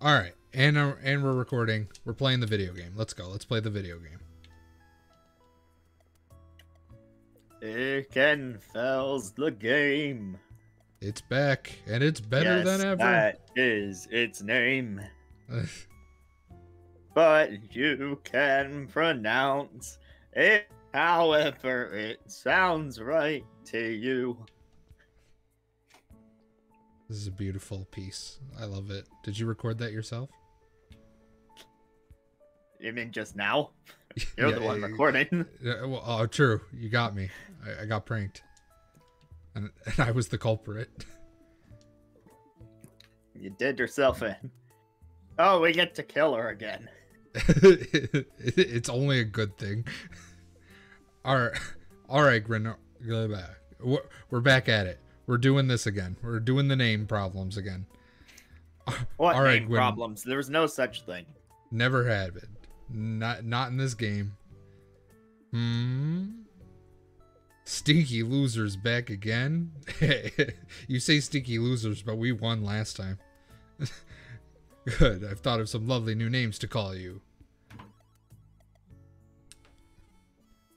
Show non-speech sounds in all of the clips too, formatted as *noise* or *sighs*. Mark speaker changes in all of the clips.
Speaker 1: All right, and uh, and we're recording. We're playing the video game. Let's go. Let's play the video game.
Speaker 2: Ken Fells the game.
Speaker 1: It's back, and it's better
Speaker 2: yes,
Speaker 1: than ever.
Speaker 2: That is its name. *laughs* but you can pronounce it however it sounds right to you.
Speaker 1: This is a beautiful piece. I love it. Did you record that yourself?
Speaker 2: You mean just now? *laughs* You're
Speaker 1: Yeah,
Speaker 2: the one recording. *laughs*
Speaker 1: Yeah, well, oh, true. You got me. I, I got pranked, and, *laughs* and I was the culprit.
Speaker 2: You did yourself in. Oh, we get to kill her again.
Speaker 1: it's only a good thing. All right, all right. We're we're back at it. We're doing this again. We're doing the name problems again. *laughs*
Speaker 2: What
Speaker 1: All right,
Speaker 2: name
Speaker 1: Gwen.
Speaker 2: problems? There was no such thing.
Speaker 1: Never had it. Not not in this game. Hmm. Stinky losers back again. *laughs* you say stinky losers, but we won last time. *laughs* Good. I've thought of some lovely new names to call you.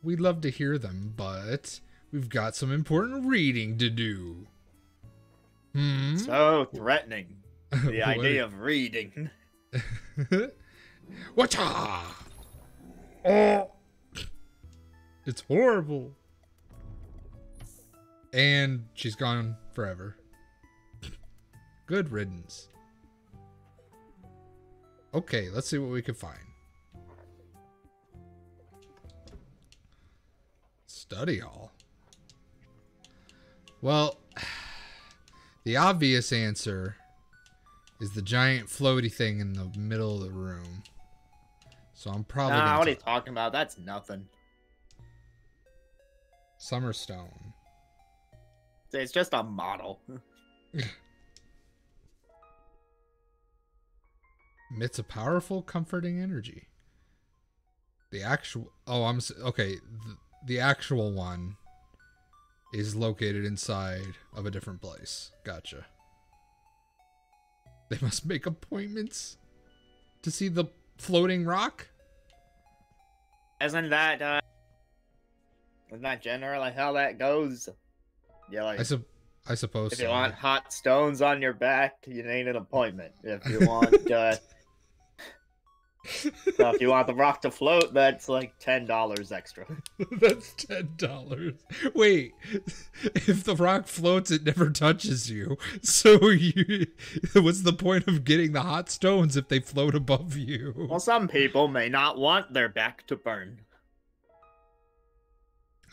Speaker 1: We'd love to hear them, but we've got some important reading to do. Hmm.
Speaker 2: So threatening. *laughs* The idea of reading. *laughs*
Speaker 1: Watcha! Oh, it's horrible. And she's gone forever. Good riddance. Okay, let's see what we can find. Study hall. Well, *sighs* the obvious answer is the giant floaty thing in the middle of the room. So I'm probably
Speaker 2: Nah, what are you talking about? That's nothing.
Speaker 1: Summerstone.
Speaker 2: It's just a model. *laughs*
Speaker 1: Emits a powerful, comforting energy. The actual oh, I'm okay. The, the actual one is located inside of a different place. Gotcha. They must make appointments to see the floating rock.
Speaker 2: Isn't that uh isn't that generally how that goes? Yeah, like
Speaker 1: I sup I suppose.
Speaker 2: if you want hot stones on your back, you need an appointment. If you want *laughs* uh so if you want the rock to float, that's like ten dollars extra. *laughs*
Speaker 1: That's ten dollars. Wait, if the rock floats, it never touches you. So you, *laughs* what's the point of getting the hot stones if they float above you?
Speaker 2: Well some people may not want their back to burn.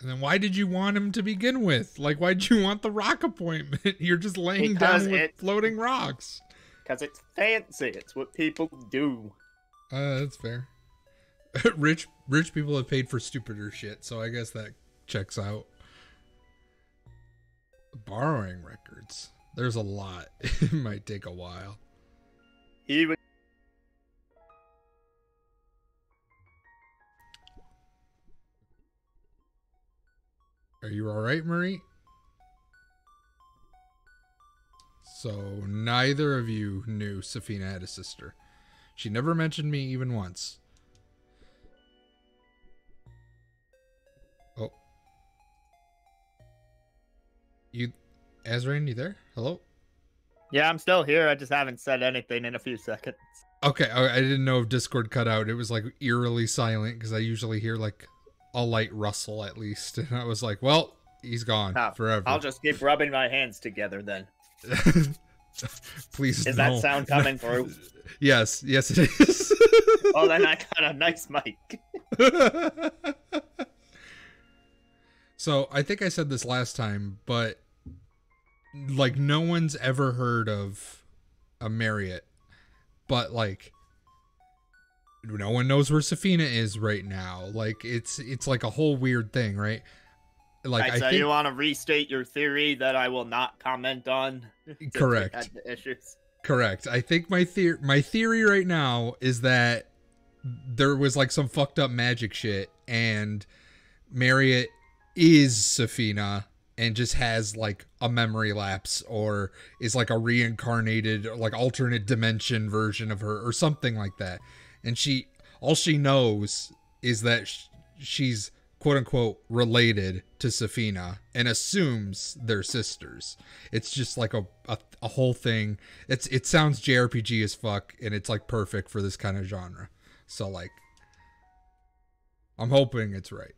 Speaker 1: And then why did you want him to begin with? Like, why'd you want the rock appointment? *laughs* You're just laying
Speaker 2: Because
Speaker 1: down with
Speaker 2: it-
Speaker 1: floating rocks.
Speaker 2: Because it's fancy. It's what people do.
Speaker 1: Uh, that's fair. *laughs* rich, rich people have paid for stupider shit, so I guess that checks out. Borrowing records. There's a lot. *laughs* it might take a while.
Speaker 2: He would
Speaker 1: Are you alright, Maritte? So, neither of you knew Safina had a sister. She never mentioned me even once. Oh. You, Azrain, you there? Hello?
Speaker 2: Yeah, I'm still here. I just haven't said anything in a few seconds.
Speaker 1: Okay, I didn't know if Discord cut out. It was like eerily silent because I usually hear like a light rustle at least. *laughs* And I was like, well, he's gone
Speaker 2: Ah,
Speaker 1: forever.
Speaker 2: I'll just keep rubbing my hands together then. *laughs* *laughs*
Speaker 1: Please,
Speaker 2: Is
Speaker 1: no.
Speaker 2: that sound coming through? *laughs*
Speaker 1: Yes, yes, it is.
Speaker 2: Well, *laughs* oh, then I got a nice mic.
Speaker 1: so I think I said this last time, but like no one's ever heard of a Maritte, but like no one knows where Safina is right now. Like it's it's like a whole weird thing, right? Like
Speaker 2: Right,
Speaker 1: I
Speaker 2: so
Speaker 1: think
Speaker 2: you want to restate your theory that I will not comment on? *laughs*
Speaker 1: Correct.
Speaker 2: Issues.
Speaker 1: Correct. I think my theory my theory right now is that there was like some fucked up magic shit and Maritte is Safina and just has like a memory lapse or is like a reincarnated or like alternate dimension version of her or something like that. And she all she knows is that sh- she's quote unquote related to Safina and assumes they're sisters. It's just like a, a a whole thing. It's it sounds JRPG as fuck and it's like perfect for this kind of genre. So like I'm hoping it's right.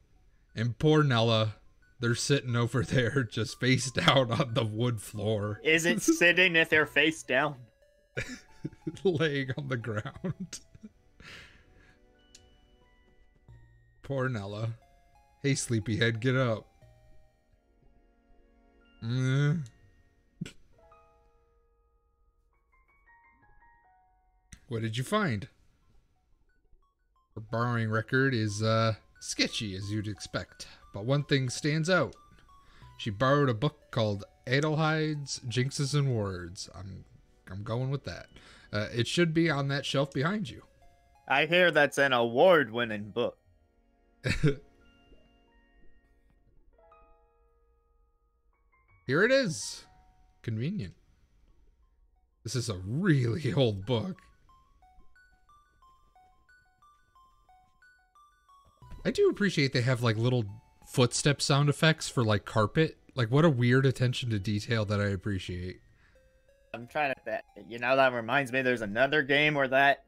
Speaker 1: And poor Nella, they're sitting over *laughs* there just face down on the wood floor,
Speaker 2: Is it *laughs* sitting if they're face down? *laughs*
Speaker 1: laying on the ground. poor Nella. Hey, sleepyhead, get up. Mm. What did you find? Her borrowing record is uh sketchy as you'd expect, but one thing stands out. She borrowed a book called Adelheide's Jinxes and Words. I'm I'm going with that. Uh, it should be on that shelf behind you.
Speaker 2: I hear that's an award-winning book. *laughs*
Speaker 1: Here it is. Convenient. This is a really *laughs* old book. I do appreciate they have like little footstep sound effects for like carpet. Like what a weird attention to detail that I appreciate.
Speaker 2: I'm trying to bet. You know, that reminds me. There's another game where that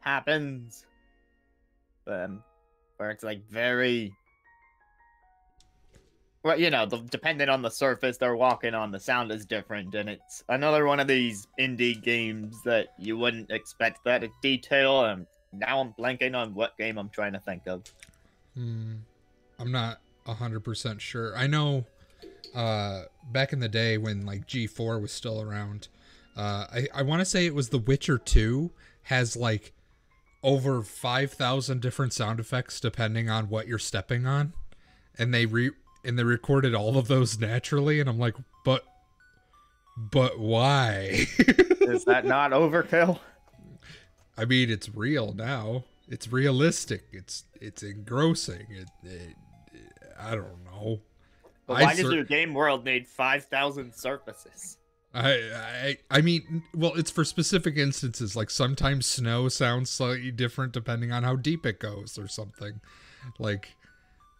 Speaker 2: happens, um, where it's like very. Well, you know, the, depending on the surface they're walking on, the sound is different, and it's another one of these indie games that you wouldn't expect that detail. And now I'm blanking on what game I'm trying to think of.
Speaker 1: Hmm. I'm not hundred percent sure. I know uh back in the day when like G4 was still around, uh I, I wanna say it was The Witcher 2 has like over five thousand different sound effects depending on what you're stepping on. And they re and they recorded all of those naturally and I'm like, but but why? *laughs*
Speaker 2: Is that not overkill?
Speaker 1: I mean, it's real now. It's realistic. It's it's engrossing. It, it, I don't know.
Speaker 2: But why does your game world need five thousand surfaces?
Speaker 1: I, I I mean, well, it's for specific instances. Like sometimes snow sounds slightly different depending on how deep it goes, or something. Like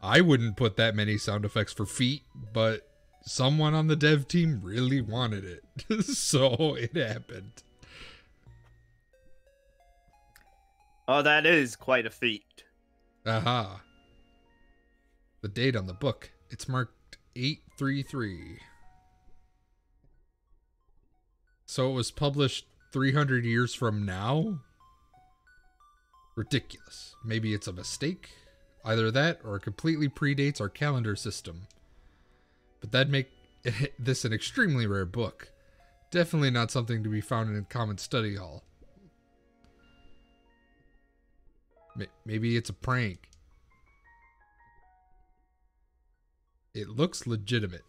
Speaker 1: I wouldn't put that many sound effects for feet, but someone on the dev team really wanted it, *laughs* so it happened.
Speaker 2: Oh, that is quite a feat.
Speaker 1: Aha. The date on the book. It's marked 833. So it was published 300 years from now? Ridiculous. Maybe it's a mistake? Either that or it completely predates our calendar system. But that'd make *laughs* this an extremely rare book. Definitely not something to be found in a common study hall. May- Maybe it's a prank. It looks legitimate.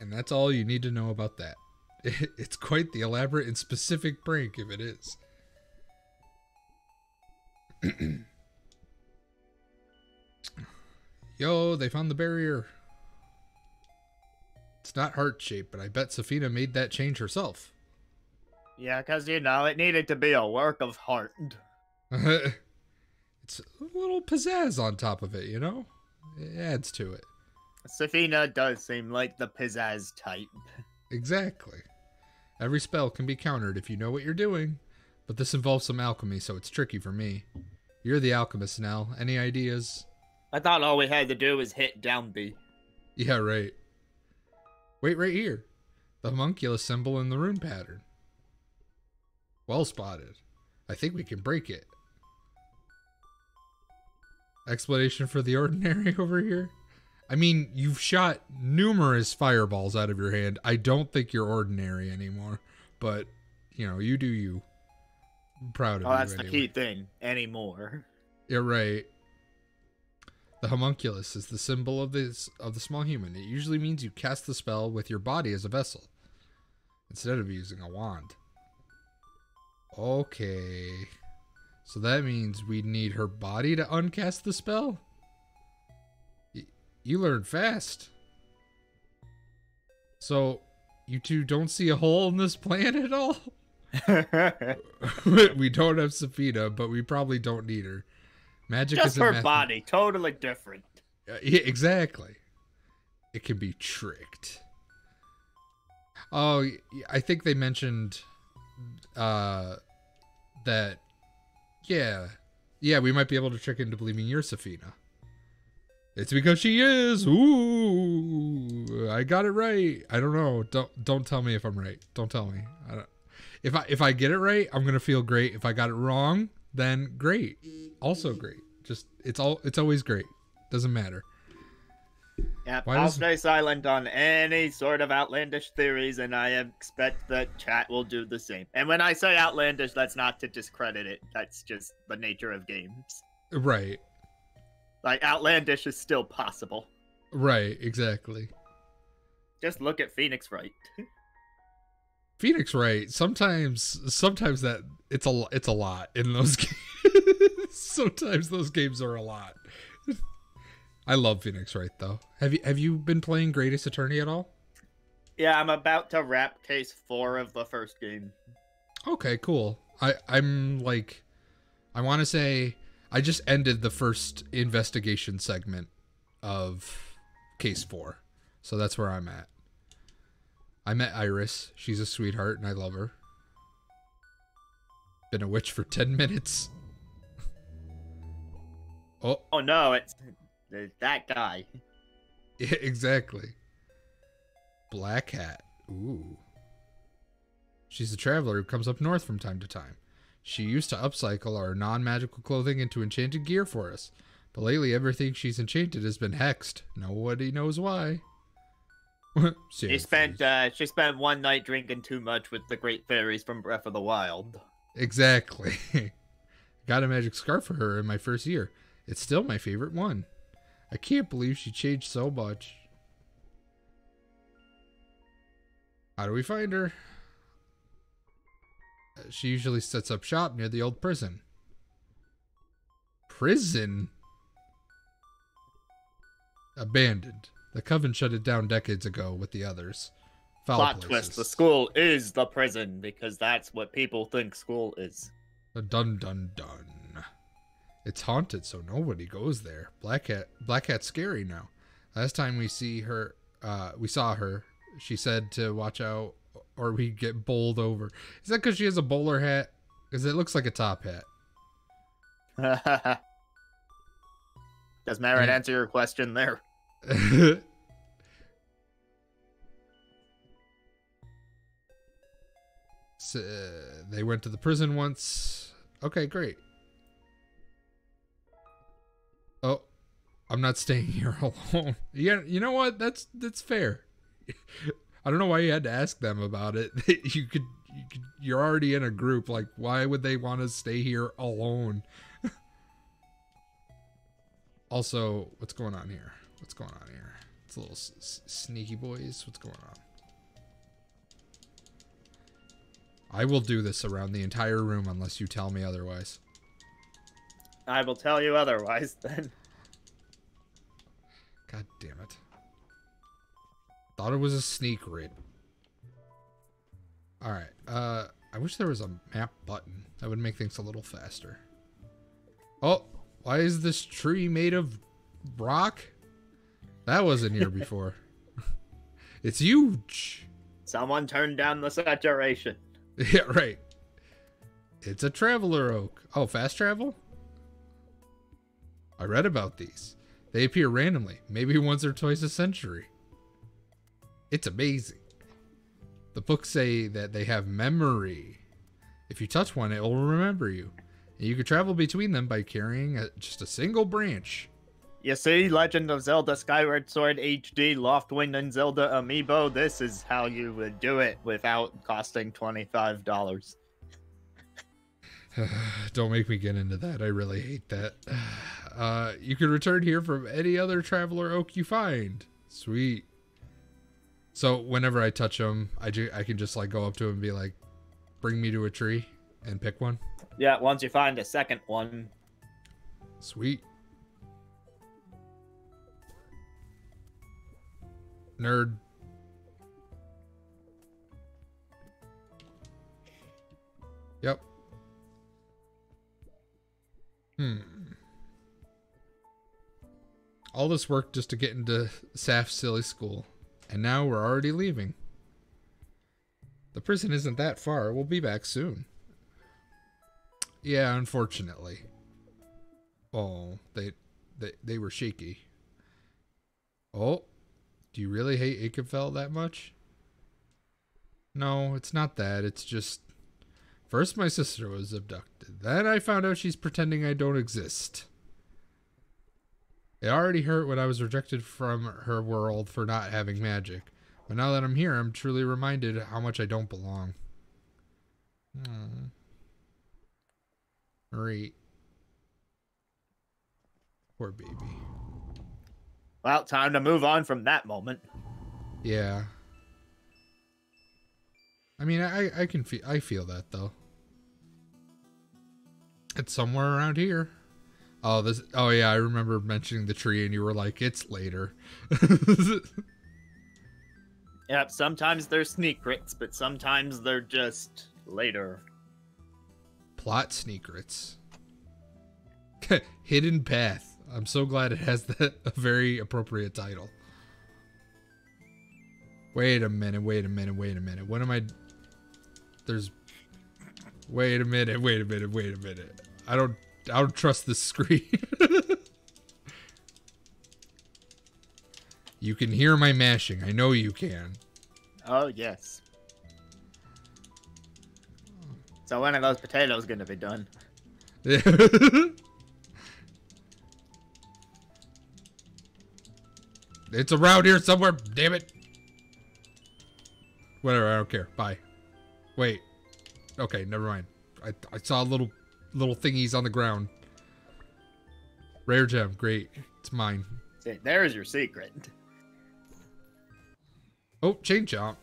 Speaker 1: And that's all you need to know about that. *laughs* It's quite the elaborate and specific prank if it is. *clears throat* Yo, they found the barrier. It's not heart shaped, but I bet Safina made that change herself.
Speaker 2: Yeah, because, you know, it needed to be a work of heart. *laughs*
Speaker 1: it's a little pizzazz on top of it, you know? It adds to it.
Speaker 2: Safina does seem like the pizzazz type.
Speaker 1: Exactly. Every spell can be countered if you know what you're doing, but this involves some alchemy, so it's tricky for me. You're the alchemist now. Any ideas?
Speaker 2: I thought all we had to do was hit down B.
Speaker 1: Yeah, right. Wait right here. The homunculus symbol in the rune pattern. Well spotted. I think we can break it. Explanation for the ordinary *laughs* over here? I mean, you've shot numerous fireballs out of your hand. I don't think you're ordinary anymore. But, you know, you do you. I'm proud of
Speaker 2: Oh,
Speaker 1: you.
Speaker 2: Oh, that's the key thing. Anymore.
Speaker 1: You're right. The homunculus is the symbol of this of the small human. It usually means you cast the spell with your body as a vessel, instead of using a wand. Okay. So that means we'd need her body to uncast the spell? Y- you learn fast. So, you two don't see a hole in this plan at all? *laughs* *laughs* we don't have Safina, but we probably don't need her. Magic
Speaker 2: Just
Speaker 1: is
Speaker 2: her body, totally different.
Speaker 1: Uh, yeah, exactly. It can be tricked. Oh, I think they mentioned uh that yeah. Yeah, we might be able to trick into believing you're Safina. It's because she is. Ooh, I got it right. I don't know. Don't don't tell me if I'm right. Don't tell me. I don't, if I if I get it right, I'm gonna feel great. If I got it wrong, then great. Also great. Just it's all it's always great. Doesn't matter.
Speaker 2: Yeah,
Speaker 1: Why
Speaker 2: I'll
Speaker 1: does-
Speaker 2: stay silent on any sort of outlandish theories, and I expect that chat will do the same. And when I say outlandish, that's not to discredit it. That's just the nature of games.
Speaker 1: Right.
Speaker 2: Like outlandish is still possible.
Speaker 1: Right, exactly.
Speaker 2: Just look at Phoenix Wright. *laughs*
Speaker 1: Phoenix Wright. Sometimes, sometimes that it's a it's a lot in those *laughs* games. sometimes those games are a lot. I love Phoenix Wright though. Have you have you been playing Great Ace Attorney at all?
Speaker 2: yeah, I'm about to wrap case four of the first game.
Speaker 1: Okay, cool. I I'm like, I want to say I just ended the first investigation segment of case four, so that's where I'm at. I met Iris. She's a sweetheart, and I love her. Been a witch for ten minutes. *laughs* oh,
Speaker 2: Oh no, it's it's that guy. *laughs*
Speaker 1: yeah, exactly. Black Hat. Ooh. She's a traveler who comes up north from time to time. She used to upcycle our non magical clothing into enchanted gear for us, but lately everything she's enchanted has been hexed. Nobody knows why. *laughs*
Speaker 2: She spent uh, she spent one night drinking too much with the great fairies from Breath of the Wild.
Speaker 1: Exactly. *laughs* Got a magic scarf for her in my first year. It's still my favorite one. I can't believe she changed so much. How do we find her? Uh, She usually sets up shop near the old prison. Prison? Abandoned. The coven shut it down decades ago with the others. Foul
Speaker 2: Plot
Speaker 1: places.
Speaker 2: twist: the school is the prison because that's what people think school is.
Speaker 1: A dun dun dun. It's haunted, so nobody goes there. Black Hat, Black Cat's scary now. Last time we see her uh we saw her, she said to watch out or we get bowled over. Is that because she has a bowler hat? Because it looks like a top hat. *laughs*
Speaker 2: Does
Speaker 1: Maritte
Speaker 2: answer your question there? *laughs*
Speaker 1: so, uh, they went to the prison once. Okay, great. Oh, I'm not staying *laughs* here alone. Yeah, you know what? That's that's fair. *laughs* I don't know why you had to ask them about it. you could, you could you're already in a group. Like, why would they want to stay here alone? also, what's going on here? What's going on here? It's a little sneaky boys. What's going on? I will do this around the entire room unless you tell me otherwise.
Speaker 2: I will tell you otherwise *laughs* then.
Speaker 1: God damn it. Thought it was a sneak raid. Alright, uh, I wish there was a map button. That would make things a little faster. Oh, why is this tree made of rock? That wasn't here before. *laughs* it's huge.
Speaker 2: Someone turned down the saturation. *laughs*
Speaker 1: Yeah, right. It's a traveler oak. Oh, fast travel? I read about these. They appear randomly, maybe once or twice a century. It's amazing. The books say that they have memory. If you touch one, it will remember you. And you can travel between them by carrying a, just a single branch.
Speaker 2: You see, Legend of Zelda Skyward Sword HD, Loftwing, and Zelda Amiibo, this is how you would do it without costing $25. *sighs*
Speaker 1: Don't make me get into that. I really hate that. *sighs* Uh, you can return here from any other traveler oak you find. Sweet. So whenever I touch them, I, ju- I can just like go up to him and be like, "Bring me to a tree and pick one."
Speaker 2: Yeah, once you find a second one,
Speaker 1: Sweet. Nerd. Yep. Hmm. All this work just to get into Saf's silly school. And now we're already leaving. The prison isn't that far. We'll be back soon. Yeah, unfortunately. Oh, they they they were shaky. Oh do you really hate Ikenfell that much? No, it's not that. It's just first my sister was abducted. Then I found out she's pretending I don't exist. It already hurt when I was rejected from her world for not having magic. But now that I'm here, I'm truly reminded how much I don't belong. Hmm. Right. Poor baby.
Speaker 2: Well, time to move on from that moment.
Speaker 1: Yeah. I mean, I I can feel I feel that though. It's somewhere around here. Oh, this. Oh yeah, I remember mentioning the tree, and you were like, "It's later." *laughs*
Speaker 2: Yep, sometimes they're secrets, but sometimes they're just later.
Speaker 1: Plot secrets. *laughs* Hidden path. I'm so glad it has *laughs* that a very appropriate title. Wait a minute, wait a minute, wait a minute. What am I There's Wait a minute, wait a minute, wait a minute. I don't I don't trust this screen. *laughs* you can hear my mashing. I know you can.
Speaker 2: Oh, yes. So when are those potatoes gonna be done? *laughs*
Speaker 1: it's around here somewhere, damn it. Whatever, I don't care. Bye. Wait. Okay, never mind. I, I saw little little thingies on the ground. Rare gem, great. It's mine.
Speaker 2: There's your secret.
Speaker 1: Oh, chain chomp.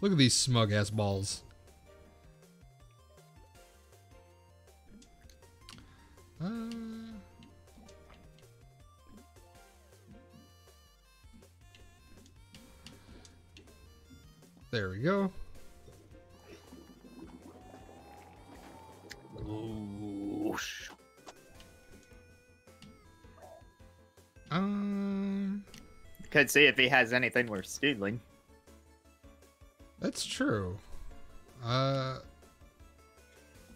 Speaker 1: Look at these smug ass balls. Uh... There we go.
Speaker 2: Whoosh.
Speaker 1: Um,
Speaker 2: Could see if he has anything worth stealing.
Speaker 1: that's true. Uh,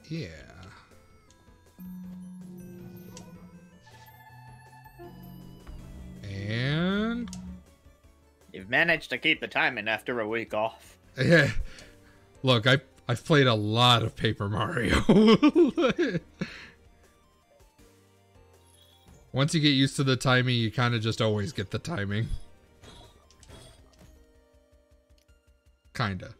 Speaker 1: yeah. And
Speaker 2: You've managed to keep the timing after a week off.
Speaker 1: yeah, look, I I've played a lot of Paper Mario. *laughs* Once you get used to the timing, you kind of just always get the timing. Kinda.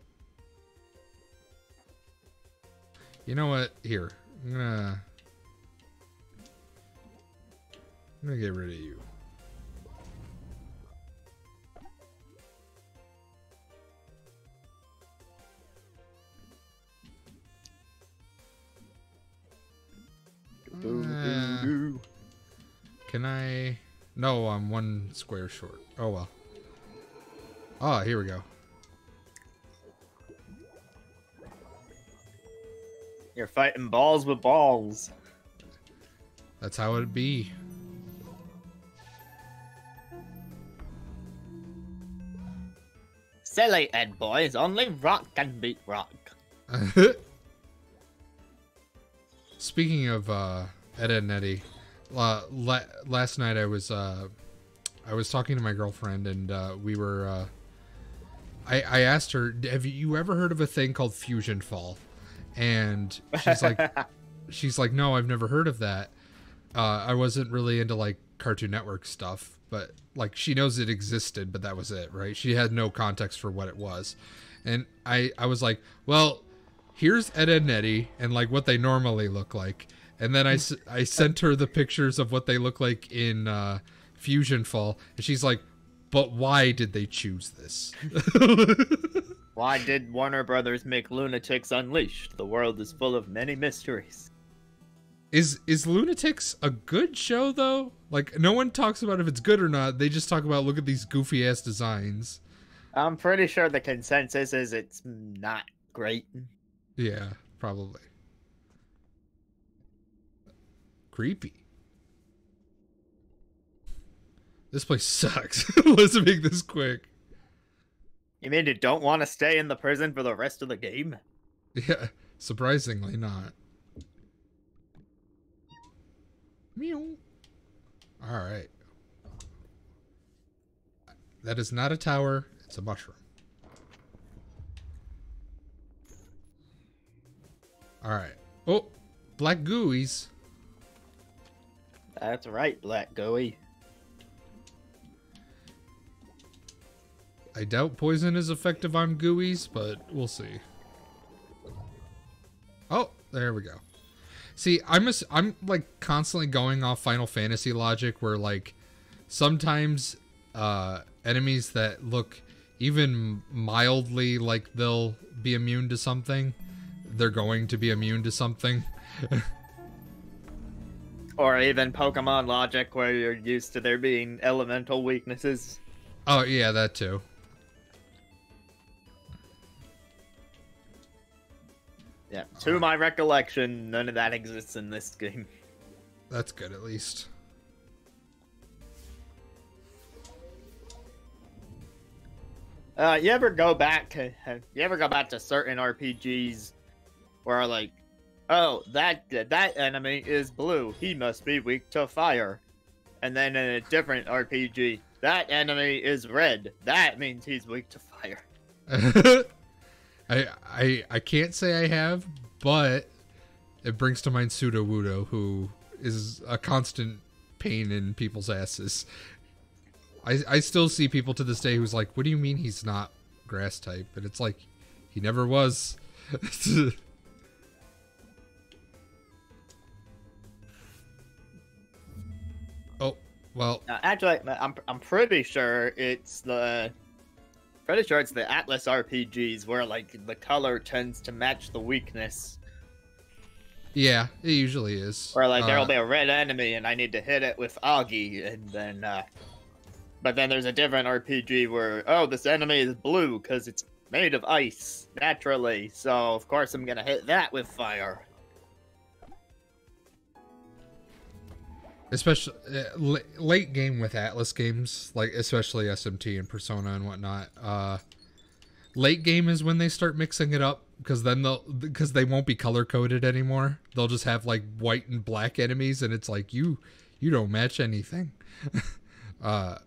Speaker 1: You know what? Here, I'm gonna. I'm gonna get rid of you. Uh, Can I? No, I'm one square short. Oh well. Ah, here we go.
Speaker 2: You're fighting balls with balls.
Speaker 1: That's how it'd be.
Speaker 2: Silly Ed boys, only rock can beat rock. *laughs*
Speaker 1: Speaking of uh, Ed, Edd and Eddy, la- la- last night I was uh, I was talking to my girlfriend and uh, we were. Uh, I I asked her, "Have you ever heard of a thing called FusionFall?" And she's like, *laughs* she's like, "No, I've never heard of that." Uh, I wasn't really into like Cartoon Network stuff, but like she knows it existed, but that was it, right? She had no context for what it was, and I I was like, well, here's Edd and Eddy and like what they normally look like, and then I, I sent her the pictures of what they look like in uh, FusionFall, and she's like, but why did they choose this? *laughs*
Speaker 2: Why did Warner Brothers make Loonatics Unleashed? The world is full of many mysteries.
Speaker 1: Is is Loonatics a good show though? Like no one talks about if it's good or not. They just talk about look at these goofy ass designs.
Speaker 2: I'm pretty sure the consensus is it's not great.
Speaker 1: Yeah, probably. Creepy. This place sucks. *laughs* Let's make this quick.
Speaker 2: You mean you don't want to stay in the prison for the rest of the game?
Speaker 1: Yeah, surprisingly not. Meow. All right. That is not a tower. It's a mushroom. All right. Oh, black gooeys.
Speaker 2: That's right, Black Gooey.
Speaker 1: I doubt poison is effective on gooeys, but we'll see. Oh, there we go. See, I'm a, I'm like constantly going off Final Fantasy logic where like sometimes uh enemies that look even mildly like they'll be immune to something, they're going to be immune to something. *laughs*
Speaker 2: Or even Pokemon logic where you're used to there being elemental weaknesses.
Speaker 1: oh, yeah, that too.
Speaker 2: Yeah. To my recollection, none of that exists in this game.
Speaker 1: That's good at least.
Speaker 2: Uh, you ever go back to you ever go back to certain RPGs where like, oh that that enemy is blue, he must be weak to fire, and then in a different RPG, that enemy is red, that means he's weak to fire. *laughs*
Speaker 1: I I I can't say I have, but it brings to mind Sudowoodo, who is a constant pain in people's asses. I I still see people to this day who's like, "What do you mean he's not grass type?" And it's like, he never was. *laughs* well,
Speaker 2: Uh, actually, I'm I'm pretty sure it's the pretty sure it's the Atlus RPGs where like the color tends to match the weakness.
Speaker 1: yeah, it usually is.
Speaker 2: Or like there'll
Speaker 1: Uh,
Speaker 2: be a red enemy and I need to hit it with Agi and then uh but then there's a different RPG where oh this enemy is blue cuz it's made of ice naturally. So of course I'm going to hit that with fire.
Speaker 1: Especially uh, la- late game with Atlus games, like especially SMT and Persona and whatnot. Uh, late game is when they start mixing it up because then they'll because they won't be color coded anymore. They'll just have like white and black enemies, and it's like you you don't match anything. *laughs* uh,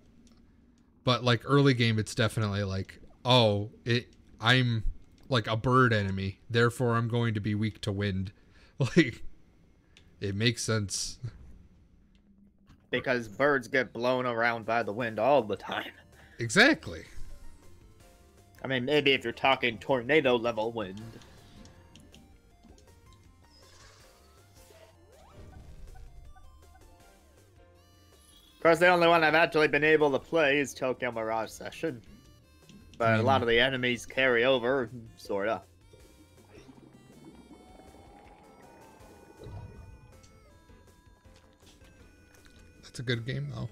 Speaker 1: but like early game, it's definitely like oh it I'm like a bird enemy, therefore I'm going to be weak to wind. *laughs* Like it makes sense.
Speaker 2: Because birds get blown around by the wind all the time.
Speaker 1: Exactly.
Speaker 2: I mean, maybe if you're talking tornado level wind. Of course, the only one I've actually been able to play is Tokyo Mirage Session. But a lot hmm. of the enemies carry over, sorta.
Speaker 1: That's a good game though.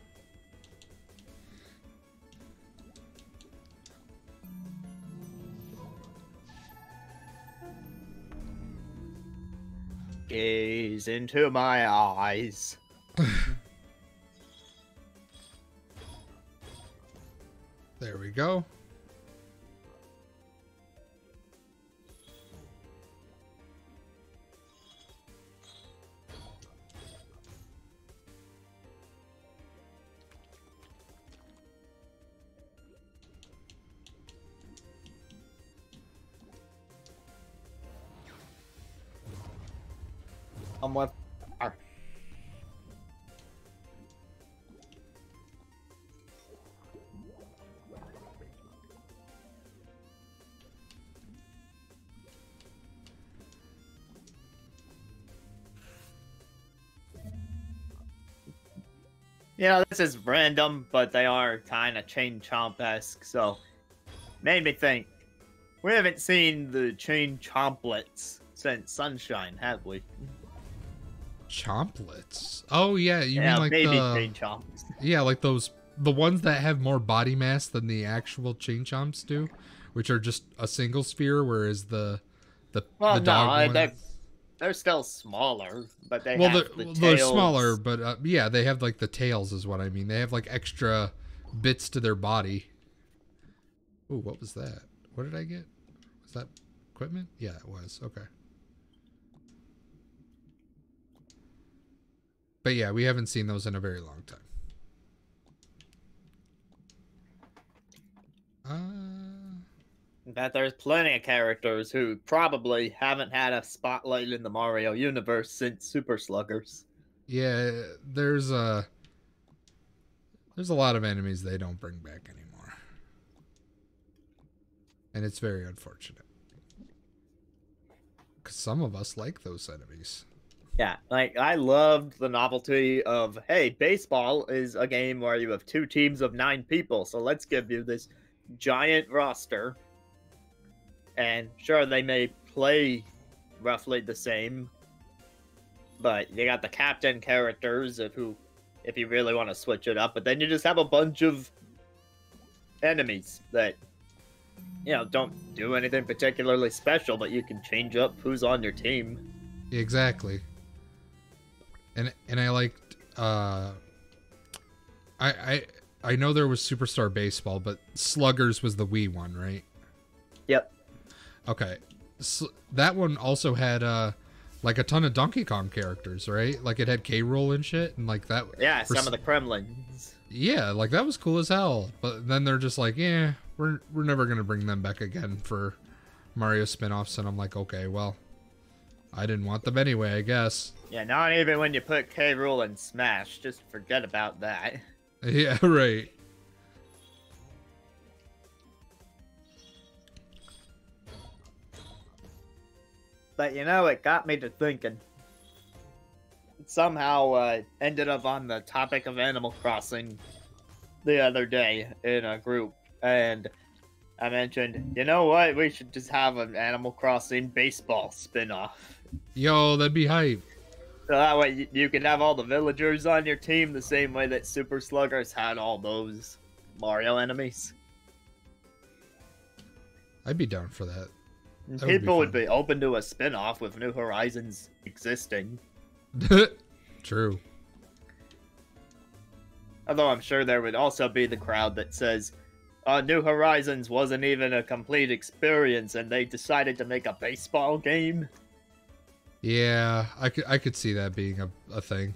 Speaker 2: Gaze into my eyes. *laughs*
Speaker 1: There we go.
Speaker 2: I'm. You know, this is random, but they are kind of chain chomp esque, so made me think. We haven't seen the chain chomplets since Sunshine, have we?
Speaker 1: Chomplets. Oh yeah, you
Speaker 2: yeah,
Speaker 1: mean like
Speaker 2: baby
Speaker 1: the
Speaker 2: chain chomps.
Speaker 1: yeah, like those the ones that have more body mass than the actual chain chomps do, which are just a single sphere, whereas the the
Speaker 2: Well,
Speaker 1: the
Speaker 2: no,
Speaker 1: dog
Speaker 2: I-
Speaker 1: ones.
Speaker 2: they're they're still smaller, but they
Speaker 1: well,
Speaker 2: have
Speaker 1: they're,
Speaker 2: the
Speaker 1: well, they're smaller, but uh, yeah, they have like the tails, is what I mean. They have like extra bits to their body. Ooh, what was that? What did I get? Was that equipment? Yeah, it was. Okay. But yeah, we haven't seen those in a very long time. Uh,
Speaker 2: That there's plenty of characters who probably haven't had a spotlight in the Mario universe since Super Sluggers.
Speaker 1: yeah, there's a there's a lot of enemies they don't bring back anymore, and it's very unfortunate. Cause some of us like those enemies.
Speaker 2: Yeah, like I loved the novelty of hey, baseball is a game where you have two teams of nine people, so let's give you this giant roster. And sure, they may play roughly the same, but you got the captain characters if who, if you really want to switch it up. But then you just have a bunch of enemies that you know don't do anything particularly special, but you can change up who's on your team.
Speaker 1: Exactly. And and I liked uh I I I know there was Superstar Baseball, but Sluggers was the Wii one, right?
Speaker 2: Yep.
Speaker 1: Okay. S that one also had uh like a ton of Donkey Kong characters, right? Like it had K Rool and shit and like that
Speaker 2: Yeah, some of the Kremlings.
Speaker 1: yeah, like that was cool as hell. But then they're just like, yeah, we're we're never gonna bring them back again for Mario spin-offs, and I'm like, okay, well, I didn't want them anyway, I guess.
Speaker 2: Yeah, not even when you put K. Rool in Smash. Just forget about that. *laughs*
Speaker 1: Yeah, right.
Speaker 2: But you know, it got me to thinking. Somehow uh, ended up on the topic of Animal Crossing the other day in a group, and I mentioned, you know what, we should just have an Animal Crossing baseball spin-off.
Speaker 1: Yo, that'd be hype.
Speaker 2: So that way you, you can have all the villagers on your team the same way that Super Sluggers had all those Mario enemies.
Speaker 1: I'd be down for that. That would be
Speaker 2: People would be open to a spin-off with New Horizons existing. *laughs*
Speaker 1: True.
Speaker 2: Although I'm sure there would also be the crowd that says, uh, New Horizons wasn't even a complete experience and they decided to make a baseball game.
Speaker 1: Yeah, I could I could see that being a, a thing.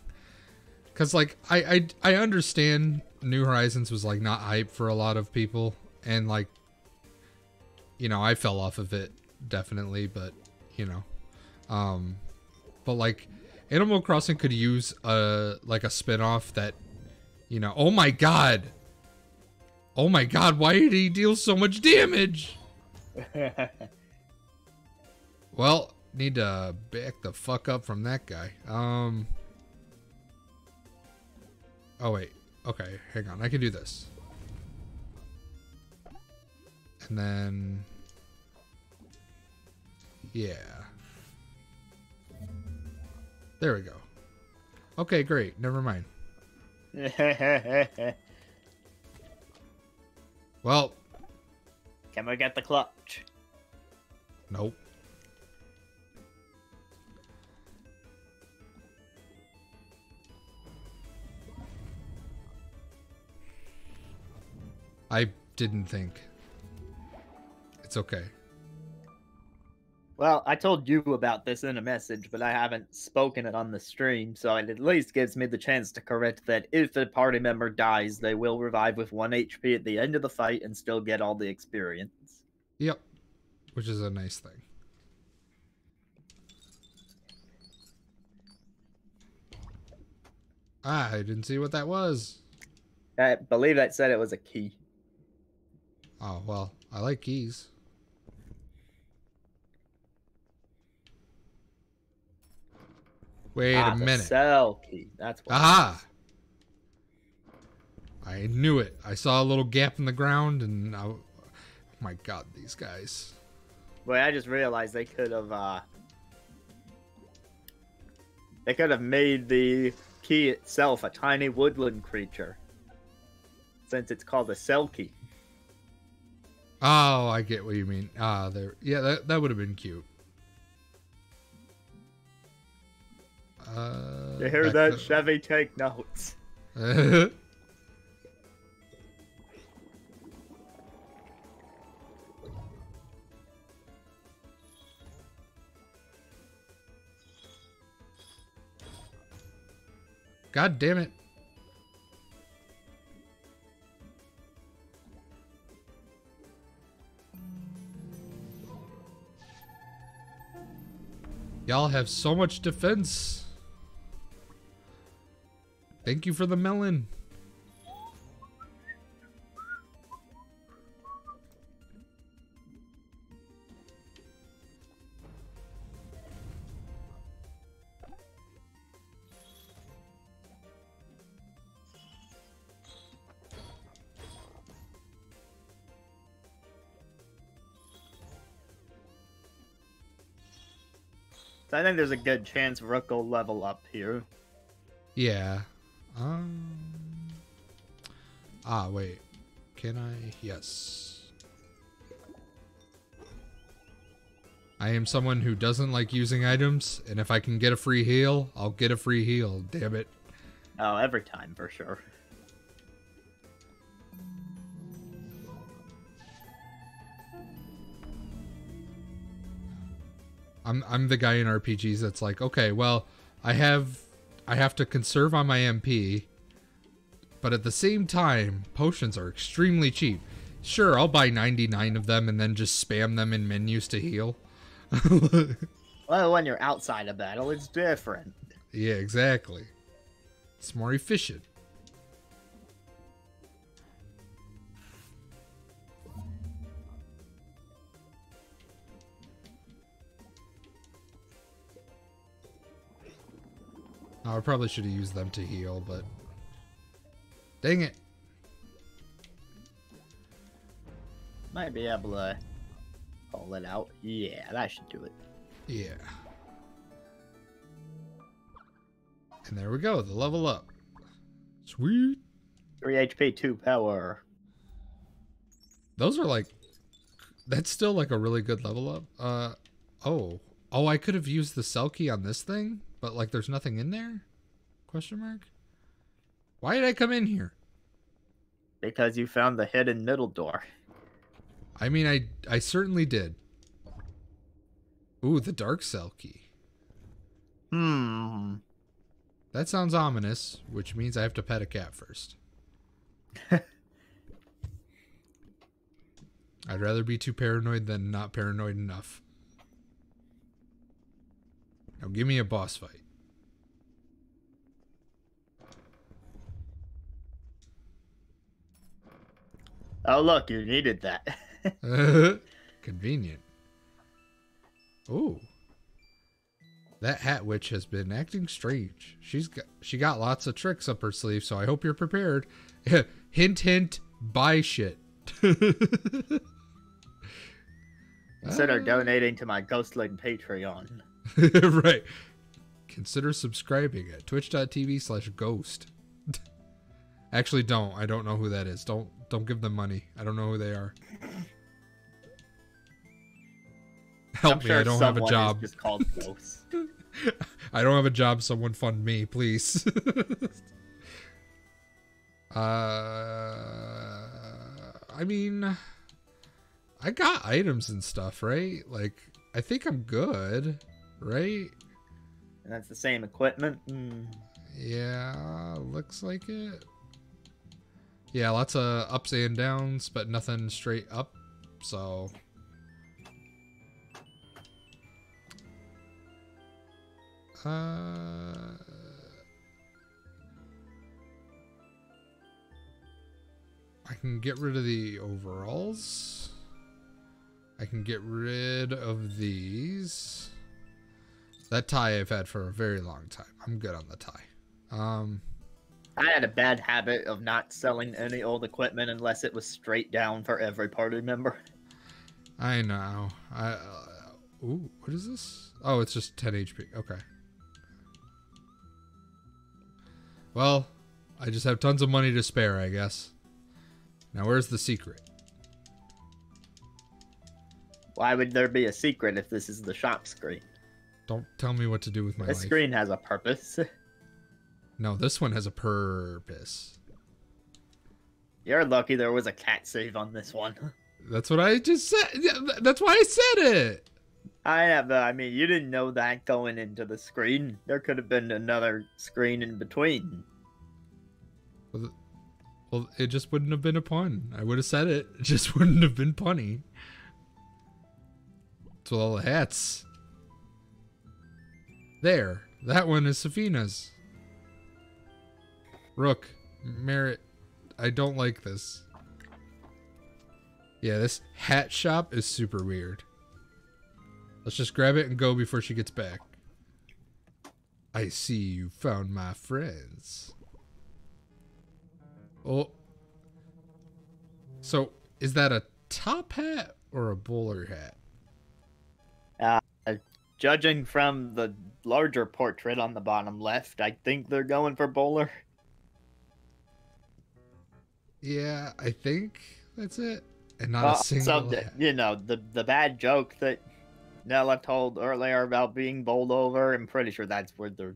Speaker 1: Cause like I, I I understand New Horizons was like not hype for a lot of people and like you know, I fell off of it definitely, but you know. Um but like Animal Crossing could use a like a spin-off that you know, oh my god. Oh my god, why did he deal so much damage? *laughs* Well, need to back the fuck up from that guy. Um. Oh wait. Okay, hang on. I can do this. And then. Yeah. There we go. Okay, great. Never mind. *laughs* Well,
Speaker 2: Can we get the clutch?
Speaker 1: nope. I didn't think. It's okay.
Speaker 2: Well, I told you about this in a message, but I haven't spoken it on the stream, so it at least gives me the chance to correct that if a party member dies, they will revive with 1 HP at the end of the fight and still get all the experience.
Speaker 1: Yep. Which is a nice thing. Ah, I didn't see what that was.
Speaker 2: I believe that said it was a key.
Speaker 1: Oh, well, I like keys. Wait
Speaker 2: ah,
Speaker 1: a minute.
Speaker 2: cell key. That's what.
Speaker 1: Aha! I knew it. I saw a little gap in the ground and I, oh my god, these guys.
Speaker 2: Wait, I just realized they could have. uh They could have made the key itself a tiny woodland creature, since it's called a cell key.
Speaker 1: Oh, I get what you mean. Ah, there. Yeah, that, that would have been cute.
Speaker 2: Uh, you hear that, Chevy? Take notes. *laughs*
Speaker 1: God damn it. Y'all have so much defense. Thank you for the melon.
Speaker 2: I think there's a good chance Rook will level up here.
Speaker 1: Yeah. Um. Ah, wait. Can I? Yes. I am someone who doesn't like using items, and if I can get a free heal, I'll get a free heal. Damn it.
Speaker 2: Oh, every time for sure.
Speaker 1: I'm I'm the guy in RPGs that's like, okay, well, I have I have to conserve on my MP, but at the same time, potions are extremely cheap. Sure, I'll buy 99 of them and then just spam them in menus to heal. *laughs*
Speaker 2: Well, when you're outside of battle, it's different.
Speaker 1: yeah, exactly. It's more efficient. Oh, I probably should have used them to heal, but dang it.
Speaker 2: Might be able to pull it out. Yeah, that should do it.
Speaker 1: Yeah. And there we go, the level up. Sweet.
Speaker 2: 3 HP, 2 power.
Speaker 1: Those are like that's still like a really good level up. Uh oh. Oh, I could have used the key on this thing, but like there's nothing in there? Question mark? Why did I come in here?
Speaker 2: Because you found the hidden middle door.
Speaker 1: I mean, I I certainly did. Ooh, the dark cell key.
Speaker 2: Hmm.
Speaker 1: That sounds ominous, which means I have to pet a cat first. *laughs* I'd rather be too paranoid than not paranoid enough. Now give me a boss fight.
Speaker 2: Oh, look, you needed that. *laughs* *laughs*
Speaker 1: Convenient. Ooh. That hat witch has been acting strange. She's got she got lots of tricks up her sleeve, so I hope you're prepared. *laughs* hint hint, buy shit.
Speaker 2: Consider
Speaker 1: Ah.
Speaker 2: donating to my Ghostling Patreon. *laughs*
Speaker 1: right. Consider subscribing at twitch.tv slash ghost. *laughs* Actually don't. I don't know who that is. Don't don't give them money. I don't know who they are. Help me, I don't have a job.
Speaker 2: just called *laughs* Ghost.
Speaker 1: I don't have a job. Someone fund me, please. uh, I mean, I got items and stuff, right? Like, I think I'm good, right?
Speaker 2: and that's the same equipment. Hmm.
Speaker 1: Yeah, looks like it. Yeah, lots of ups and downs, but nothing straight up. So, uh, I can get rid of the overalls. I can get rid of these. That tie I've had for a very long time. I'm good on the tie. Um,
Speaker 2: I had a bad habit of not selling any old equipment unless it was straight down for every party member.
Speaker 1: I know. I. Uh, ooh, what is this? Oh, it's just 10 HP. Okay. Well, I just have tons of money to spare, I guess. Now, where's the secret?
Speaker 2: Why would there be a secret if this is the shop screen?
Speaker 1: Don't tell me what to do with my
Speaker 2: The
Speaker 1: life.
Speaker 2: screen has a purpose. *laughs*
Speaker 1: No, this one has a purpose.
Speaker 2: You're lucky there was a cat save on this one. *laughs*
Speaker 1: That's what I just said. That's why I said it.
Speaker 2: I have. Uh, I mean, you didn't know that going into the screen. There could have been another screen in between.
Speaker 1: Well, it just wouldn't have been a pun. I would have said it. *laughs* It just wouldn't have been punny. It's with all the hats. There. That one is Safina's. Rook. Maritte. I don't like this. Yeah, this hat shop is super weird. Let's just grab it and go before she gets back. I see you found my friends. Oh. So, is that a top hat or a bowler hat?
Speaker 2: Uh, Judging from the larger portrait on the bottom left, I think they're going for bowler.
Speaker 1: Yeah, I think that's it. And not
Speaker 2: Uh,
Speaker 1: a single
Speaker 2: so, you know, the the bad joke that Nella told earlier about being bowled over. I'm pretty sure that's where they're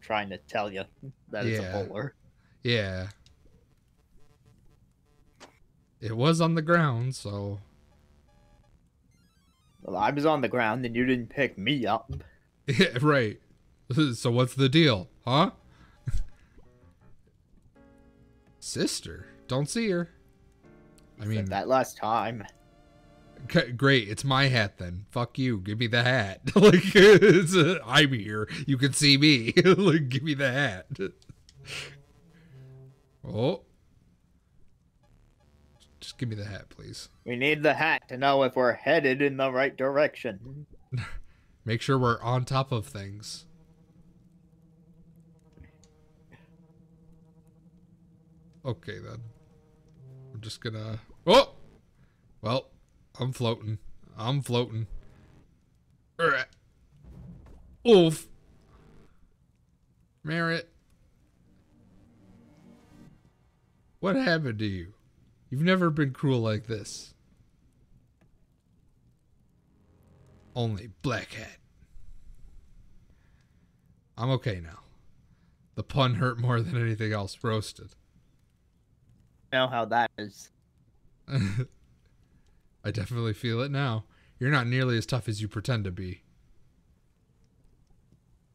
Speaker 2: trying to tell you that it's a bowler.
Speaker 1: Yeah. It was on the ground, so
Speaker 2: Well, I was on the ground and you didn't pick me up.
Speaker 1: yeah, *laughs* right. *laughs* So what's the deal, huh? *laughs* Sister, don't see her. I
Speaker 2: Said
Speaker 1: mean,
Speaker 2: that last time.
Speaker 1: Okay, great. It's my hat then. Fuck you. Give me the hat. like it's uh, I'm here. You can see me. like give me the hat. oh. Just give me the hat, please.
Speaker 2: We need the hat to know if we're headed in the right direction. *laughs*
Speaker 1: Make sure we're on top of things. Okay then. I'm just gonna Oh! Well, I'm floating. I'm floating. Alright. Oof. Maritte. What happened to you? You've never been cruel like this. Only Black Hat. I'm okay now. The pun hurt more than anything else. Roasted.
Speaker 2: know how that is. *laughs*
Speaker 1: I definitely feel it now. You're not nearly as tough as you pretend to be.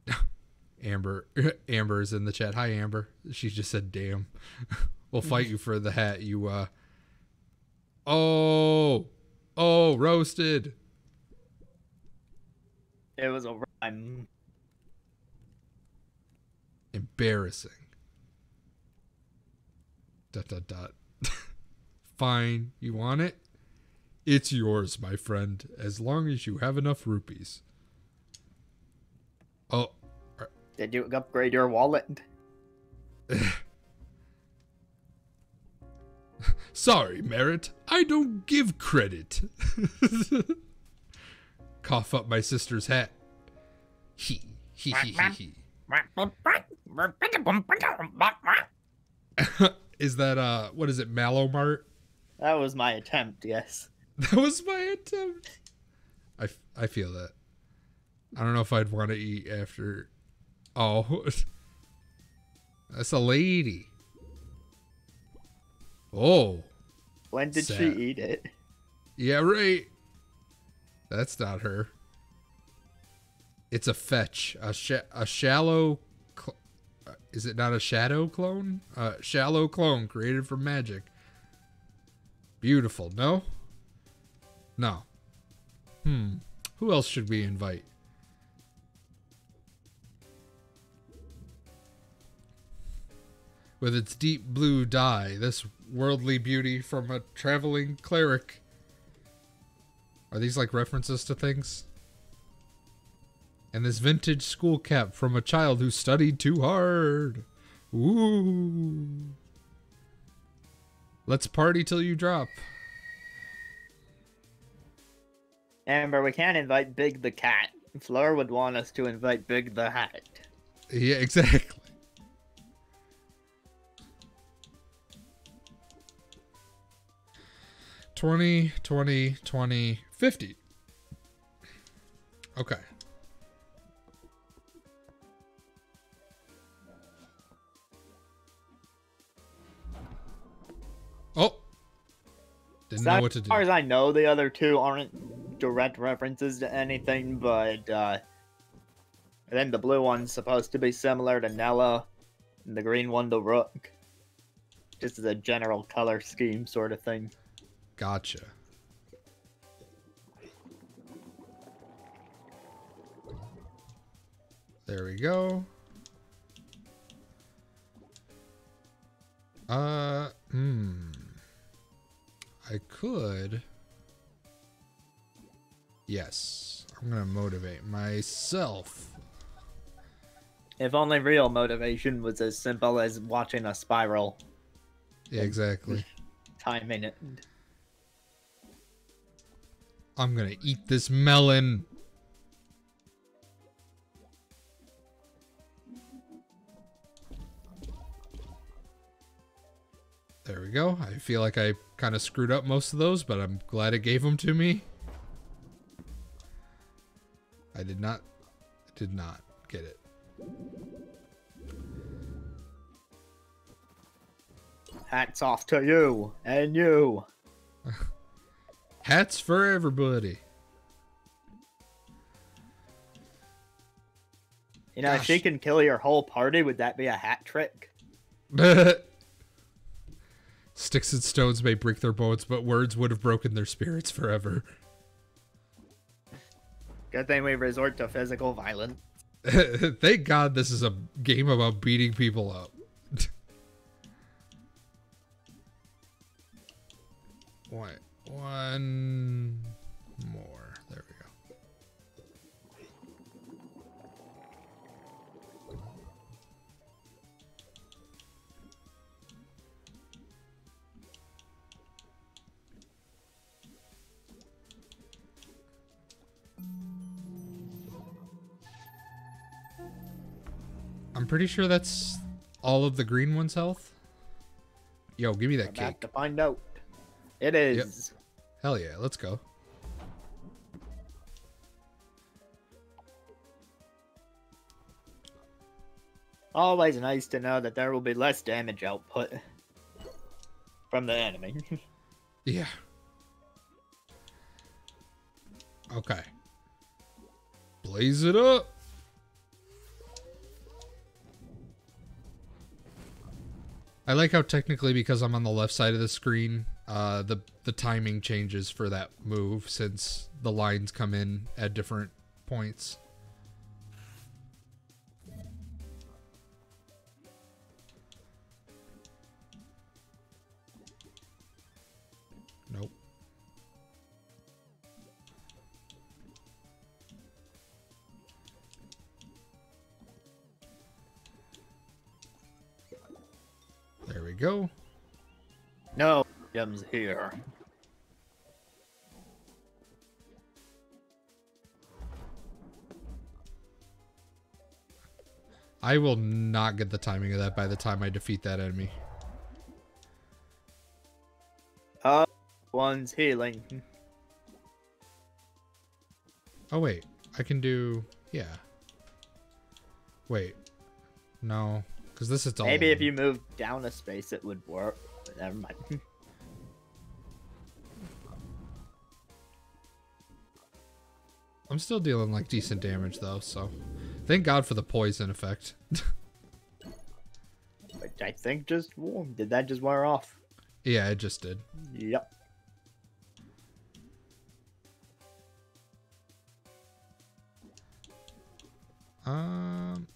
Speaker 1: *laughs* Amber *laughs* Amber's in the chat. Hi Amber. She just said damn. we'll fight you for the hat you uh Oh. Oh, roasted.
Speaker 2: It was a rhyme.
Speaker 1: Embarrassing. Dot dot dot. *laughs* Fine, you want it? It's yours, my friend, as long as you have enough rupees. Oh,
Speaker 2: Did you upgrade your wallet?
Speaker 1: Sorry, Maritte. I don't give credit. *laughs* Cough up my sister's hat. He, he, he, he, he. *laughs* is that, uh, what is it, Malomart?
Speaker 2: That was my attempt, yes. *laughs*
Speaker 1: That was my attempt. I, I feel that. I don't know if I'd want to eat after. Oh, that's a lady. Oh,
Speaker 2: When did
Speaker 1: Sad.
Speaker 2: she eat it?
Speaker 1: yeah, right. That's not her. It's a fetch, a sh- a shallow. Cl- uh, is it not a shadow clone? A shallow clone created from magic. Beautiful. No. No. Hmm. Who else should we invite? With its deep blue dye, this worldly beauty from a traveling cleric. Are these like references to things? And this vintage school cap from a child who studied too hard. Ooh. Let's party till you drop.
Speaker 2: Amber, we can't invite Big the cat. Fleur would want us to invite Big the hat.
Speaker 1: Yeah, *laughs* exactly. 20, 20, 20, 50. Okay. Oh. Didn't
Speaker 2: so
Speaker 1: know what to do.
Speaker 2: As far as I know, the other two aren't direct references to anything, but uh, the blue one's supposed to be similar to Nella, and the green one to Rook. Just as a general color scheme sort of thing.
Speaker 1: Gotcha. There we go. Uh, hmm. I could. Yes, I'm gonna motivate myself.
Speaker 2: If only real motivation was as simple as watching a spiral,
Speaker 1: Yeah, exactly. *laughs*
Speaker 2: timing it.
Speaker 1: I'm gonna eat this melon. There we go. I feel like I kind of screwed up most of those, but I'm glad it gave them to me. I did not, did not get it.
Speaker 2: Hats off to you and you. *laughs*
Speaker 1: Hats for everybody.
Speaker 2: You know, if she can kill your whole party, would that be a hat trick? *laughs*
Speaker 1: Sticks and stones may break their bones, but words would have broken their spirits forever.
Speaker 2: Good thing we resort to physical violence. *laughs*
Speaker 1: Thank God this is a game about beating people up. *laughs* One, one more. There we go. I'm pretty sure that's all of the green one's health. Yo, give me that
Speaker 2: About
Speaker 1: cake.
Speaker 2: to find out. It is.
Speaker 1: Hell yeah, let's go.
Speaker 2: Always nice to know that there will be less damage output from the enemy. *laughs*
Speaker 1: Yeah. Okay. Blaze it up. I like how technically because I'm on the left side of the screen, uh the the timing changes for that move since the lines come in at different points. Nope. There we go.
Speaker 2: no items here.
Speaker 1: I will not get the timing of that by the time I defeat that enemy.
Speaker 2: Uh, one's healing.
Speaker 1: Oh wait, I can do yeah. Wait, no, because this is all.
Speaker 2: Maybe if you move down a space, it would work. But never mind. *laughs*
Speaker 1: I'm still dealing like decent damage though, so thank God for the poison effect.
Speaker 2: But I think just did that just wear off?
Speaker 1: yeah, it just did.
Speaker 2: Yep.
Speaker 1: Um,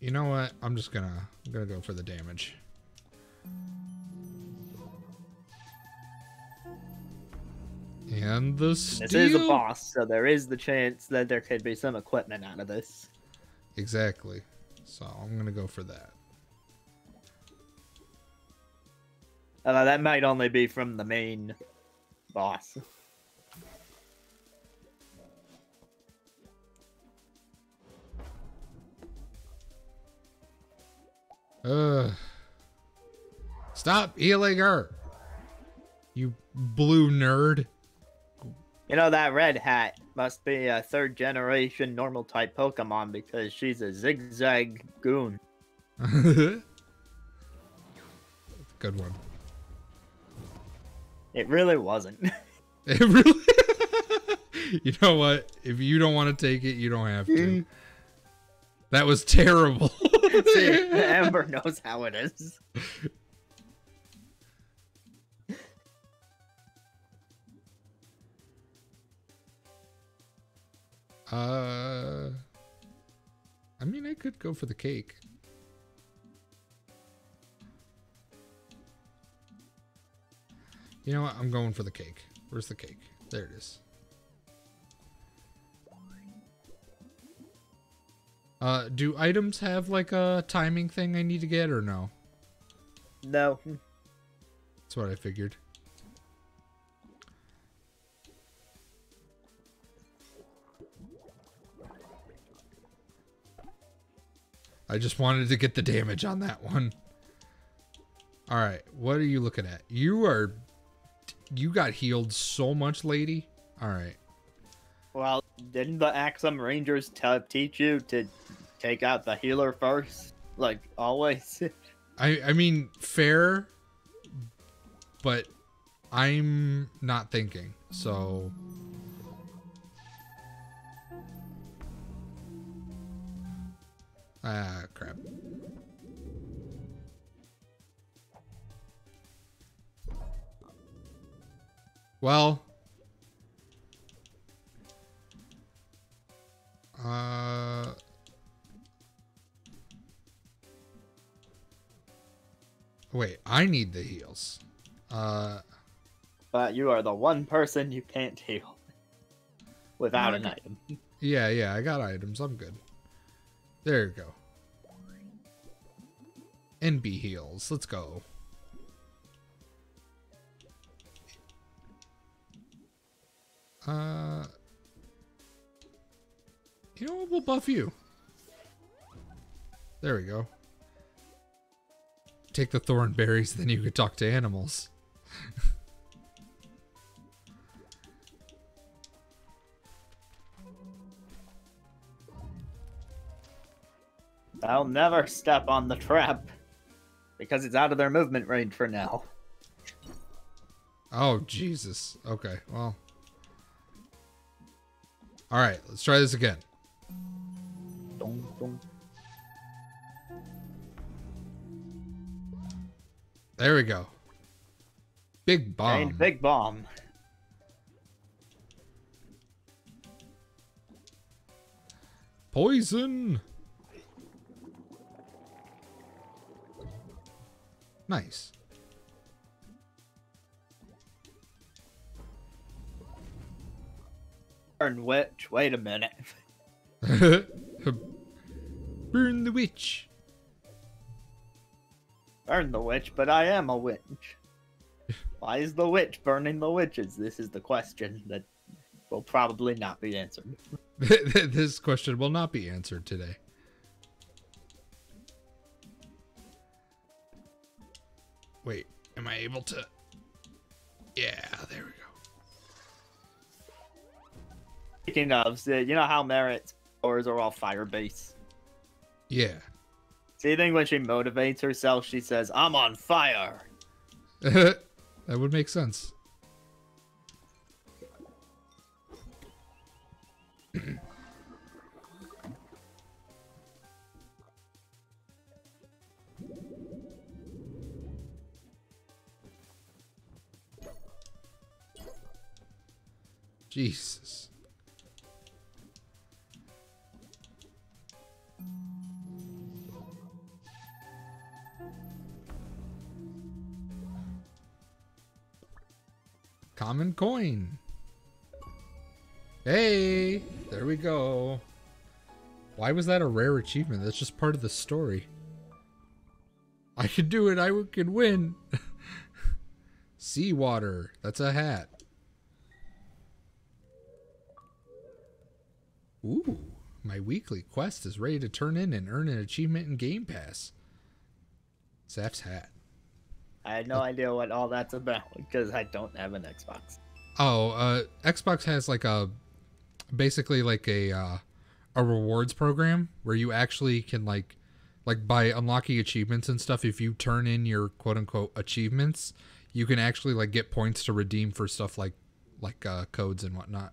Speaker 1: you know what? I'm just gonna I'm gonna go for the damage. And the steel.
Speaker 2: This is a boss, so there is the chance that there could be some equipment out of this.
Speaker 1: Exactly. So I'm gonna go for that.
Speaker 2: Although that might only be from the main boss.
Speaker 1: Ugh. Stop healing her. You blue nerd.
Speaker 2: You know, that red hat must be a third generation normal type Pokemon because she's a zigzag goon. *laughs*
Speaker 1: Good one.
Speaker 2: It really wasn't. *laughs*
Speaker 1: It really. *laughs* you know what? If you don't want to take it, you don't have to. Mm. That was terrible.
Speaker 2: See, Amber knows how it is.
Speaker 1: Uh, I mean, I could go for the cake. You know what? I'm going for the cake. Where's the cake? There it is. Uh, do items have like a timing thing I need to get or no?
Speaker 2: No.
Speaker 1: That's what I figured. I just wanted to get the damage on that one. All right, what are you looking at? You are you got healed so much, lady. All right.
Speaker 2: Well, didn't the Axum Rangers teach you to take out the healer first? Like always? *laughs*
Speaker 1: I I mean fair, but I'm not thinking. So Ah, crap. Well, uh, wait, I need the heals. Uh,
Speaker 2: but you are the one person you can't heal *laughs* without an item. *laughs*
Speaker 1: yeah, yeah, I got items. I'm good. There you go. NB heals. Let's go. Uh, you know what? We'll buff you. There we go. Take the thorn berries, then you can talk to animals. *laughs*
Speaker 2: I'll never step on the trap because it's out of their movement range for now.
Speaker 1: Oh, Jesus. Okay, well. Alright, let's try this again.
Speaker 2: Dun, dun.
Speaker 1: There we go. Big bomb.
Speaker 2: And big bomb.
Speaker 1: Poison. Nice.
Speaker 2: Burn witch. Wait a minute. *laughs*
Speaker 1: Burn the witch.
Speaker 2: Burn the witch, but I am a witch. Why is the witch burning the witches? This is the question that will probably not be answered. *laughs*
Speaker 1: this question will not be answered today. Wait, am I able to? Yeah, there we go.
Speaker 2: Speaking of, so you know how Maritte's powers are all fire based?
Speaker 1: Yeah.
Speaker 2: So you think when she motivates herself, she says, I'm on fire? *laughs*
Speaker 1: that would make sense. *clears throat* Jesus. Common coin. Hey, there we go. Why was that a rare achievement? That's just part of the story. I could do it. I could win. *laughs* Seawater. That's a hat. Ooh, my weekly quest is ready to turn in and earn an achievement in Game Pass. Zaf's hat.
Speaker 2: I had no idea what all that's about because I don't have an Xbox.
Speaker 1: Oh, uh, Xbox has like a basically like a uh, a rewards program where you actually can like like by unlocking achievements and stuff. If you turn in your quote unquote achievements, you can actually like get points to redeem for stuff like like uh, codes and whatnot.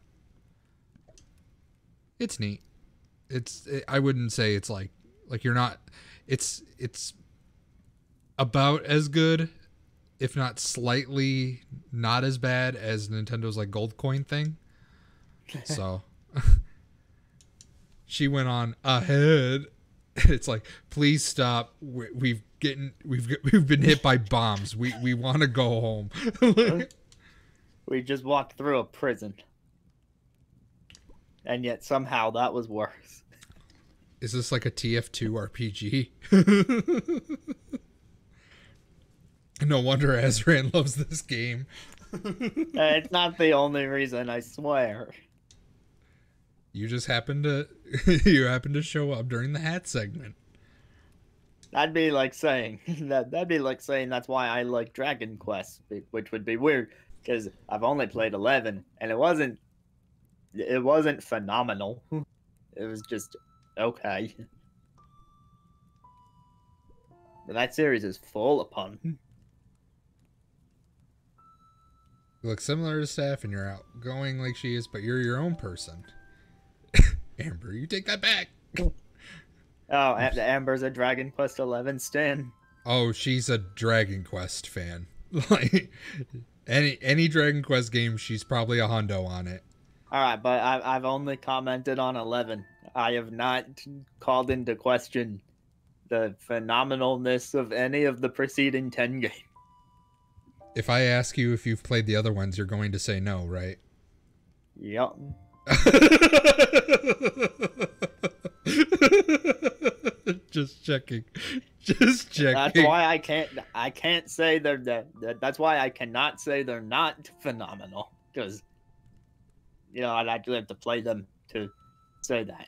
Speaker 1: It's neat. It's it, I wouldn't say it's like like you're not. It's it's about as good, if not slightly not as bad as Nintendo's like gold coin thing. *laughs* So *laughs* she went on ahead. *laughs* It's like, please stop. We, we've getting we've we've been hit by bombs. We we want to go home.
Speaker 2: we just walked through a prison, and yet somehow that was worse.
Speaker 1: Is this like a TF2 RPG? *laughs* no wonder Azran *laughs* loves this game.
Speaker 2: Uh, it's not the only reason, I swear.
Speaker 1: You just happened to *laughs* you happened to show up during the hat segment.
Speaker 2: That'd be like saying that. That'd be like saying that's why I like Dragon Quest, which would be weird because I've only played eleven, and it wasn't. It wasn't phenomenal. It was just okay. But that series is full of pun.
Speaker 1: You look similar to Steph, and you're outgoing like she is, but you're your own person. *laughs* Amber, you take that back. *laughs*
Speaker 2: Oh, Amber's a Dragon Quest Eleven stan.
Speaker 1: Oh, she's a Dragon Quest fan. *laughs* Like any any Dragon Quest game, she's probably a hundo on it.
Speaker 2: All right, but I, I've only commented on Eleven. I have not called into question the phenomenalness of any of the preceding ten games.
Speaker 1: If I ask you if you've played the other ones, you're going to say no, right?
Speaker 2: Yep. *laughs*
Speaker 1: Just checking. Just checking.
Speaker 2: That's why I can't. I can't say they're that. That's why I cannot say they're not phenomenal because you know I'd actually have to play them to say that.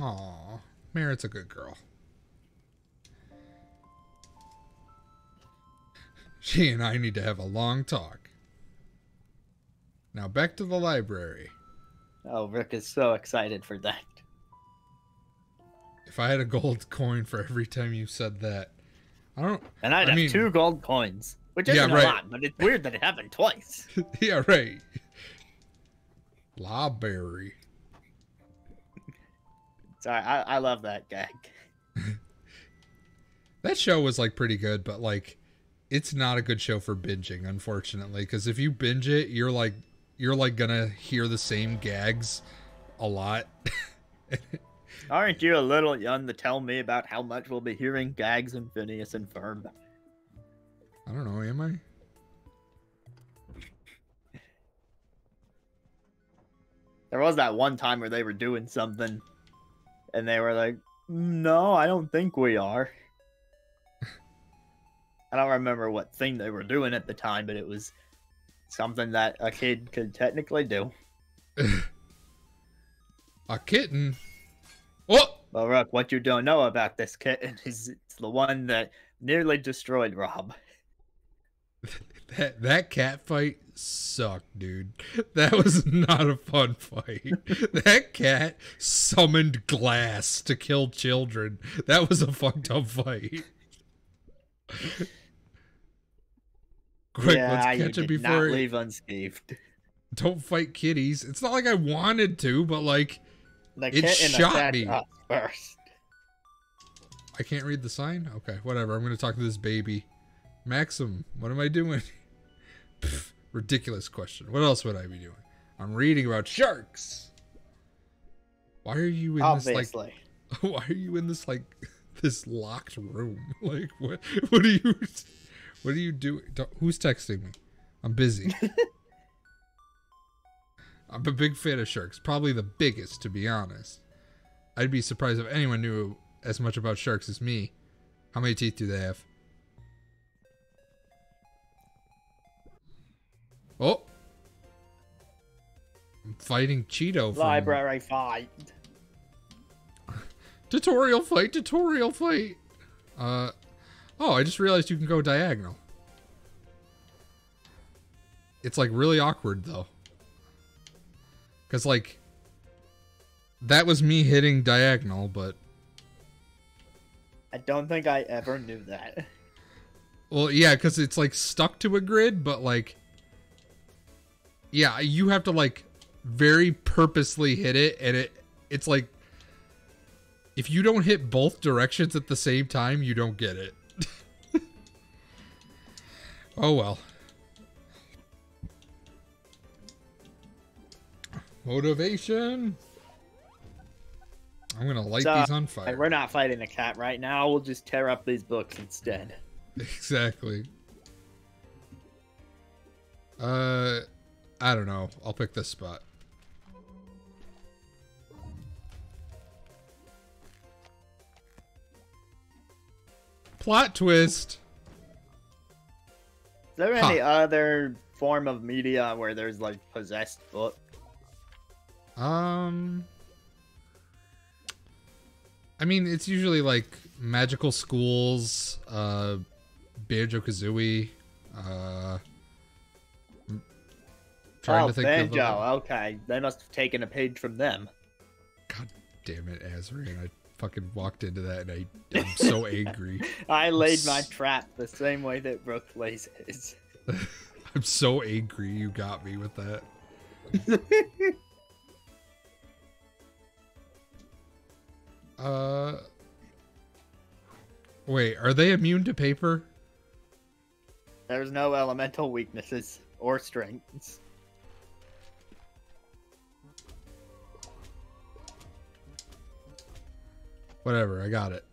Speaker 1: Aw, Maritte's a good girl. She and I need to have a long talk. Now back to the library.
Speaker 2: Oh, Rick is so excited for that.
Speaker 1: If I had a gold coin for every time you said that, I don't.
Speaker 2: And I'd
Speaker 1: I
Speaker 2: have
Speaker 1: mean-
Speaker 2: two gold coins, which
Speaker 1: Yeah,
Speaker 2: isn't
Speaker 1: right.
Speaker 2: a lot, but it's weird that it happened twice. *laughs*
Speaker 1: yeah, right. Library.
Speaker 2: Sorry, I, I love that gag. *laughs*
Speaker 1: That show was like pretty good, but like, it's not a good show for binging, unfortunately. Because if you binge it, you're like, you're like gonna hear the same gags a lot. *laughs*
Speaker 2: Aren't you a little young to tell me about how much we'll be hearing gags in Phineas and Ferb?
Speaker 1: I don't know, am I?
Speaker 2: There was that one time where they were doing something, and they were like, "No, I don't think we are." I don't remember what thing they were doing at the time, but it was something that a kid could technically do. *laughs*
Speaker 1: A kitten. Oh,
Speaker 2: Well, Rook, what you don't know about this kitten is it's the one that nearly destroyed Rob. *laughs*
Speaker 1: that that cat fight sucked, dude. That was not a fun fight. that cat summoned glass to kill children. That was a fucked up fight. Quick,
Speaker 2: yeah,
Speaker 1: let's catch it
Speaker 2: did not leave unscathed.
Speaker 1: Don't fight kitties. It's not like I wanted to, but like
Speaker 2: The
Speaker 1: It shot me.
Speaker 2: first.
Speaker 1: I can't read the sign? Okay, whatever. I'm going to talk to this baby. Maxim, what am I doing? *laughs* Pff, ridiculous question. What else would I be doing? I'm reading about sharks. Why are you in this like *laughs* why are you in this like *laughs* this locked room? Like what what are you what are you doing? Who's texting me? I'm busy. I'm a big fan of sharks. Probably the biggest, to be honest. I'd be surprised if anyone knew as much about sharks as me. How many teeth do they have? Oh! I'm fighting Cheeto from
Speaker 2: Library fight. *laughs*
Speaker 1: Tutorial fight, tutorial fight. Uh, oh, I just realized you can go diagonal. It's like really awkward though. Cause like, that was me hitting diagonal, but
Speaker 2: I don't think I ever knew that. *laughs*
Speaker 1: Well, yeah, because it's like stuck to a grid, but like, yeah, you have to like very purposely hit it, and it it's like if you don't hit both directions at the same time, you don't get it. *laughs* oh well. Motivation. I'm gonna light
Speaker 2: So,
Speaker 1: these on fire.
Speaker 2: we're not fighting a cat right now. We'll just tear up these books instead. *laughs*
Speaker 1: Exactly. Uh, I don't know. I'll pick this spot. Plot twist.
Speaker 2: Is there
Speaker 1: Huh.
Speaker 2: any other form of media where there's like possessed book?
Speaker 1: Um, I mean, it's usually like magical schools, uh, Banjo Kazooie. Uh, trying
Speaker 2: oh,
Speaker 1: to think
Speaker 2: Banjo.
Speaker 1: of.
Speaker 2: Okay, they must have taken a page from them.
Speaker 1: God damn it, Azrian! I fucking walked into that and I, I'm so *laughs* angry.
Speaker 2: I laid my trap the same way that Brooke lays his. *laughs*
Speaker 1: I'm so angry you got me with that. *laughs* uh, wait, are they immune to paper?
Speaker 2: There's no elemental weaknesses or strengths.
Speaker 1: Whatever, I got it.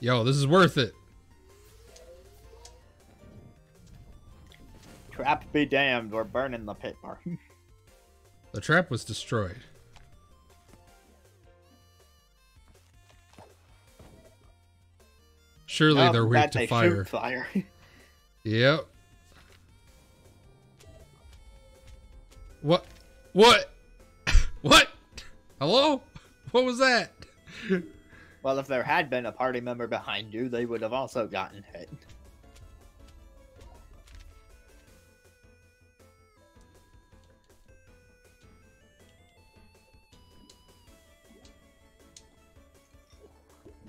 Speaker 1: Yo, this is worth it.
Speaker 2: Trap be damned, we're burning the paper. *laughs*
Speaker 1: The trap was destroyed. Surely
Speaker 2: Oh,
Speaker 1: they're weak to
Speaker 2: they
Speaker 1: fire.
Speaker 2: shoot fire. *laughs*
Speaker 1: Yep. What? What? *laughs* what? Hello? What was that?
Speaker 2: well, if there had been a party member behind you, they would have also gotten hit.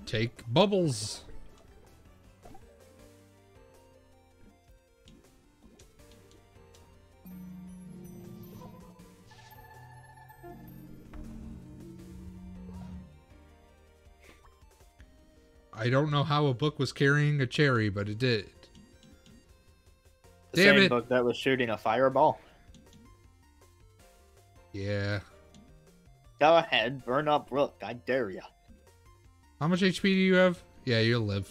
Speaker 1: Take bubbles. I don't know how a book was carrying a cherry, but it did.
Speaker 2: The
Speaker 1: Damn
Speaker 2: same
Speaker 1: it.
Speaker 2: book that was shooting a fireball.
Speaker 1: Yeah.
Speaker 2: Go ahead, burn up Rook. I dare ya.
Speaker 1: How much HP do you have? Yeah, you'll live.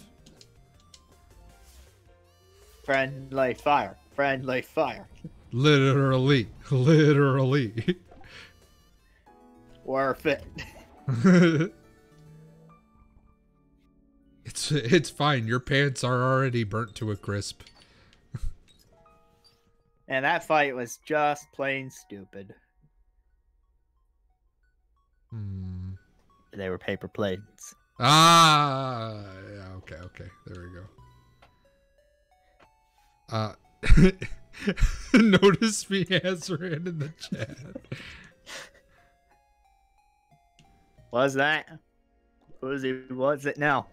Speaker 2: Friendly fire. Friendly fire.
Speaker 1: Literally. Literally. *laughs*
Speaker 2: Worth it. *laughs*
Speaker 1: it's it's fine. Your pants are already burnt to a crisp.
Speaker 2: And that fight was just plain stupid.
Speaker 1: Hmm.
Speaker 2: They were paper plates.
Speaker 1: Ah, yeah, okay, okay. There we go. Uh, *laughs* notice me Azran in the chat.
Speaker 2: Was that? Was it? Was it now?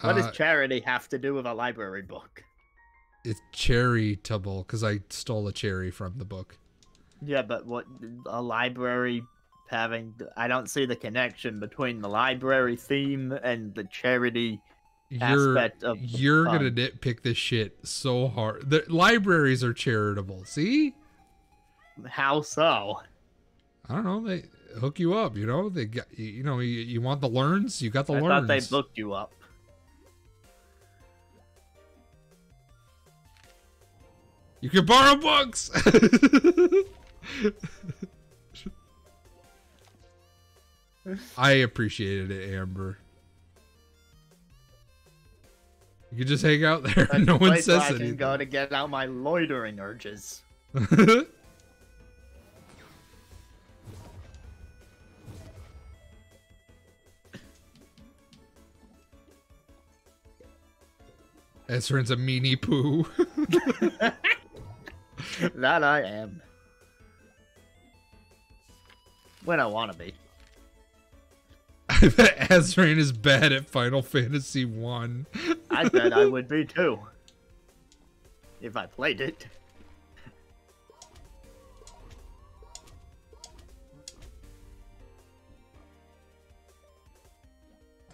Speaker 2: What
Speaker 1: Uh,
Speaker 2: does charity have to do with a library book?
Speaker 1: it's charitable because I stole a cherry from the book.
Speaker 2: Yeah, but what a library having? I don't see the connection between the library theme and the charity.
Speaker 1: You're
Speaker 2: Aspect of the
Speaker 1: you're gonna nitpick this shit so hard. The libraries are charitable. See,
Speaker 2: How so?
Speaker 1: I don't know. They hook you up. You know, they got you. You know, you, you want the learns. You got the learns.
Speaker 2: I
Speaker 1: learns.
Speaker 2: thought they booked you up.
Speaker 1: You can borrow books. *laughs* I appreciated it, Amber. You can just hang out there.
Speaker 2: That's
Speaker 1: no one
Speaker 2: place where
Speaker 1: says
Speaker 2: I can go to get out my loitering urges. *laughs*
Speaker 1: Ezra's a meanie poo. *laughs* *laughs*
Speaker 2: that I am. When I want to be.
Speaker 1: I *laughs* bet Azrain is bad at Final Fantasy One.
Speaker 2: I bet I would be *laughs* too. If I played it.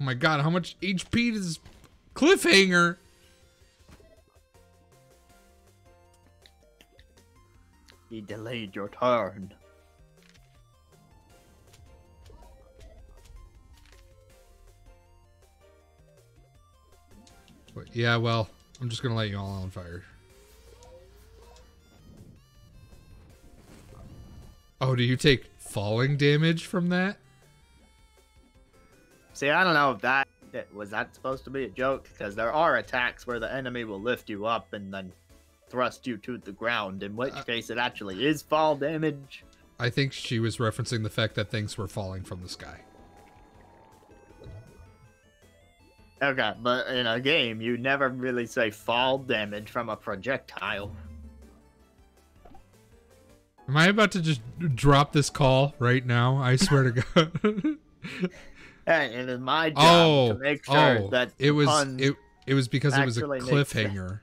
Speaker 1: Oh my god, how much HP does Cliffhanger?
Speaker 2: He delayed your turn.
Speaker 1: But yeah, well, I'm just gonna let you all on fire. Oh, do you take falling damage from that?
Speaker 2: See, I don't know if that that- was that supposed to be a joke because there are attacks where the enemy will lift you up and then thrust you to the ground. In which
Speaker 1: Uh,
Speaker 2: case, it actually is fall damage.
Speaker 1: I think she was referencing the fact that things were falling from the sky.
Speaker 2: Okay, but in a game, you never really say fall damage from a projectile.
Speaker 1: Am I about to just drop this call right now? I swear to *laughs* God.
Speaker 2: Hey, it is my job
Speaker 1: oh,
Speaker 2: to make sure
Speaker 1: oh,
Speaker 2: that
Speaker 1: it was it. It was because it was a cliffhanger.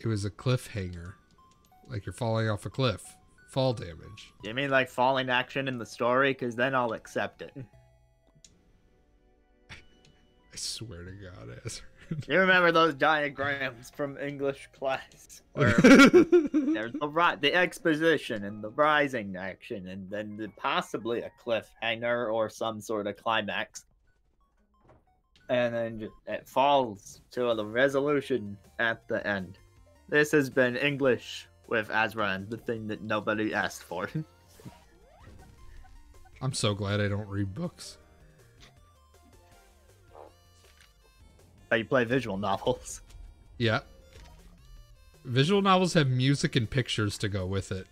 Speaker 1: It was a cliffhanger, like you're falling off a cliff. Fall damage.
Speaker 2: You mean like falling action in the story? Because then I'll accept it. *laughs*
Speaker 1: I swear to God, Ezra.
Speaker 2: You remember those diagrams from English class? Where *laughs* there's the ri- the exposition and the rising action, and then the, possibly a cliffhanger or some sort of climax, and then it falls to the resolution at the end. This has been English with Azran, the thing that nobody asked for. *laughs*
Speaker 1: I'm so glad I don't read books.
Speaker 2: But you play visual novels. *laughs*
Speaker 1: Yeah. Visual novels have music and pictures to go with it.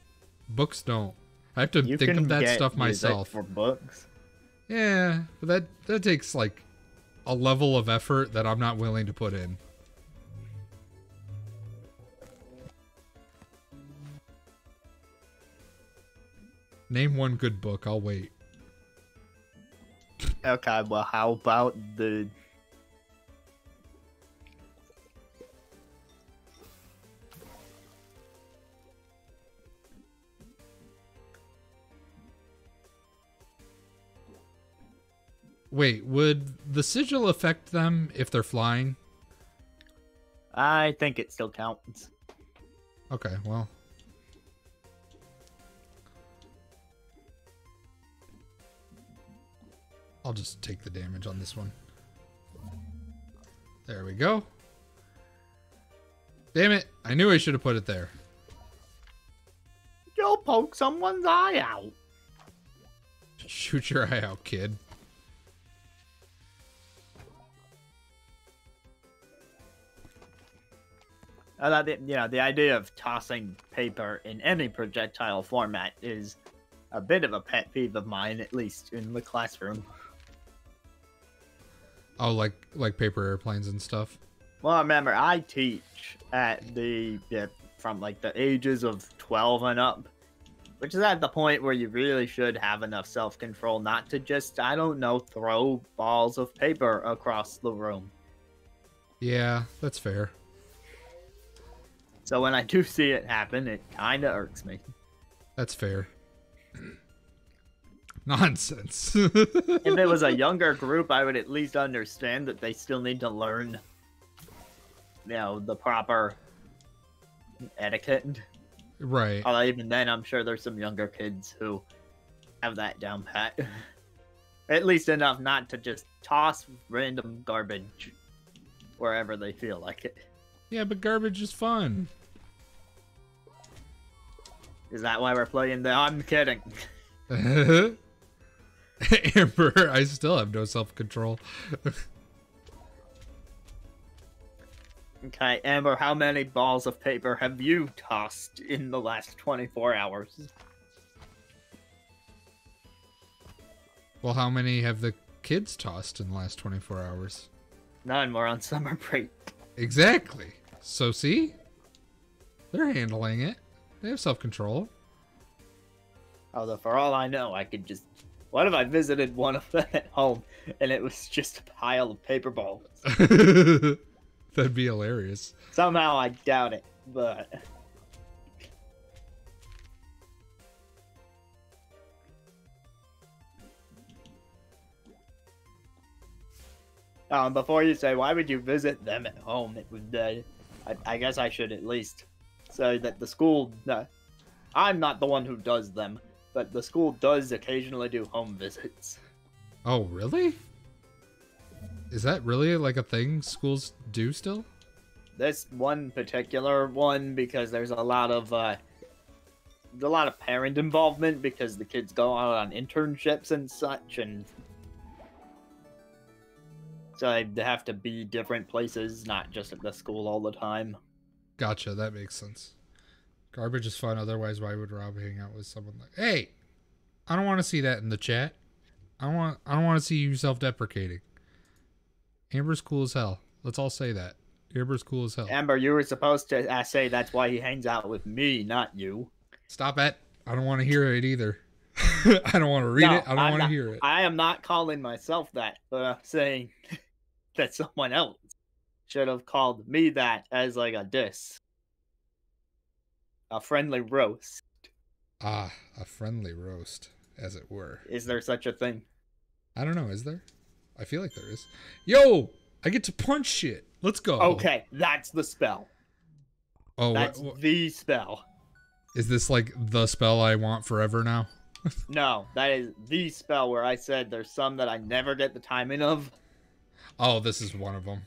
Speaker 1: Books don't. I have to
Speaker 2: You
Speaker 1: think of that
Speaker 2: get
Speaker 1: stuff
Speaker 2: music
Speaker 1: myself.
Speaker 2: for books.
Speaker 1: Yeah, but that that takes like a level of effort that I'm not willing to put in. Name one good book. I'll wait.
Speaker 2: Okay, well, how about the
Speaker 1: Wait, would the sigil affect them if they're flying?
Speaker 2: I think it still counts.
Speaker 1: Okay, well. I'll just take the damage on this one. There we go. Damn it. I knew I should have put it there.
Speaker 2: You'll poke someone's eye out.
Speaker 1: Shoot your eye out, kid.
Speaker 2: I thought that, you know, the idea of tossing paper in any projectile format is a bit of a pet peeve of mine, at least in the classroom.
Speaker 1: Oh, like like paper airplanes and stuff.
Speaker 2: Well, remember, I teach at the, yeah, from like the ages of 12 and up, which is at the point where you really should have enough self control not to just, I don't know, throw balls of paper across the room.
Speaker 1: Yeah, that's fair.
Speaker 2: So when I do see it happen, it kind of irks me.
Speaker 1: That's fair. *laughs* Nonsense. *laughs*
Speaker 2: if it was a younger group, I would at least understand that they still need to learn, you know, the proper etiquette.
Speaker 1: right.
Speaker 2: Although even then, I'm sure there's some younger kids who have that down pat. *laughs* at least enough not to just toss random garbage wherever they feel like it.
Speaker 1: Yeah, but garbage is fun.
Speaker 2: Is that why we're playing the? I'm kidding. *laughs*
Speaker 1: Amber, I still have no self control.
Speaker 2: Okay, Amber, how many balls of paper have you tossed in the last 24 hours?
Speaker 1: well, how many have the kids tossed in the last 24 hours?
Speaker 2: None. We're on summer break.
Speaker 1: Exactly. So, see? They're handling it. They have self control.
Speaker 2: Although, for all I know, I could just What if I visited one of them at home and it was just a pile of paper balls? *laughs*
Speaker 1: That'd be hilarious.
Speaker 2: Somehow I doubt it, but Um, before you say why would you visit them at home, it would. Uh, I, I guess I should at least say that the school. Uh, I'm not the one who does them, but the school does occasionally do home visits.
Speaker 1: Oh, really? Is that really like a thing schools do still?
Speaker 2: This one particular one because there's a lot of uh, a lot of parent involvement because the kids go out on internships and such, and so they have to be different places, not just at the school all the time.
Speaker 1: Gotcha. That makes sense. Garbage is fun. Otherwise, why would Rob hang out with someone like? Hey, I don't want to see that in the chat. I don't want. I don't want to see you self-deprecating. Amber's cool as hell. Let's all say that. Amber's cool as hell.
Speaker 2: Amber, you were supposed to uh, say that's why he hangs out with me, not you.
Speaker 1: Stop it. I don't want to hear it either. *laughs* I don't want to read
Speaker 2: No,
Speaker 1: it. I don't want to hear it.
Speaker 2: I am not calling myself that, but I'm saying *laughs* that someone else should have called me that as like a diss. A friendly roast.
Speaker 1: Ah, a friendly roast, as it were.
Speaker 2: Is there such a thing?
Speaker 1: I don't know. Is there? I feel like there is. Yo, I get to punch shit. Let's go.
Speaker 2: Okay, that's the spell.
Speaker 1: Oh,
Speaker 2: That's
Speaker 1: wha-
Speaker 2: the spell.
Speaker 1: is this like the spell I want forever now? *laughs*
Speaker 2: No, that is the spell where I said there's some that I never get the timing of.
Speaker 1: Oh, this is one of them.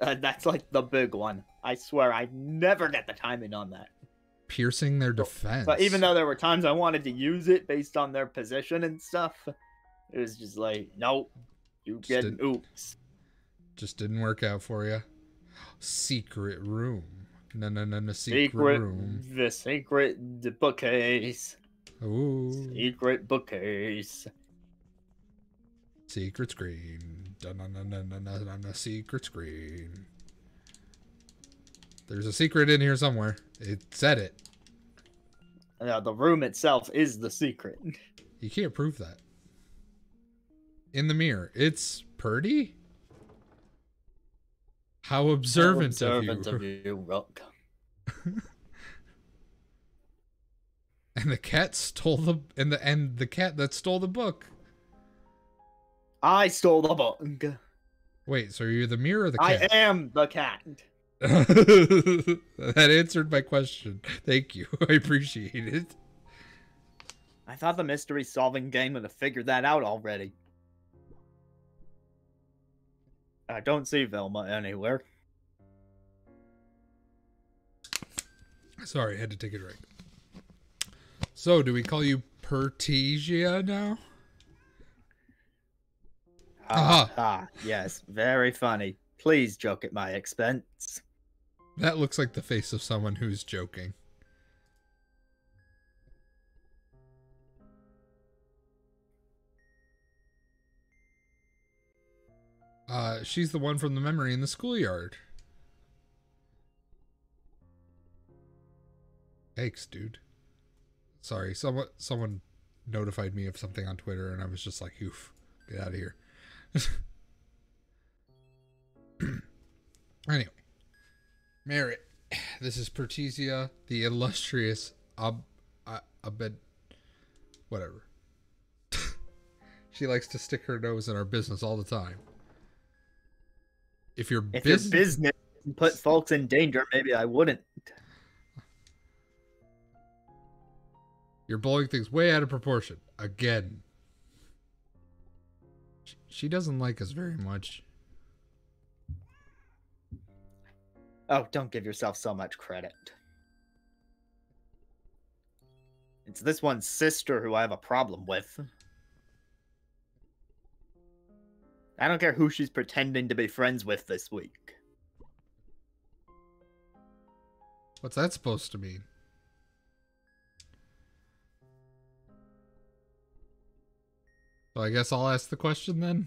Speaker 2: Uh, that's like the big one. I swear I never get the timing on that.
Speaker 1: Piercing their defense.
Speaker 2: But even though there were times I wanted to use it based on their position and stuff, it was just like, nope, you get
Speaker 1: didn't-
Speaker 2: oops.
Speaker 1: just didn't work out for you. Secret room. No, no, no, no. Secret,
Speaker 2: Secret,
Speaker 1: room.
Speaker 2: the secret bookcase,
Speaker 1: Ooh.
Speaker 2: secret bookcase.
Speaker 1: Secret screen. Dun, dun, dun, dun, dun, dun, dun, secret screen. There's a secret in here somewhere. It said it.
Speaker 2: Now the room itself is the secret.
Speaker 1: You can't prove that. In the mirror. It's Purdy? How observant,
Speaker 2: How
Speaker 1: of, you.
Speaker 2: of you, Rook. *laughs*
Speaker 1: And the cat stole the and the and the cat that stole the book.
Speaker 2: I stole the book.
Speaker 1: Wait, so you're the mirror or the cat?
Speaker 2: I am the cat. *laughs*
Speaker 1: that answered my question. Thank you. *laughs* I appreciate it.
Speaker 2: I thought the mystery solving game would have figured that out already. I don't see Velma anywhere.
Speaker 1: Sorry, I had to take a right. So, do we call you Pertisia now? Aha.
Speaker 2: Ah, yes, very funny. Please joke at my expense.
Speaker 1: That looks like the face of someone who's joking. Uh, she's the one from the memory in the schoolyard. Thanks, dude. Sorry, someone someone notified me of something on Twitter, and I was just like, "Oof, get out of here." *laughs* anyway, Maritte. This is Pertisia, the illustrious Ab, Abed, whatever. *laughs* she likes to stick her nose in our business all the time. If your
Speaker 2: If
Speaker 1: business,
Speaker 2: your business put folks in danger, maybe I wouldn't.
Speaker 1: you're blowing things way out of proportion again. She doesn't like us very much.
Speaker 2: Oh, don't give yourself so much credit. It's this one's sister who I have a problem with. I don't care who she's pretending to be friends with this week.
Speaker 1: What's that supposed to mean? So I guess I'll ask the question then.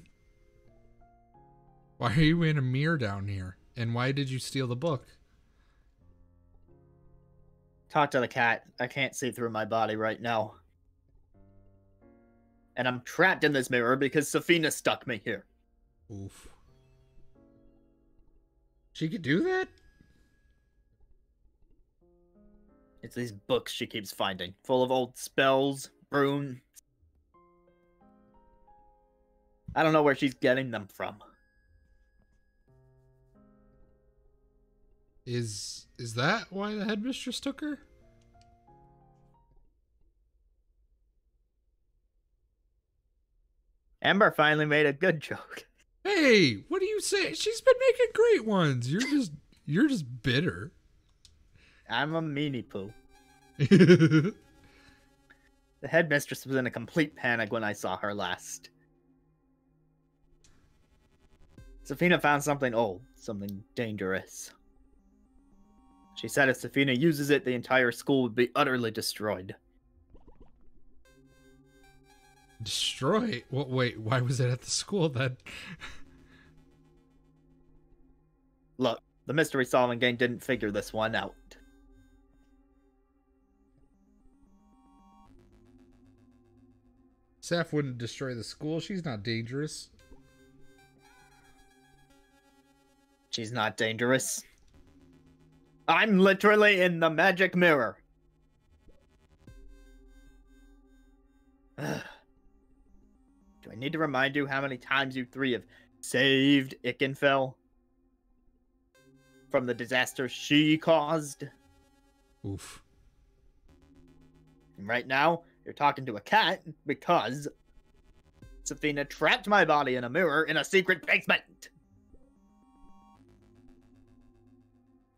Speaker 1: Why are you in a mirror down here? And why did you steal the book?
Speaker 2: Talk to the cat. I can't see through my body right now. and I'm trapped in this mirror because Safina stuck me here.
Speaker 1: Oof. She could do that?
Speaker 2: It's these books she keeps finding, full of old spells, runes. I don't know where she's getting them from.
Speaker 1: Is is that why the headmistress took her?
Speaker 2: Amber finally made a good joke.
Speaker 1: Hey, what do you say? She's been making great ones. You're just you're just bitter.
Speaker 2: I'm a meanie poo. *laughs* The headmistress was in a complete panic when I saw her last. Safina found something old, something dangerous. She said if Safina uses it, the entire school would be utterly destroyed.
Speaker 1: Destroy? What? Wait, why was it at the school then?
Speaker 2: Look, the mystery solving game didn't figure this one out.
Speaker 1: Saf wouldn't destroy the school. She's not dangerous.
Speaker 2: She's not dangerous. I'm literally in the magic mirror. Ugh. Do I need to remind you how many times you three have saved Ikenfell from the disaster she caused?
Speaker 1: Oof.
Speaker 2: And right now, you're talking to a cat because Safina trapped my body in a mirror in a secret basement.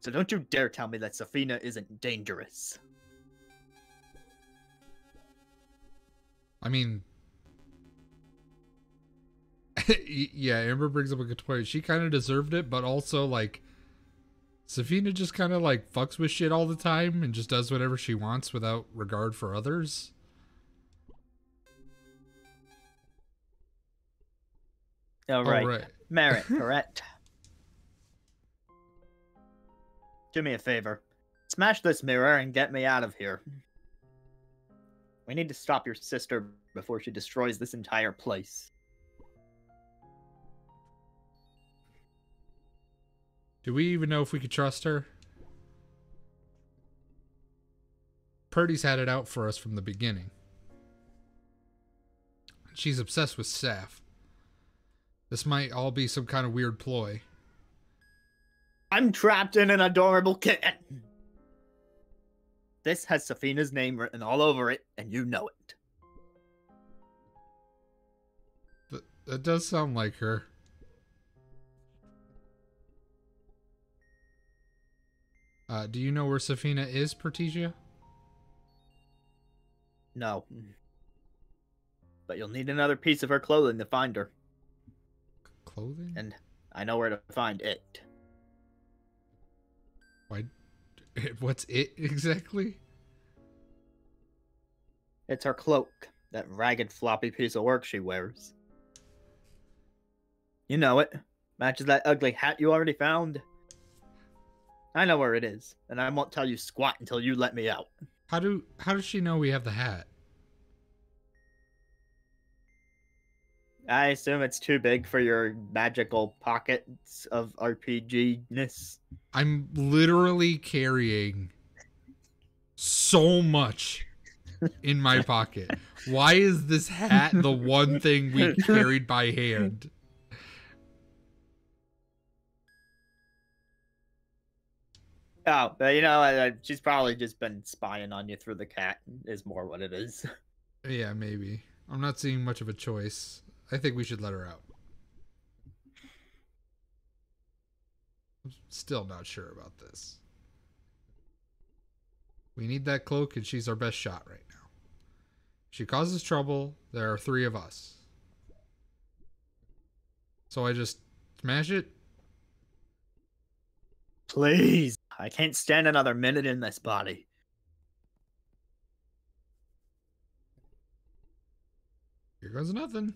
Speaker 2: So don't you dare tell me that Safina isn't dangerous.
Speaker 1: I mean, *laughs* yeah, Amber brings up a good point. She kind of deserved it, but also like, Safina just kind of like fucks with shit all the time and just does whatever she wants without regard for others.
Speaker 2: All right.
Speaker 1: All right.
Speaker 2: Maritte, *laughs* correct. Do me a favor. Smash this mirror and get me out of here. We need to stop your sister before she destroys this entire place.
Speaker 1: Do we even know if we could trust her? Purdy's had it out for us from the beginning. She's obsessed with Saf. This might all be some kind of weird ploy.
Speaker 2: I'm trapped in an adorable kitten. This has Safina's name written all over it, and you know it.
Speaker 1: That, that does sound like her. Uh, do you know where Safina is, Pertisia?
Speaker 2: No. But you'll need another piece of her clothing to find her,
Speaker 1: Clothing?
Speaker 2: and I know where to find it.
Speaker 1: Why? *laughs* What's it *laughs* exactly?
Speaker 2: It's her cloak, that ragged floppy piece of work she wears. You know it. Matches that ugly hat you already found. I know where it is, and I won't tell you squat until you let me out.
Speaker 1: How do how does she know we have the hat?
Speaker 2: I assume it's too big for your magical pockets of RPG ness.
Speaker 1: I'm literally carrying so much in my pocket. Why is this hat the one thing we *laughs* carried by hand?
Speaker 2: Oh, but you know, uh, she's probably just been spying on you through the cat, is more what it is.
Speaker 1: Yeah, maybe. I'm not seeing much of a choice. I think we should let her out. I'm still not sure about this. We need that cloak, and she's our best shot right now. If she causes trouble, there are three of us. So I just smash it.
Speaker 2: Please. I can't stand another minute in this body.
Speaker 1: Here goes nothing.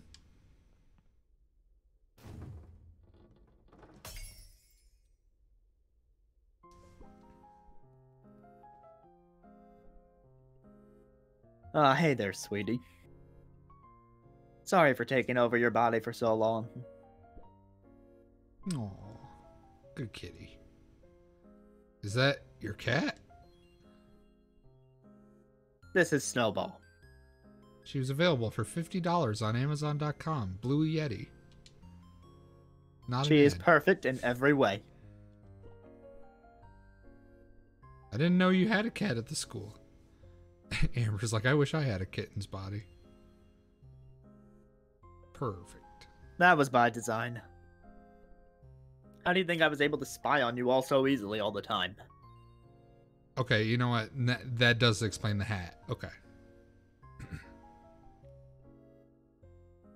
Speaker 2: Ah, hey there, sweetie. Sorry for taking over your body for so long.
Speaker 1: Aw, good kitty. Is that your cat?
Speaker 2: This is Snowball.
Speaker 1: She was available for $50 on Amazon.com. Blue Yeti. Not
Speaker 2: She is perfect in every way.
Speaker 1: I didn't know you had a cat at the school. *laughs* Amber's like, I wish I had a kitten's body. Perfect.
Speaker 2: That was by design. How do you think I was able to spy on you all so easily all the time?
Speaker 1: Okay, you know what? That, that does explain the hat. Okay. it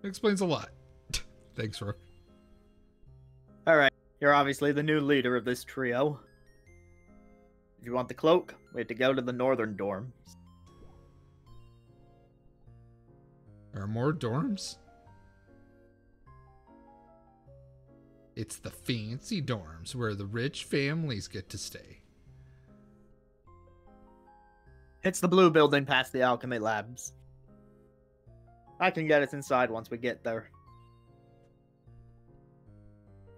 Speaker 1: *clears throat* explains a lot. *laughs* Thanks, Rook.
Speaker 2: Alright, you're obviously the new leader of this trio. If you want the cloak, we have to go to the northern dorms.
Speaker 1: There are more dorms? It's the fancy dorms where the rich families get to stay.
Speaker 2: It's the blue building past the alchemy labs. I can get us inside once we get there.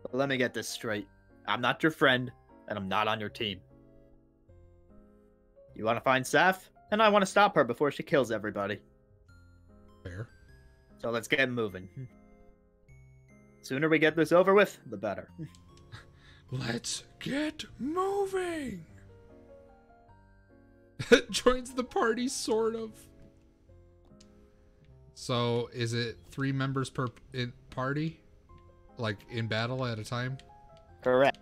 Speaker 2: But let me get this straight. I'm not your friend, and I'm not on your team. You want to find Saf, and I want to stop her before she kills everybody.
Speaker 1: Fair.
Speaker 2: So let's get moving. Sooner we get this over with, the better.
Speaker 1: Let's get moving. *laughs* Joins the party, sort of. So, is it three members per in party? Like in battle at a time?
Speaker 2: Correct.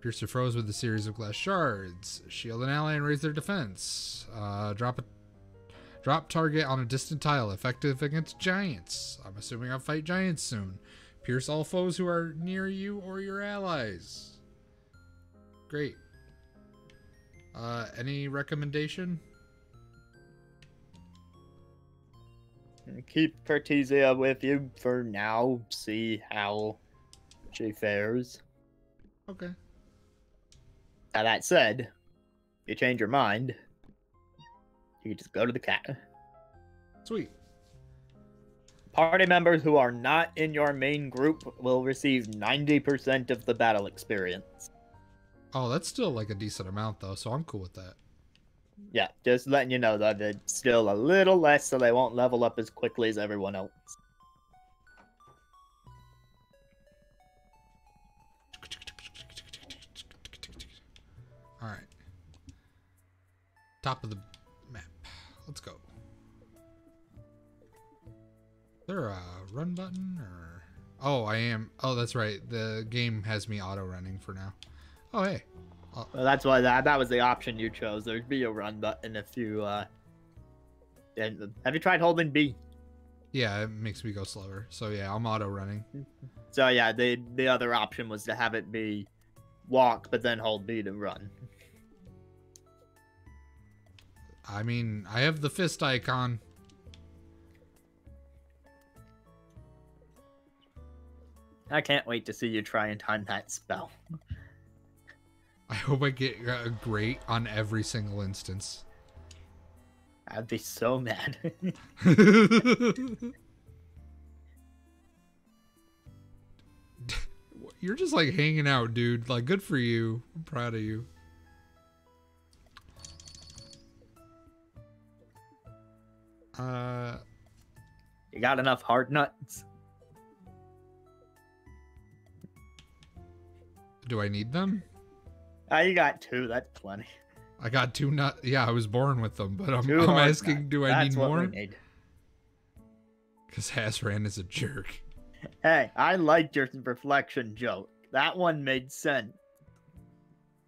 Speaker 1: Pierce your foes with a series of glass shards. Shield an ally and raise their defense. Uh, drop a drop target on a distant tile, effective against giants. I'm assuming I'll fight giants soon. Pierce all foes who are near you or your allies. Great. Uh, any recommendation?
Speaker 2: Keep Pertisia with you for now. See how she fares.
Speaker 1: Okay.
Speaker 2: Now that said, you change your mind, you can just go to the cat.
Speaker 1: Sweet.
Speaker 2: Party members who are not in your main group will receive 90% of the battle experience.
Speaker 1: Oh, that's still like a decent amount though, so I'm cool with that.
Speaker 2: Yeah, just letting you know that it's still a little less so they won't level up as quickly as everyone else.
Speaker 1: All right. Top of the there a run button or? Oh, I am. Oh, that's right. The game has me auto running for now. Oh, hey.
Speaker 2: Well, that's why that that was the option you chose. There'd be a run button if you uh. And have you tried holding B?
Speaker 1: Yeah, it makes me go slower. So yeah, I'm auto running. *laughs*
Speaker 2: So yeah, the the other option was to have it be walk, but then hold B to run.
Speaker 1: I mean, I have the fist icon.
Speaker 2: I can't wait to see you try and time that spell.
Speaker 1: I hope I get a great on every single instance.
Speaker 2: I'd be so mad. *laughs* *laughs*
Speaker 1: You're just like hanging out, dude. Like, good for you. I'm proud of you. Uh,
Speaker 2: you got enough hard nuts?
Speaker 1: Do I need them?
Speaker 2: Ah, you got two. That's plenty.
Speaker 1: I got two nut. Yeah, I was born with them, but I'm, I'm asking,
Speaker 2: nuts.
Speaker 1: do I
Speaker 2: That's
Speaker 1: need more?
Speaker 2: need.
Speaker 1: Because Hasran is a jerk.
Speaker 2: Hey, I liked your reflection joke. That one made sense.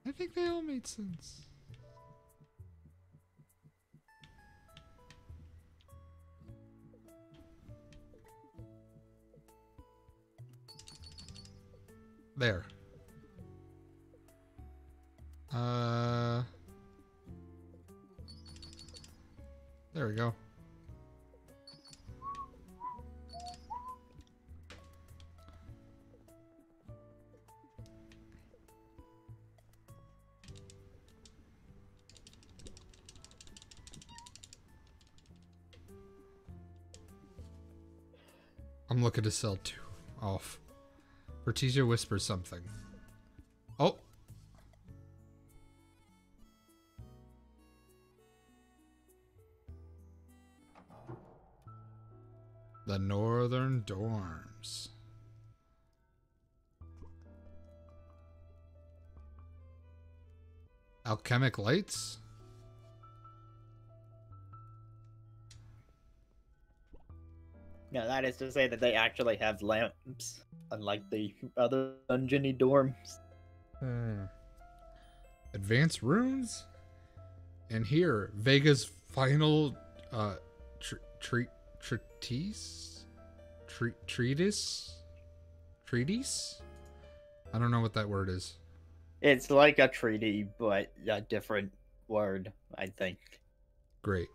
Speaker 1: I think they all made sense. There. Uh. There we go. I'm looking to sell two off. Pertisia whispers something. Oh. The Northern Dorms. Alchemic lights?
Speaker 2: Yeah, that is to say that they actually have lamps, unlike the other dungeony dorms.
Speaker 1: Hmm. Advanced runes? And here, Vega's final uh tr- tre- treatise? Tre- treatise? Treatise? I don't know what that word is.
Speaker 2: It's like a treaty, but a different word, I think.
Speaker 1: Great.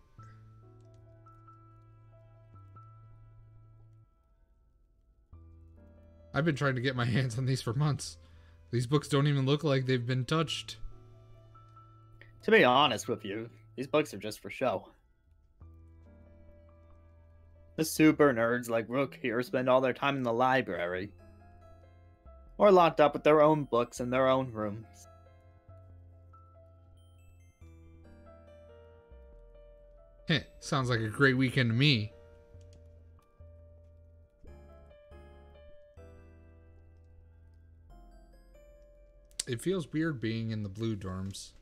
Speaker 1: I've been trying to get my *laughs* hands on these for months. These books don't even look like they've been touched.
Speaker 2: To be honest with you, these books are just for show. The super nerds like Rook here spend all their time in the library. Or locked up with their own books in their own rooms.
Speaker 1: Heh, sounds like a great weekend to me. It feels weird being in the blue dorms.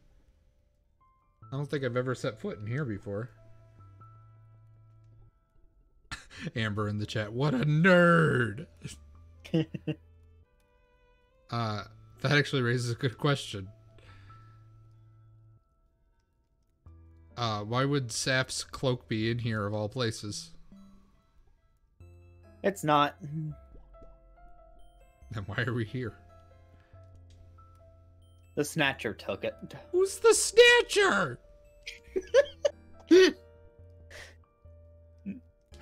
Speaker 1: I don't think I've ever set foot in here before. Amber in the chat, what a nerd! *laughs* uh, that actually raises a good question. Uh, why would Saf's cloak be in here of all places?
Speaker 2: It's not. *laughs*
Speaker 1: Then why are we here?
Speaker 2: The Snatcher took it.
Speaker 1: Who's the Snatcher? *laughs*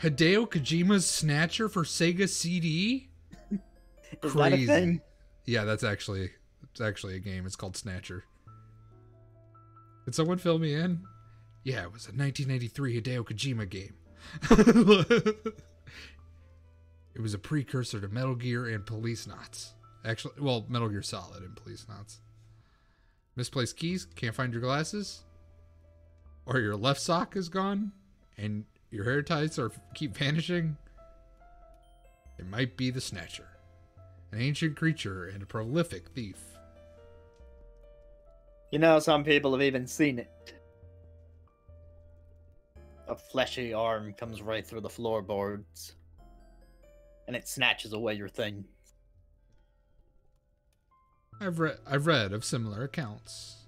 Speaker 1: Hideo Kojima's Snatcher for Sega CD? *laughs*
Speaker 2: Is that a thing?
Speaker 1: Yeah, that's actually it's actually a game. It's called Snatcher. Did someone fill me in? Yeah, it was a 1993 Hideo Kojima game. *laughs* it was a precursor to Metal Gear and Policenauts. Actually, well, Metal Gear Solid and Policenauts. Misplaced keys, can't find your glasses, or your left sock is gone, and your hair ties are keep vanishing. It might be the Snatcher an ancient creature and a prolific thief.
Speaker 2: You know, some people have even seen it. A fleshy arm comes right through the floorboards, and it snatches away your thing.
Speaker 1: I've read I've read of similar accounts.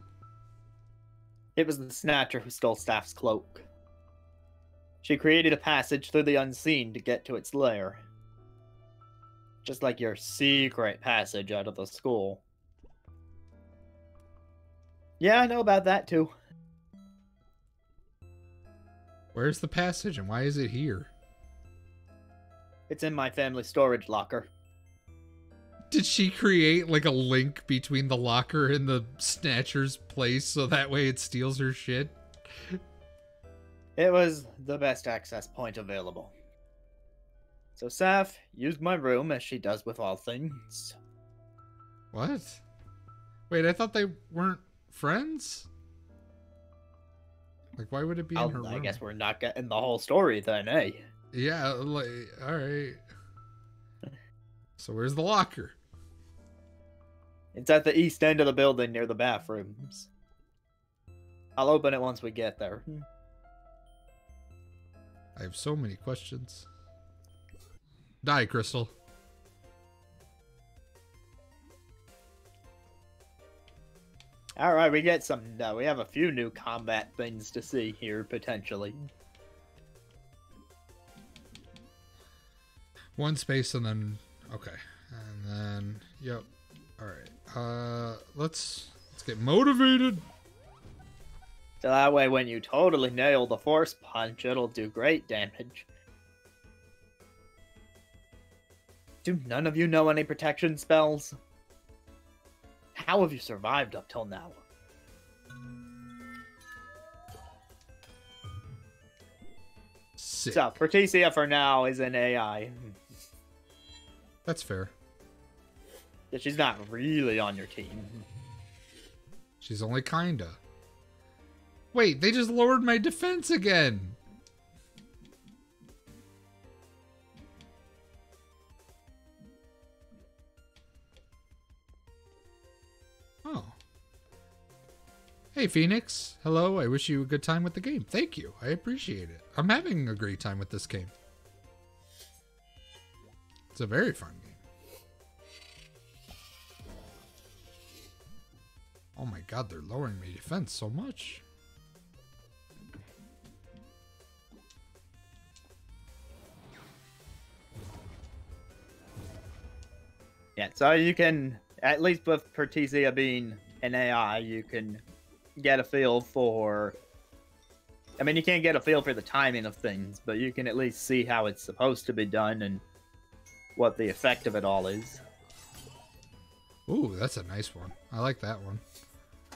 Speaker 2: It was the Snatcher who stole Saf's cloak. She created a passage through the unseen to get to its lair. Just like your secret passage out of the school. Yeah, I know about that too.
Speaker 1: Where's the passage and why is it here?
Speaker 2: It's in my family storage locker.
Speaker 1: Did she create like a link between the locker and the snatcher's place so that way it steals her shit?
Speaker 2: It was the best access point available. So Saf used my room as she does with all things.
Speaker 1: What? Wait, I thought they weren't friends? Like why would it be in
Speaker 2: I'll-
Speaker 1: her
Speaker 2: I
Speaker 1: room?
Speaker 2: guess we're not getting the whole story then, eh?
Speaker 1: Yeah, like all right. So where's the locker?
Speaker 2: It's at the east end of the building near the bathrooms. I'll open it once we get there.
Speaker 1: I have so many questions. Die, Crystal.
Speaker 2: All right, we get some. Uh, we have a few new combat things to see here potentially.
Speaker 1: One space and then okay. And then yep. Alright. Uh let's let's get motivated.
Speaker 2: So that way, when you totally nail the force punch, it'll do great damage. Do none of you know any protection spells? How have you survived up till now?
Speaker 1: Sick.
Speaker 2: So, Pertisia for now is an AI.
Speaker 1: That's fair.
Speaker 2: she's not really on your team.
Speaker 1: She's only kinda. Wait, they just lowered my defense again. Oh. Hey, Phoenix. Hello. I wish you a good time with the game. Thank you. I appreciate it. I'm having a great time with this game. It's a very fun game. Oh my god, they're lowering my defense so much.
Speaker 2: Yeah, so you can at least with Pertisia being an AI, you can get a feel for. I mean, you can't get a feel for the timing of things, but you can at least see how it's supposed to be done and what the effect of it all is.
Speaker 1: Ooh, that's a nice one. I like that one.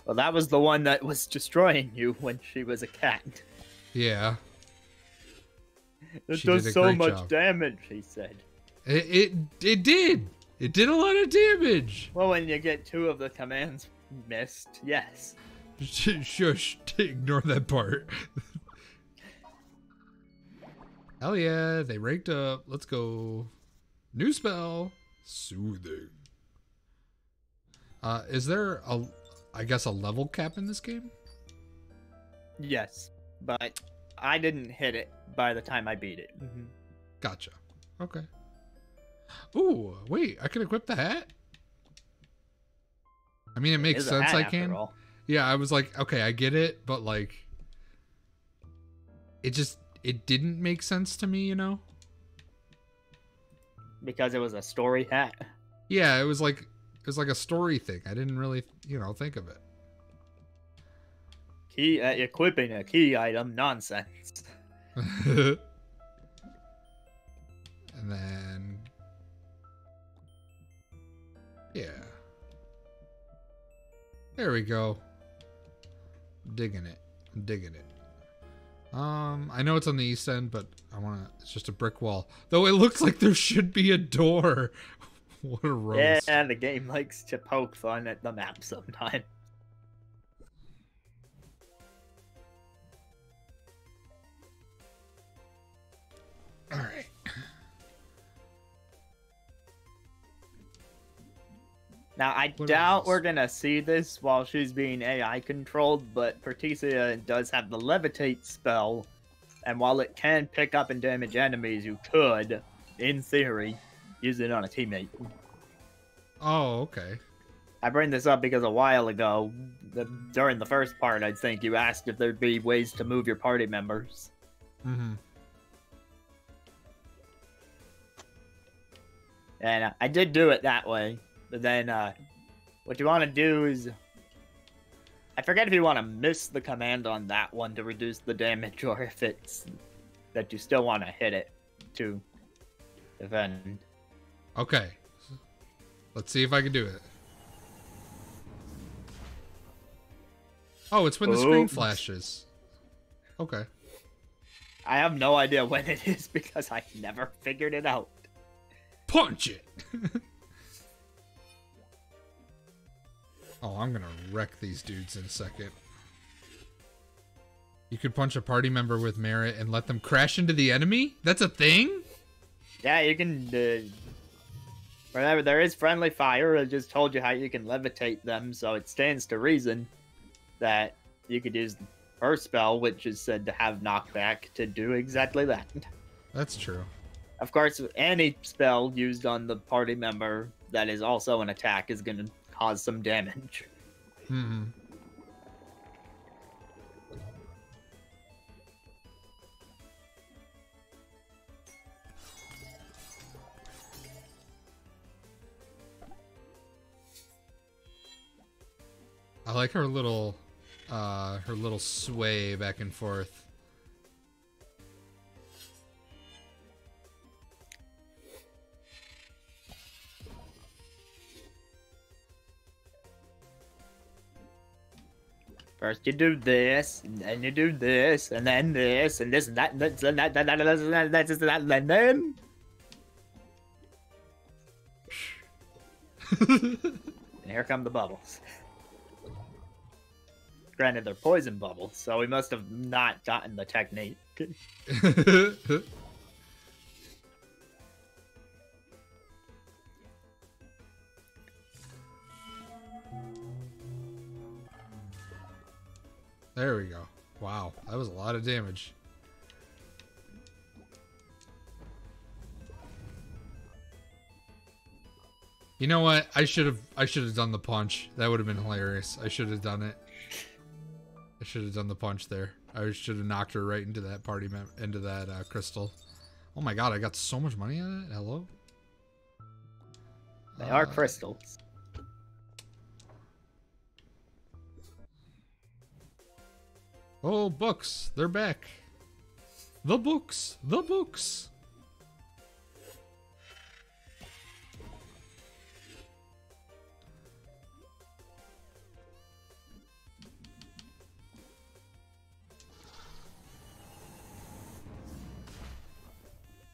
Speaker 2: Well, that was the one that was destroying you when she was a cat.
Speaker 1: Yeah.
Speaker 2: It
Speaker 1: She did
Speaker 2: does so much
Speaker 1: job.
Speaker 2: damage, he said.
Speaker 1: It, it it did. It did a lot of damage.
Speaker 2: Well, when you get two of the commands missed, yes.
Speaker 1: Sh- *laughs* Shush. *laughs* Ignore that part. *laughs* Hell yeah, they ranked up. Let's go. New spell. Soothing. Uh, is there a, I guess, a level cap in this game?
Speaker 2: Yes, but I didn't hit it by the time I beat it. Mm -hmm.
Speaker 1: Gotcha. Okay. Ooh, wait, I can equip the hat? I mean, it makes sense I can. Yeah, I was like, okay, I get it, but like it just it didn't make sense to me, you know?
Speaker 2: because it was a story hat.
Speaker 1: Yeah, it was like it was like a story thing. I didn't really, you know, think of it.
Speaker 2: Key uh, equipping a key item nonsense. *laughs*
Speaker 1: and then There we go. Digging it. I'm digging it. Um, I know it's on the east end, but I want to. It's just a brick wall. Though it looks like there should be a door. *laughs* what a roast.
Speaker 2: Yeah, the game likes to poke fun at the map sometimes. Now I
Speaker 1: What
Speaker 2: doubt we're gonna see this while she's being AI controlled, but Pertisia does have the levitate spell, and while it can pick up and damage enemies, you could, in theory, use it on a teammate.
Speaker 1: Oh, okay.
Speaker 2: I bring this up because a while ago, the, during the first part, I think you asked if there'd be ways to move your party members.
Speaker 1: Mm-hmm.
Speaker 2: And I did do it that way. But then, uh, what you want to do is. I forget if you want to miss the command on that one to reduce the damage, *laughs* or if it's that you still want to hit it to defend.
Speaker 1: Okay. Let's see if I can do it. Oh, it's when the screen
Speaker 2: Oops.
Speaker 1: flashes. Okay.
Speaker 2: I have no idea *laughs* when it is because I never figured it out.
Speaker 1: Punch it. *laughs* oh, I'm gonna wreck these dudes in a second. You could punch a party member with Maritte and let them crash into the enemy? That's a thing?
Speaker 2: Yeah, you can. Uh, remember, there is friendly fire. I just told you how you can levitate them, so it stands to reason that you could use the first spell, which is said to have knockback, to do exactly that.
Speaker 1: That's true.
Speaker 2: Of course, any spell used on the party member that is also an attack is going to cause some damage.
Speaker 1: hmm I like her little uh her little sway back and forth.
Speaker 2: First, you do this, and then you do this, and then this, and this, and that, and this, and that, and that, and that, and that, and that, and that, and then. And *laughs* here come the bubbles. Granted, they're poison bubbles, so we must have not gotten the technique. *laughs*
Speaker 1: there we go. Wow, that was a lot of damage. You know what? I should have I should have done the punch. That would have been hilarious. I should have done it. I should have done the punch there. I should have knocked her right into that party mem- into that uh, crystal. Oh my god, I got so much money on it. Hello.
Speaker 2: They are
Speaker 1: Uh,
Speaker 2: crystals.
Speaker 1: Oh, books. They're back. The books. The books.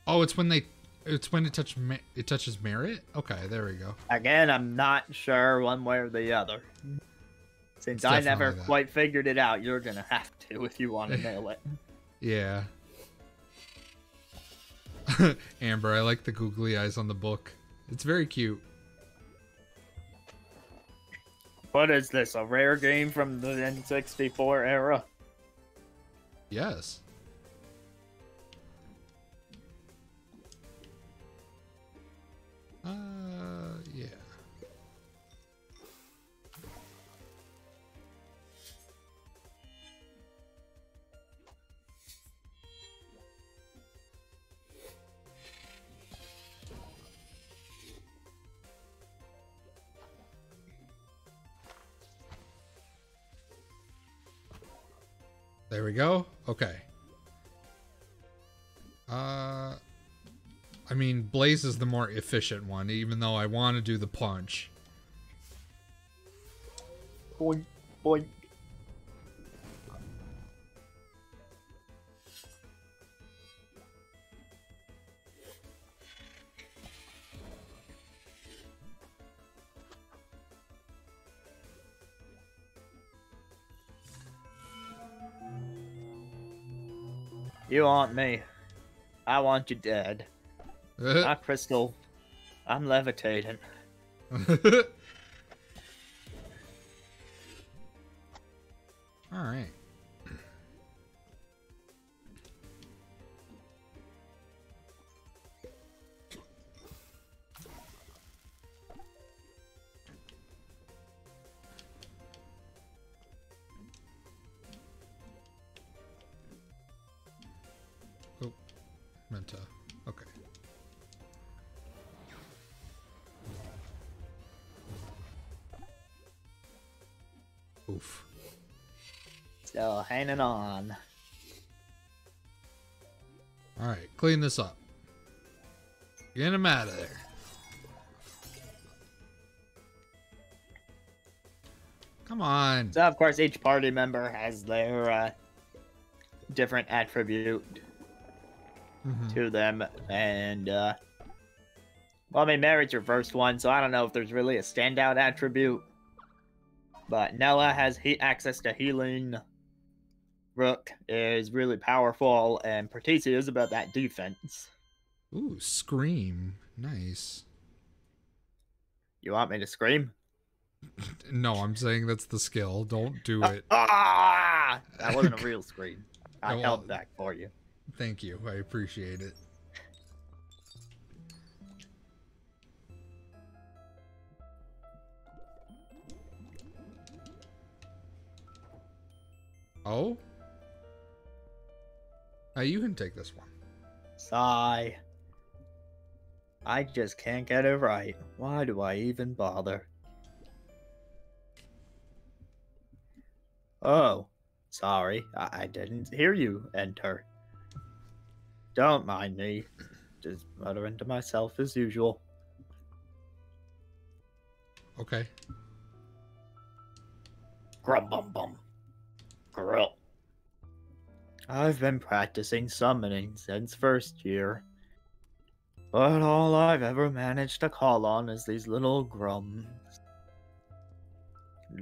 Speaker 1: Oh, it's when they it's when it touch it touches Maritte. Okay, there we go.
Speaker 2: Again, I'm not sure one way or the other. Since
Speaker 1: It's
Speaker 2: I never
Speaker 1: that.
Speaker 2: quite figured it out, you're gonna have to if you want to *laughs* nail it.
Speaker 1: Yeah. *laughs* Amber, I like the googly eyes on the book. It's very cute.
Speaker 2: What is this? A rare game from the N64 era?
Speaker 1: Yes. There we go. Okay. Uh, I mean, Blaze is the more efficient one, even though I want to do the punch.
Speaker 2: Boink, boink. You want me. I want you dead. Uh-huh. Not crystal. I'm levitating. *laughs*
Speaker 1: All right.
Speaker 2: Still hanging on.
Speaker 1: All right, clean this up. Get him out of there. Come on.
Speaker 2: So of course each party member has their uh, different attribute
Speaker 1: Mhm.
Speaker 2: to them, and uh, well, I mean, Mary's your first one, so I don't know if there's really a standout attribute. But Nella has he- access to healing. Rook is really powerful, and Pertisia is about that defense.
Speaker 1: Ooh, scream. Nice.
Speaker 2: You want me to scream? *laughs*
Speaker 1: No, I'm saying that's the skill. Don't do it.
Speaker 2: Ah! That wasn't a *laughs* real scream. I
Speaker 1: well-
Speaker 2: held back for you.
Speaker 1: Thank you. I appreciate it. Oh? Uh, you can take this one.
Speaker 2: Sigh. I just can't get it right. Why do I even bother? Oh, sorry. I, I didn't hear you enter. Don't mind me. Just muttering to myself as usual.
Speaker 1: Okay.
Speaker 2: Grub bum bum. Grill. I've been practicing summoning since first year. But all I've ever managed to call on is these little grums.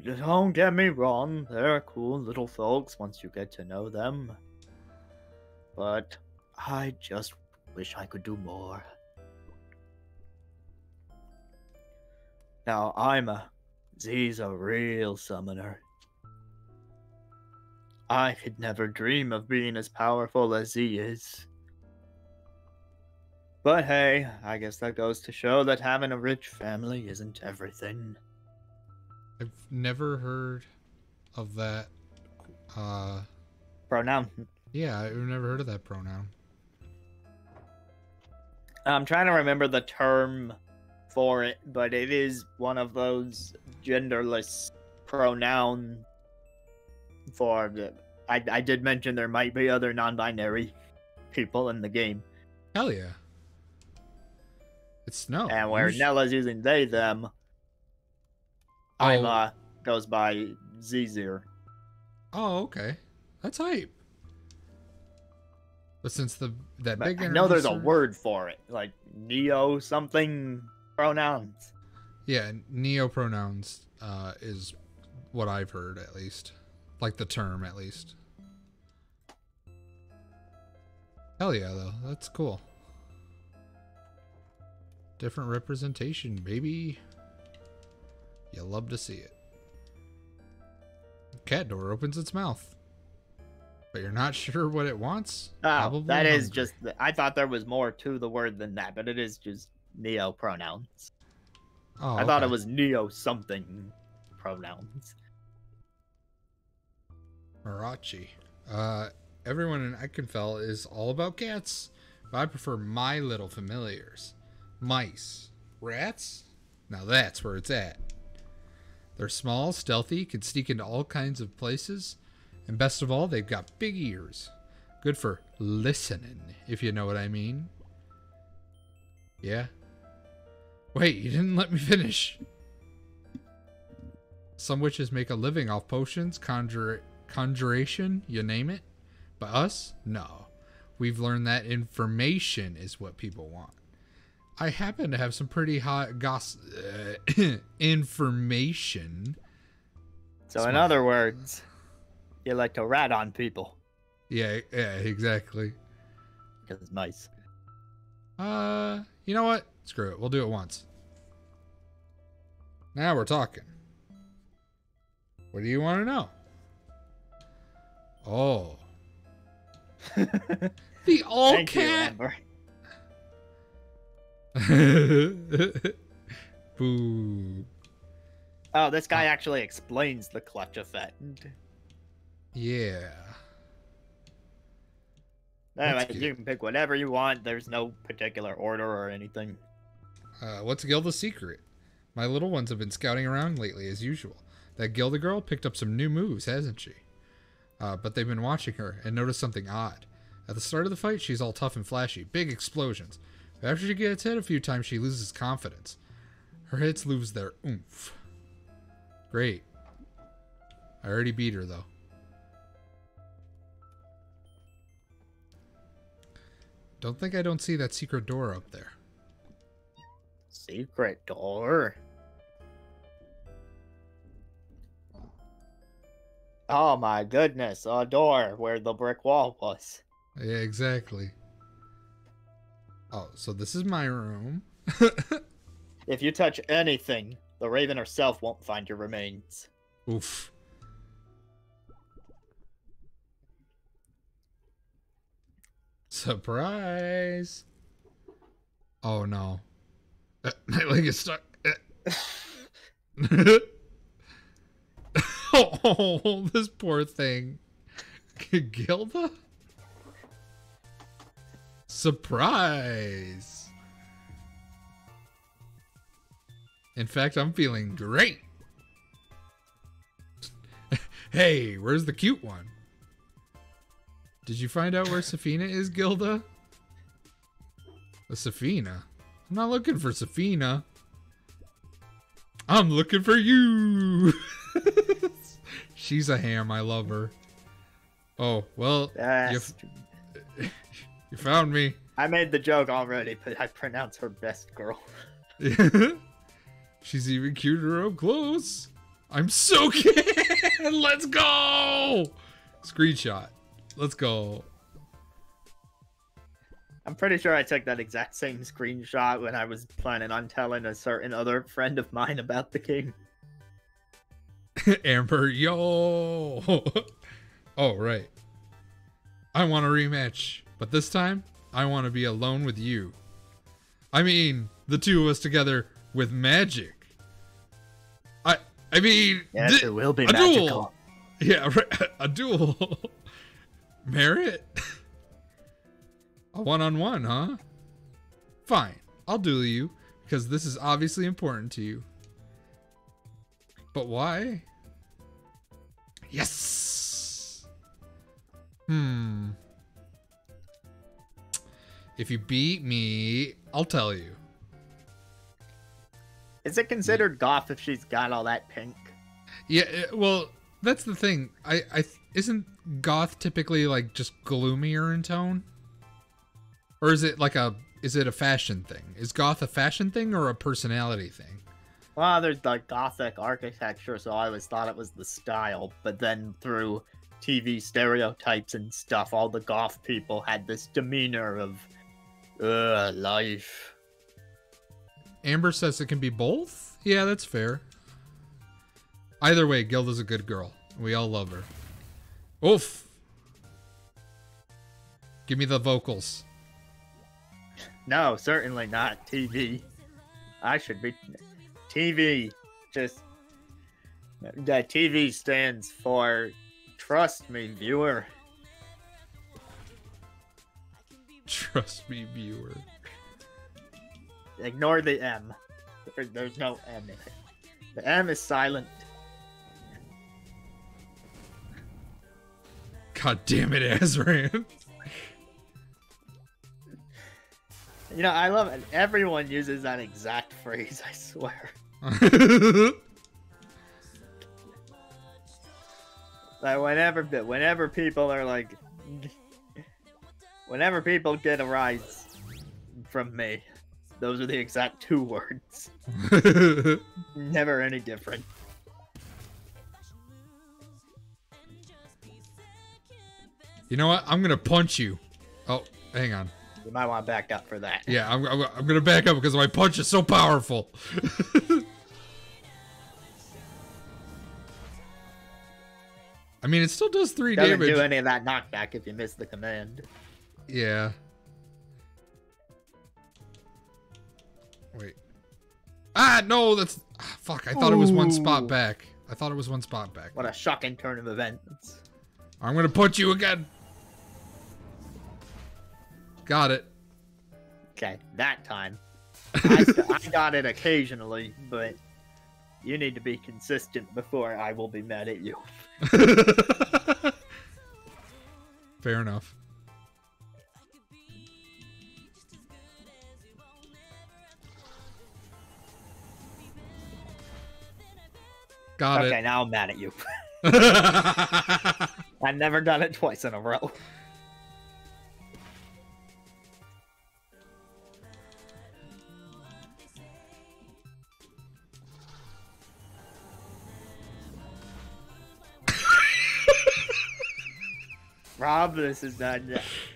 Speaker 2: Don't get me wrong, they're cool little folks once you get to know them. But I just wish I could do more. Now I'm a Z's a real summoner. I could never dream of being as powerful as he is. But hey, I guess that goes to show that having a rich family isn't everything.
Speaker 1: I've never heard of that. Uh,
Speaker 2: Pronoun.
Speaker 1: yeah, I've never heard of that pronoun.
Speaker 2: I'm trying to remember the term for it, but it is one of those genderless pronoun for the. I, I did mention there might be other non-binary people in the game,
Speaker 1: Hell yeah. It's snow.
Speaker 2: and where
Speaker 1: sh-
Speaker 2: Nella's using they them,
Speaker 1: Oh.
Speaker 2: uh goes by Zizir.
Speaker 1: Oh, okay. That's hype. But since the that
Speaker 2: But
Speaker 1: big
Speaker 2: I know there's a word for it, like neo something pronouns.
Speaker 1: Yeah, neo pronouns uh, is what I've heard at least, like the term at least. Hell yeah, though that's cool. Different representation, baby. You love to see it. Cat door opens its mouth, but you're not *laughs* sure what it wants.
Speaker 2: Oh,
Speaker 1: Probably
Speaker 2: that is
Speaker 1: hungry.
Speaker 2: just. I thought there was more to the word than that, but it is just neo pronouns.
Speaker 1: Oh,
Speaker 2: I thought it was neo something pronouns.
Speaker 1: Marachi. Uh, everyone in Ikenfell is all about cats, but I prefer my little familiars. Mice. Rats? Now that's where it's at. They're small, stealthy, can sneak into all kinds of places, and best of all, they've got big ears. Good for listening, if you know what I mean. Yeah? Wait, you didn't let me finish. Some witches make a living off potions, conjure, conjuration, you name it. But us, no. We've learned that information is what people want. I happen to have some pretty hot goss uh, *coughs* information.
Speaker 2: So, in other words, you like to rat on people
Speaker 1: Yeah, yeah, exactly.
Speaker 2: because it's mice.
Speaker 1: Uh, you know what? Screw it. We'll do it once. Now we're talking. What do you want to know? Oh, *laughs* the all
Speaker 2: Thank
Speaker 1: cat.
Speaker 2: Amber. *laughs*
Speaker 1: Boo.
Speaker 2: Oh, this guy actually explains the clutch effect.
Speaker 1: Yeah.
Speaker 2: Anyway, you can pick whatever you want. There's no particular order or anything.
Speaker 1: Uh, what's Gilda's secret? My little ones have been scouting around lately as usual. That Gilda girl picked up some new moves, hasn't she? Uh, but they've been watching her and noticed something odd. At the start of the fight, she's all tough and flashy, big explosions. But after she gets hit a few times, she loses confidence. Her hits lose their oomph. Great. I already beat her though. Don't think I don't see that secret door up there.
Speaker 2: Secret door. Oh my goodness, a door where the brick wall was.
Speaker 1: Yeah, exactly. Oh, so this is my room. *laughs*
Speaker 2: If you touch anything, the raven herself won't find your remains.
Speaker 1: Oof. Surprise! Oh no. My leg is stuck. Oh, *laughs* this poor thing. Gilda? Surprise! In fact, I'm feeling great. hey, where's the cute one? Did you find out where Safina is, Gilda? A Safina? I'm not looking for Safina. I'm looking for you. *laughs* She's a ham. I love her. Oh, well, you, *laughs* you found me.
Speaker 2: I made the joke already, but I pronounce her best girl. *laughs*
Speaker 1: She's even cuter up close. I'm so *laughs* Let's go. Screenshot. Let's go.
Speaker 2: I'm pretty sure I took that exact same screenshot when I was planning on telling a certain other friend of mine about the king. *laughs*
Speaker 1: Amber, yo. *laughs* oh, right. I want a rematch, but this time I want to be alone with you. I mean, the two of us together with magic. I I mean,
Speaker 2: yes, it will be a magical. Duel. *laughs*
Speaker 1: Yeah, a duel. Maritte. a one-on-one, huh? Fine, I'll duel you because this is obviously important to you. But why? Yes. Hmm. If you beat me, I'll tell you.
Speaker 2: Is it considered goth if she's got all that pink?
Speaker 1: Yeah, uh, well, that's the thing. I, I isn't goth typically like just gloomier in tone, or is it like a is it a fashion thing? Is goth a fashion thing or a personality thing?
Speaker 2: Well, there's like gothic architecture, so I always thought it was the style, but then through TV stereotypes and stuff, all the goth people had this demeanor of Ugh, life.
Speaker 1: Amber says it can be both? Yeah, that's fair. Either way, Gilda's a good girl. We all love her. Oof. Give me the vocals.
Speaker 2: No, certainly not TV. I should be TV. Just that TV stands for trust me, viewer.
Speaker 1: Trust me, viewer.
Speaker 2: Ignore the M. There's no M in it. The M is silent.
Speaker 1: God damn it, *laughs* Azran.
Speaker 2: You know, I love it. Everyone uses that exact phrase, I swear. *laughs* like whenever whenever people are like Whenever people get a rise from me, those are the exact two words. *laughs* Never any different.
Speaker 1: You know what? I'm gonna punch you. Oh, hang on.
Speaker 2: You might want to back up for that.
Speaker 1: Yeah, I'm, I'm, I'm gonna back up because my punch is so powerful. *laughs* I mean, it still does 3
Speaker 2: Doesn't
Speaker 1: damage.
Speaker 2: do any of that knockback if you miss the command.
Speaker 1: Yeah. Wait. Ah, no, that's... Ah, fuck, I thought Ooh. it was one spot back. I thought it was one spot back.
Speaker 2: What a shocking turn of events.
Speaker 1: I'm gonna put you again. Got it.
Speaker 2: Okay, that time. I, I *laughs* got it occasionally, but you need to be consistent before I will be mad at you. *laughs*
Speaker 1: Fair enough. Got
Speaker 2: okay,
Speaker 1: it.
Speaker 2: Okay, now I'm mad at you. *laughs* I've never done it twice in a row. Rob, this is not.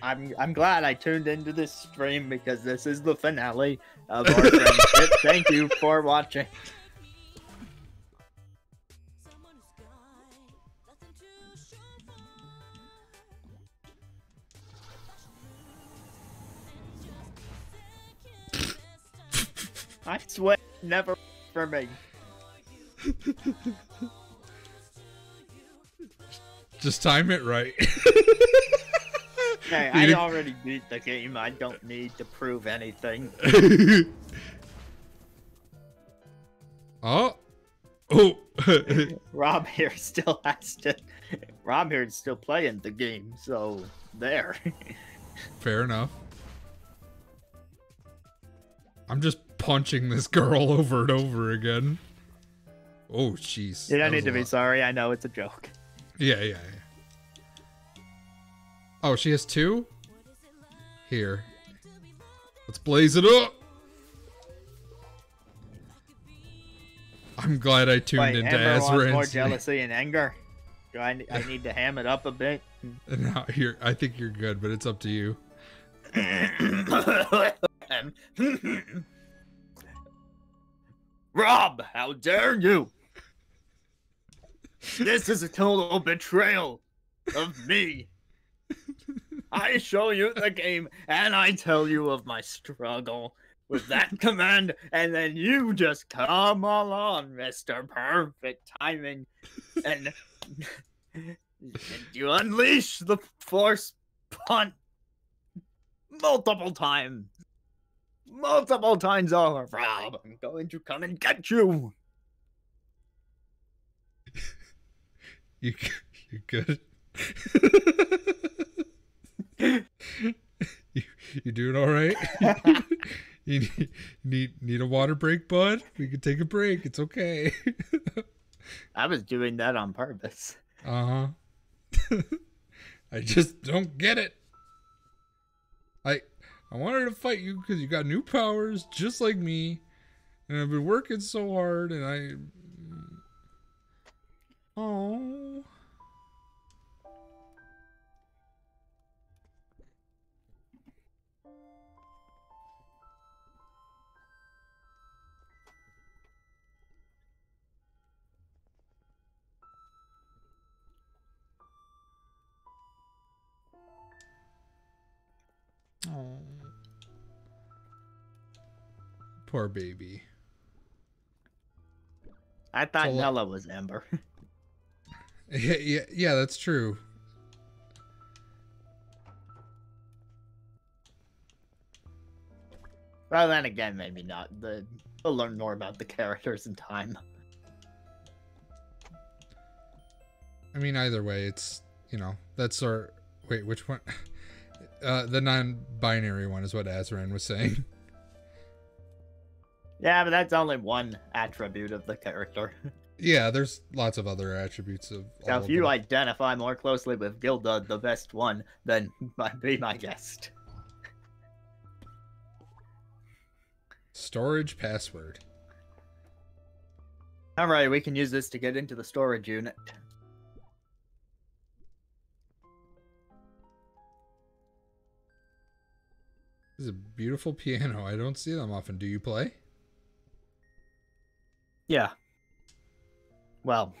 Speaker 2: I'm I'm glad I tuned into this stream because this is the finale of our *laughs* friendship. Thank you for watching. I swear, never for me. *laughs*
Speaker 1: Just time it right. *laughs*
Speaker 2: hey, I already beat the game. I don't need to prove anything. *laughs*
Speaker 1: oh. Oh. *laughs*
Speaker 2: Rob here still has to. Rob here is still playing the game, so there.
Speaker 1: Fair enough. I'm just punching this girl over and over again. Oh, jeez.
Speaker 2: You don't need to be sorry. I know it's a joke.
Speaker 1: Yeah, yeah, yeah. Oh, she has two? Here. Let's blaze it up. I'm glad I tuned
Speaker 2: Wait,
Speaker 1: into
Speaker 2: Amber wants more jealousy and anger. Do I, I need to ham it up a bit? *laughs*
Speaker 1: No, you're. I think you're good, but it's up to you. *coughs*
Speaker 2: Rob, how dare you? This is a total betrayal of me. I show you the game and I tell you of my struggle with that *laughs* command, and then you just come along, Mr. Perfect Timing, and, and you unleash the force punt multiple times. Multiple times over, Rob. I'm going to come and get you. *laughs*
Speaker 1: You you good? *laughs* you, you doing all right? *laughs* you need, need need a water break, bud? We can take a break. It's okay.
Speaker 2: I was doing that on purpose.
Speaker 1: Uh huh. I just don't get it. I I wanted to fight you because you got new powers, just like me, and I've been working so hard, and I. Oh. Oh. Poor baby.
Speaker 2: I thought Nella was Ember. *laughs*
Speaker 1: Yeah, yeah, yeah, that's true.
Speaker 2: well, then again, maybe not. The we'll learn more about the characters in time.
Speaker 1: I mean, either way, it's you know that's our wait, which one? *laughs* Uh, the non-binary one is what Azran was saying. *laughs*
Speaker 2: Yeah, but that's only one attribute of the character. *laughs*
Speaker 1: yeah, there's lots of other attributes of.
Speaker 2: So
Speaker 1: all
Speaker 2: if
Speaker 1: of
Speaker 2: you
Speaker 1: them.
Speaker 2: identify more closely with Gilda, the best one, then *laughs* be my guest.
Speaker 1: storage password.
Speaker 2: Alright, we can use this to get into the storage unit.
Speaker 1: This is a beautiful piano. I don't see them often. Do you play?
Speaker 2: Yeah. Well,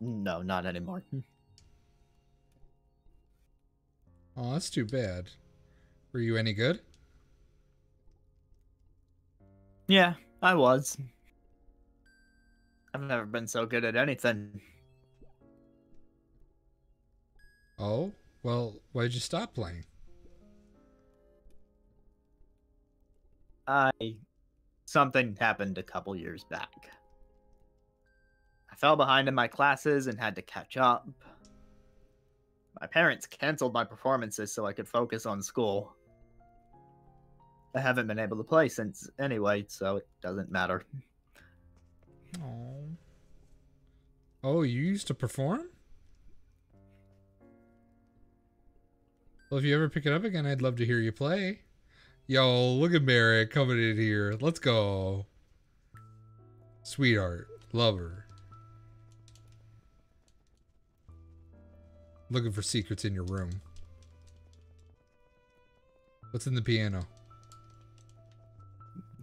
Speaker 2: no, not anymore. *laughs*
Speaker 1: Oh, that's too bad. Were you any good?
Speaker 2: Yeah, I was. I've never been so good at anything.
Speaker 1: Oh, well, why'd you stop playing?
Speaker 2: I something happened a couple years back. I fell behind in my classes and had to catch up. My parents canceled my performances so I could focus on school. I haven't been able to play since anyway, so it doesn't matter.
Speaker 1: Oh. Oh, you used to perform? Well, if you ever pick it up again, I'd love to hear you play. Yo, look at Merrick coming in here. Let's go. Sweetheart. Lover. Looking for secrets in your room. What's in the piano?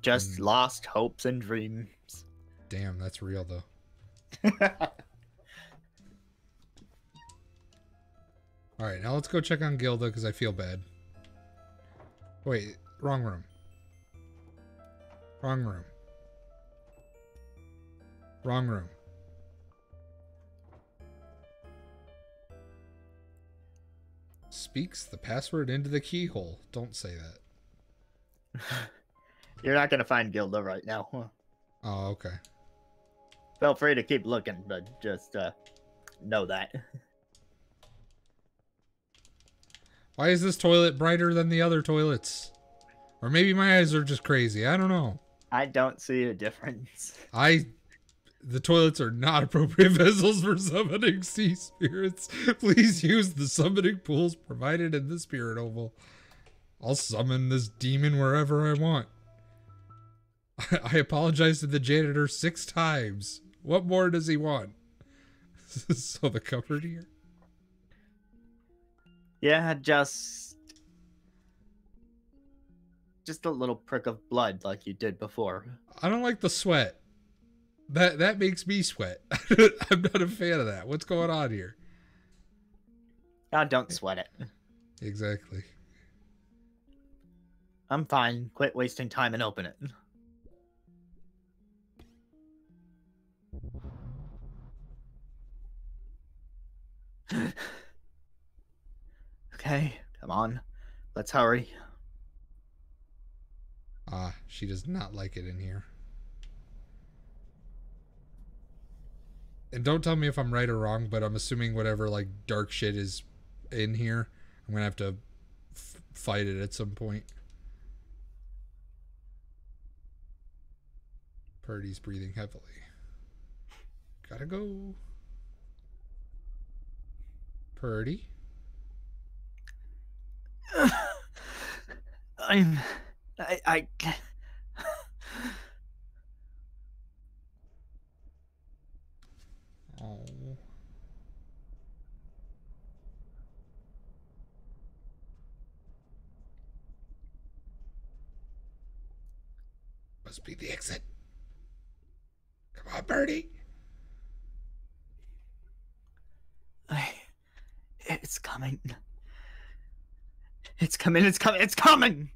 Speaker 2: Just
Speaker 1: Mm.
Speaker 2: lost hopes and dreams.
Speaker 1: Damn, that's real though. *laughs* All right, now let's go check on Gilda because I feel bad. Wait, wrong room. Wrong room. Wrong room. Speaks the password into the keyhole. Don't say that. *laughs*
Speaker 2: You're not gonna find Gilda right now. Huh.
Speaker 1: Oh, okay.
Speaker 2: Feel free to keep looking, but just uh, know that. *laughs*
Speaker 1: Why is this toilet brighter than the other toilets? Or maybe my eyes are just crazy. I don't know.
Speaker 2: I don't see a difference.
Speaker 1: I the toilets are not appropriate *laughs* vessels for summoning *laughs* sea spirits. Please use the summoning pools provided in the spirit oval. I'll summon this demon wherever I want. *laughs* I apologize to the janitor six times. What more does he want? so the cupboard here?
Speaker 2: Yeah, just just a little prick of blood like you did before.
Speaker 1: I don't like the sweat. That that makes me sweat. *laughs* I'm not a fan of that. What's going on here?
Speaker 2: Ah, don't sweat it.
Speaker 1: Exactly.
Speaker 2: I'm fine. Quit wasting time and open it. *sighs* okay, come on. Let's hurry.
Speaker 1: Ah, she does not like it in here. And don't tell me if I'm right or wrong, but I'm assuming whatever like dark shit is in here, I'm gonna have to fight it at some point. Purdy's breathing heavily. Gotta go. Purdy. *laughs*
Speaker 2: I'm. I. I. *laughs*
Speaker 1: Oh. Must be the exit. Come on, Birdie.
Speaker 2: I. It's coming. It's coming. It's coming. It's coming.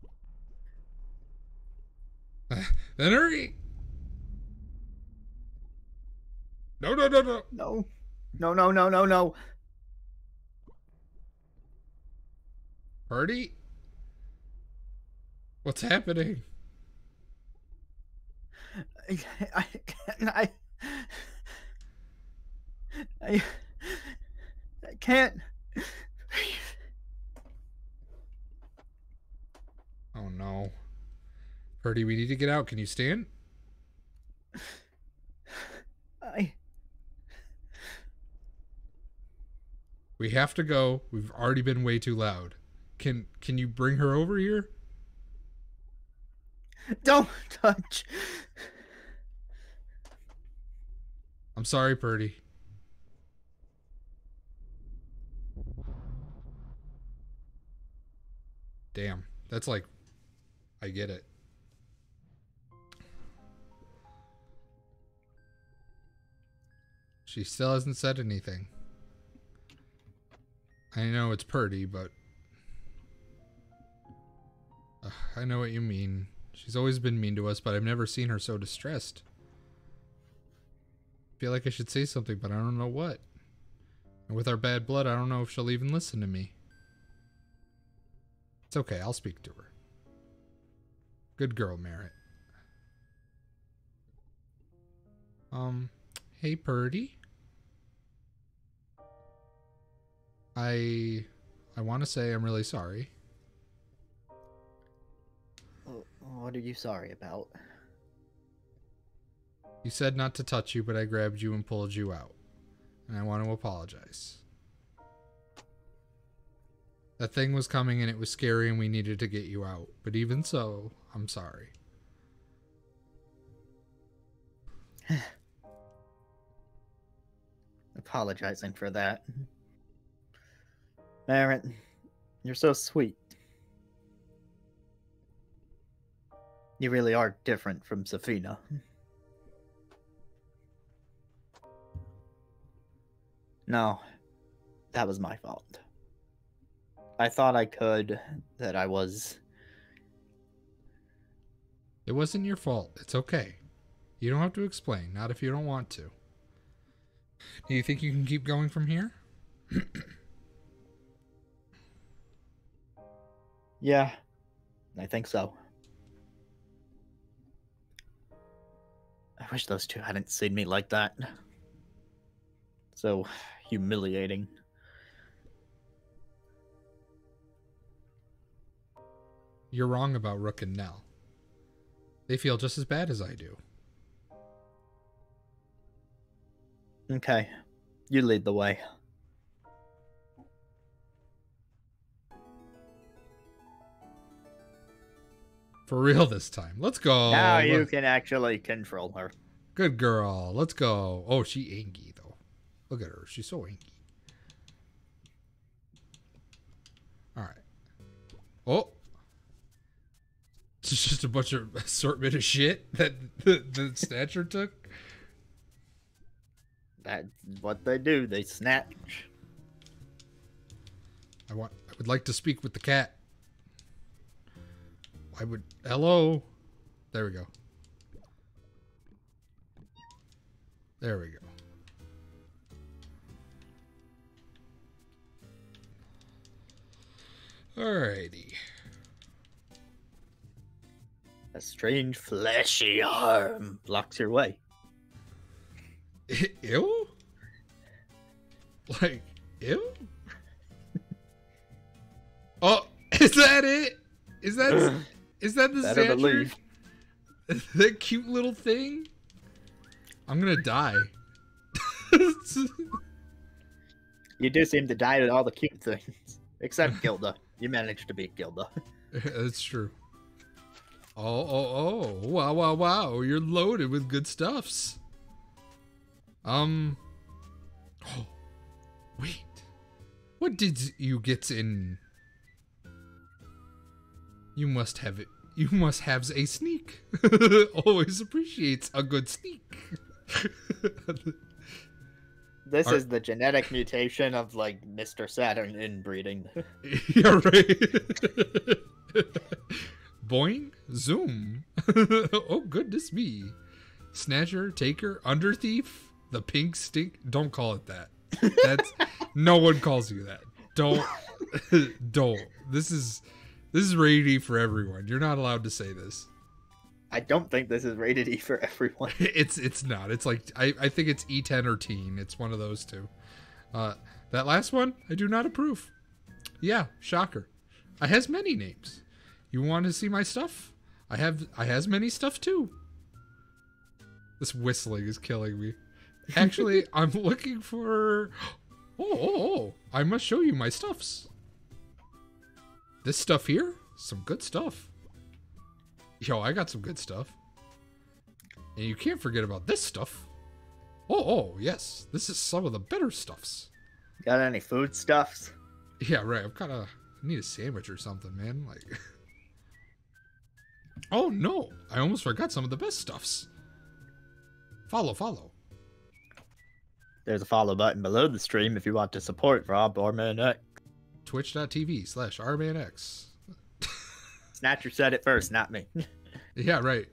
Speaker 1: Uh, then hurry. No, no, no, no.
Speaker 2: No. No. No. No. No. No.
Speaker 1: Birdie? What's happening?
Speaker 2: I. I. I. I, I can't.
Speaker 1: Oh no. Birdie, we need to get out. Can you stand?
Speaker 2: I.
Speaker 1: We have to go. We've already been way too loud. Can can you bring her over here?
Speaker 2: Don't touch.
Speaker 1: I'm sorry, Purdy. Damn. That's like I get it. She still hasn't said anything. I know it's Purdy, but I know what you mean. She's always been mean to us, but I've never seen her so distressed. feel like I should say something, but I don't know what. And with our bad blood, I don't know if she'll even listen to me. It's okay, I'll speak to her. Good girl, Maritte. Um, hey, Purdy. I, I want to say I'm really sorry.
Speaker 2: What are you sorry about?
Speaker 1: You said not to touch you, but I grabbed you and pulled you out. And I want to apologize. That thing was coming and it was scary and we needed to get you out. But even so, I'm sorry. *sighs*
Speaker 2: Apologizing for that. Maritte, you're so sweet. You really are different from Safina. No, that was my fault. I thought I could, that I was.
Speaker 1: It wasn't your fault. It's okay. You don't have to explain, not if you don't want to. Do you think you can keep going from here? *clears throat*
Speaker 2: Yeah, I think so. I wish those two hadn't seen me like that. So humiliating.
Speaker 1: You're wrong about Rook and Nell. They feel just as bad as I do.
Speaker 2: Okay, you lead the way.
Speaker 1: For real this time. Let's go.
Speaker 2: now you
Speaker 1: Look-
Speaker 2: can actually control her.
Speaker 1: Good girl. Let's go. Oh, she angy though. Look at her. She's so angy. All right. Oh. It's *laughs* just a bunch of assortment of shit that the, the snatcher took.
Speaker 2: That's what they do. They snatch.
Speaker 1: I want. I would like to speak with the cat. I would. Hello. There we go. There we go. Alrighty.
Speaker 2: A strange fleshy arm blocks your way. *laughs*
Speaker 1: Ew? Like, ew? *laughs* oh, *laughs* is that it? Is that *clears throat* is that the
Speaker 2: Better believe. *laughs*
Speaker 1: that cute little thing? I'm gonna die. *laughs*
Speaker 2: You do seem to die to all the cute things. *laughs* Except Gilda. You managed to beat Gilda.
Speaker 1: That's true. Oh, oh, oh! Wow, wow, wow! You're loaded with good stuffs. Um. *gasps* Oh, wait. What did you get in? You must have it. You must have a sneak. *laughs* Always appreciates a good sneak. *laughs*
Speaker 2: This
Speaker 1: Are-
Speaker 2: is the genetic mutation of like Mr. Saturn inbreeding. *laughs*
Speaker 1: yeah, right. Boing, zoom. oh, goodness me. Snatcher, taker, under thief, the pink stink. Don't call it that. That's no one calls you that. Don't, don't. This is this is rated E for everyone. You're not allowed to say this.
Speaker 2: I don't think this is rated E for everyone. *laughs*
Speaker 1: It's it's not. It's like I I think it's E10 or teen. It's one of those two. Uh, that last one I do not approve. Yeah, shocker. I has many names. You want to see my stuff? I have I has many stuff too. This whistling is killing me. Actually, *laughs* I'm looking for. Oh, oh, oh! I must show you my stuffs. This stuff here, some good stuff. Yo, I got some good stuff. And you can't forget about this stuff. Oh, oh, yes. This is some of the better stuffs.
Speaker 2: Got any food stuffs?
Speaker 1: Yeah, right. I'm kind of need a sandwich or something, man. Like *laughs* Oh no, I almost forgot some of the best stuffs. Follow, follow.
Speaker 2: There's a follow button below the stream if you want to support Rob or Manet.
Speaker 1: Twitch.tv slash RManX.
Speaker 2: Snatcher said it first, not me. *laughs*
Speaker 1: Yeah, right.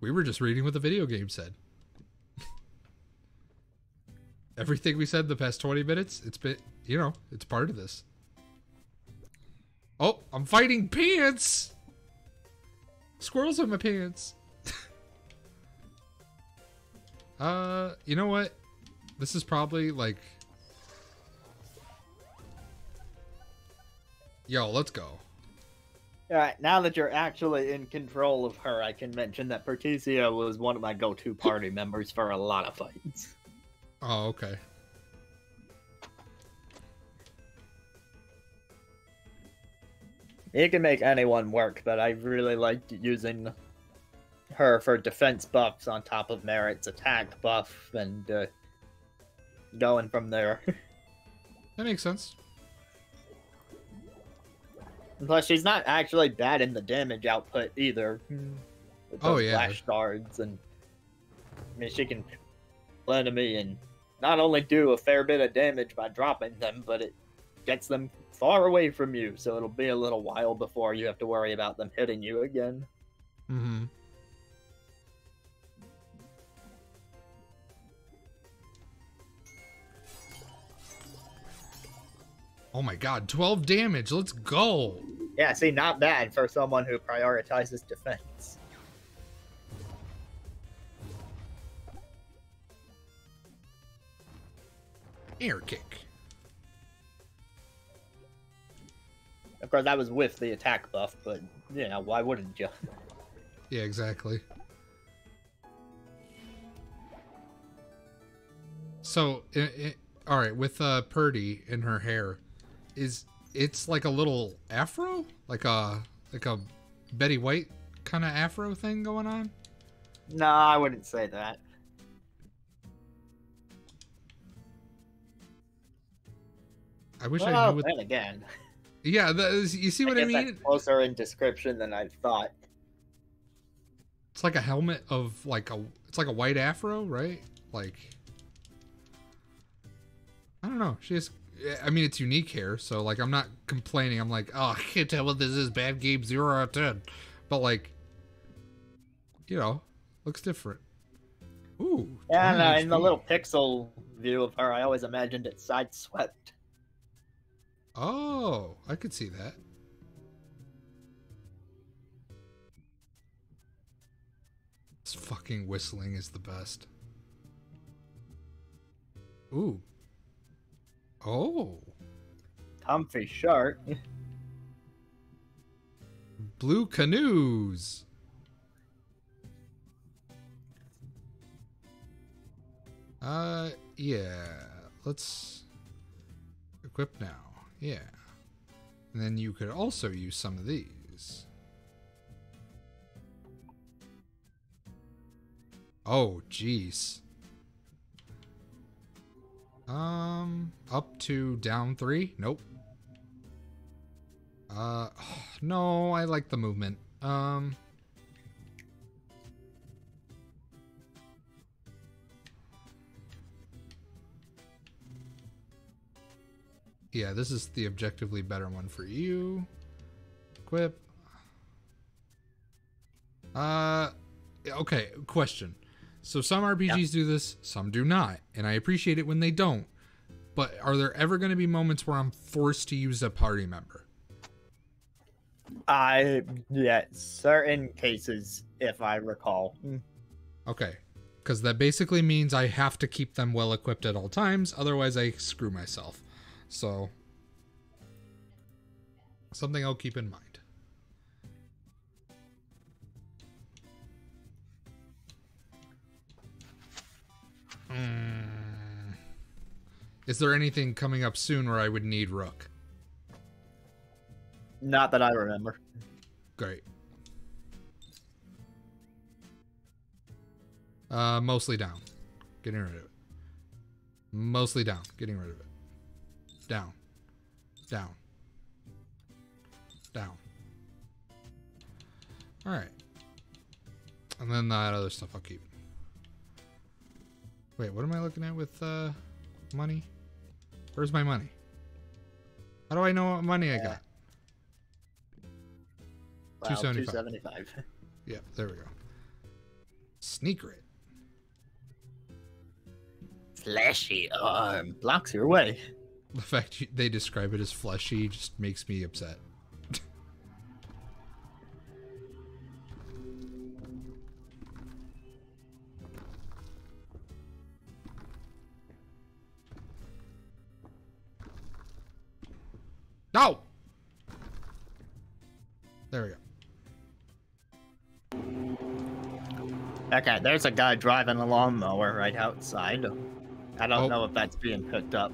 Speaker 1: We were just reading what the video game said. *laughs* Everything we said the past 20 minutes, it's been, you know, it's part of this. Oh, I'm fighting pants! Squirrels in my pants. *laughs* uh, you know what? This is probably like. Yo, let's go.
Speaker 2: Alright, now that you're actually in control of her, I can mention that Pertisia was one of my go to party members for a lot of fights.
Speaker 1: Oh, okay.
Speaker 2: You can make anyone work, but I really liked using her for defense buffs on top of Maritte's attack buff and uh, going from there. *laughs*
Speaker 1: That makes sense.
Speaker 2: Plus, she's not actually bad in the damage output either.
Speaker 1: Oh, yeah.
Speaker 2: Flash guards and I mean, she can kill enemy and not only do a fair bit of damage by dropping them, but it gets them far away from you. So it'll be a little while before you have to worry about them hitting you again.
Speaker 1: Mm-hmm. Oh my god, 12 damage. Let's go.
Speaker 2: Yeah, see, not bad for someone who prioritizes defense.
Speaker 1: Air kick.
Speaker 2: Of course, that was with the attack buff, but you know, why wouldn't you? *laughs*
Speaker 1: Yeah, exactly. So, i i all right, with uh Purdy in her hair, is it's like a little afro, like a like a Betty White kind of afro thing going on?
Speaker 2: No, I wouldn't say that.
Speaker 1: I wish
Speaker 2: well,
Speaker 1: I knew what.
Speaker 2: then again,
Speaker 1: Yeah, the, you see what I,
Speaker 2: guess
Speaker 1: mean?
Speaker 2: closer in description than I thought.
Speaker 1: It's like a helmet of like a. It's like a white afro, right? Like. I don't know. She has. I mean, it's unique here, so like I'm not complaining. I'm like, oh, I can't tell what this is. Bad game, zero out of ten. But like, you know, looks different. Ooh.
Speaker 2: Yeah, uh, in the little pixel view of her, I always imagined it sideswept.
Speaker 1: Oh, I could see that. This fucking whistling is the best. Ooh. Oh.
Speaker 2: Comfy Shark.
Speaker 1: Blue canoes. Uh, yeah. Let's equip now. Yeah. And then you could also use some of these. Oh, jeez. Um, up to down three? Nope. Uh, *sighs* no, I like the movement. Um, yeah, this is the objectively better one for you. Equip. Uh, okay, question. So some RPGs do this, some do not, and I appreciate it when they don't. But are there ever going to be moments where I'm forced to use a party member?
Speaker 2: I yeah, certain cases, if I recall. Hmm.
Speaker 1: Okay. Because that basically means I have to keep them well equipped at all times, otherwise, I screw myself. So, something I'll keep in mind. Hmm. Is there anything coming up soon where I would need Rook?
Speaker 2: Not that I remember.
Speaker 1: Great. Uh, mostly down. Getting rid of it. Mostly down. Getting rid of it. Down. Down. Down. Alright. And then that other stuff I'll keep. Wait, what am I looking at with uh, money? Where's my money? How do I know what money I got?
Speaker 2: Wow,
Speaker 1: 275.
Speaker 2: 275. *laughs*
Speaker 1: Yeah, there we go. Sneaker it.
Speaker 2: Fleshy arm blocks your way.
Speaker 1: The fact you, they describe it as fleshy just makes me upset. No! There we go.
Speaker 2: Okay, there's a guy driving a lawnmower right outside. I don't
Speaker 1: Oh.
Speaker 2: know if that's being picked up.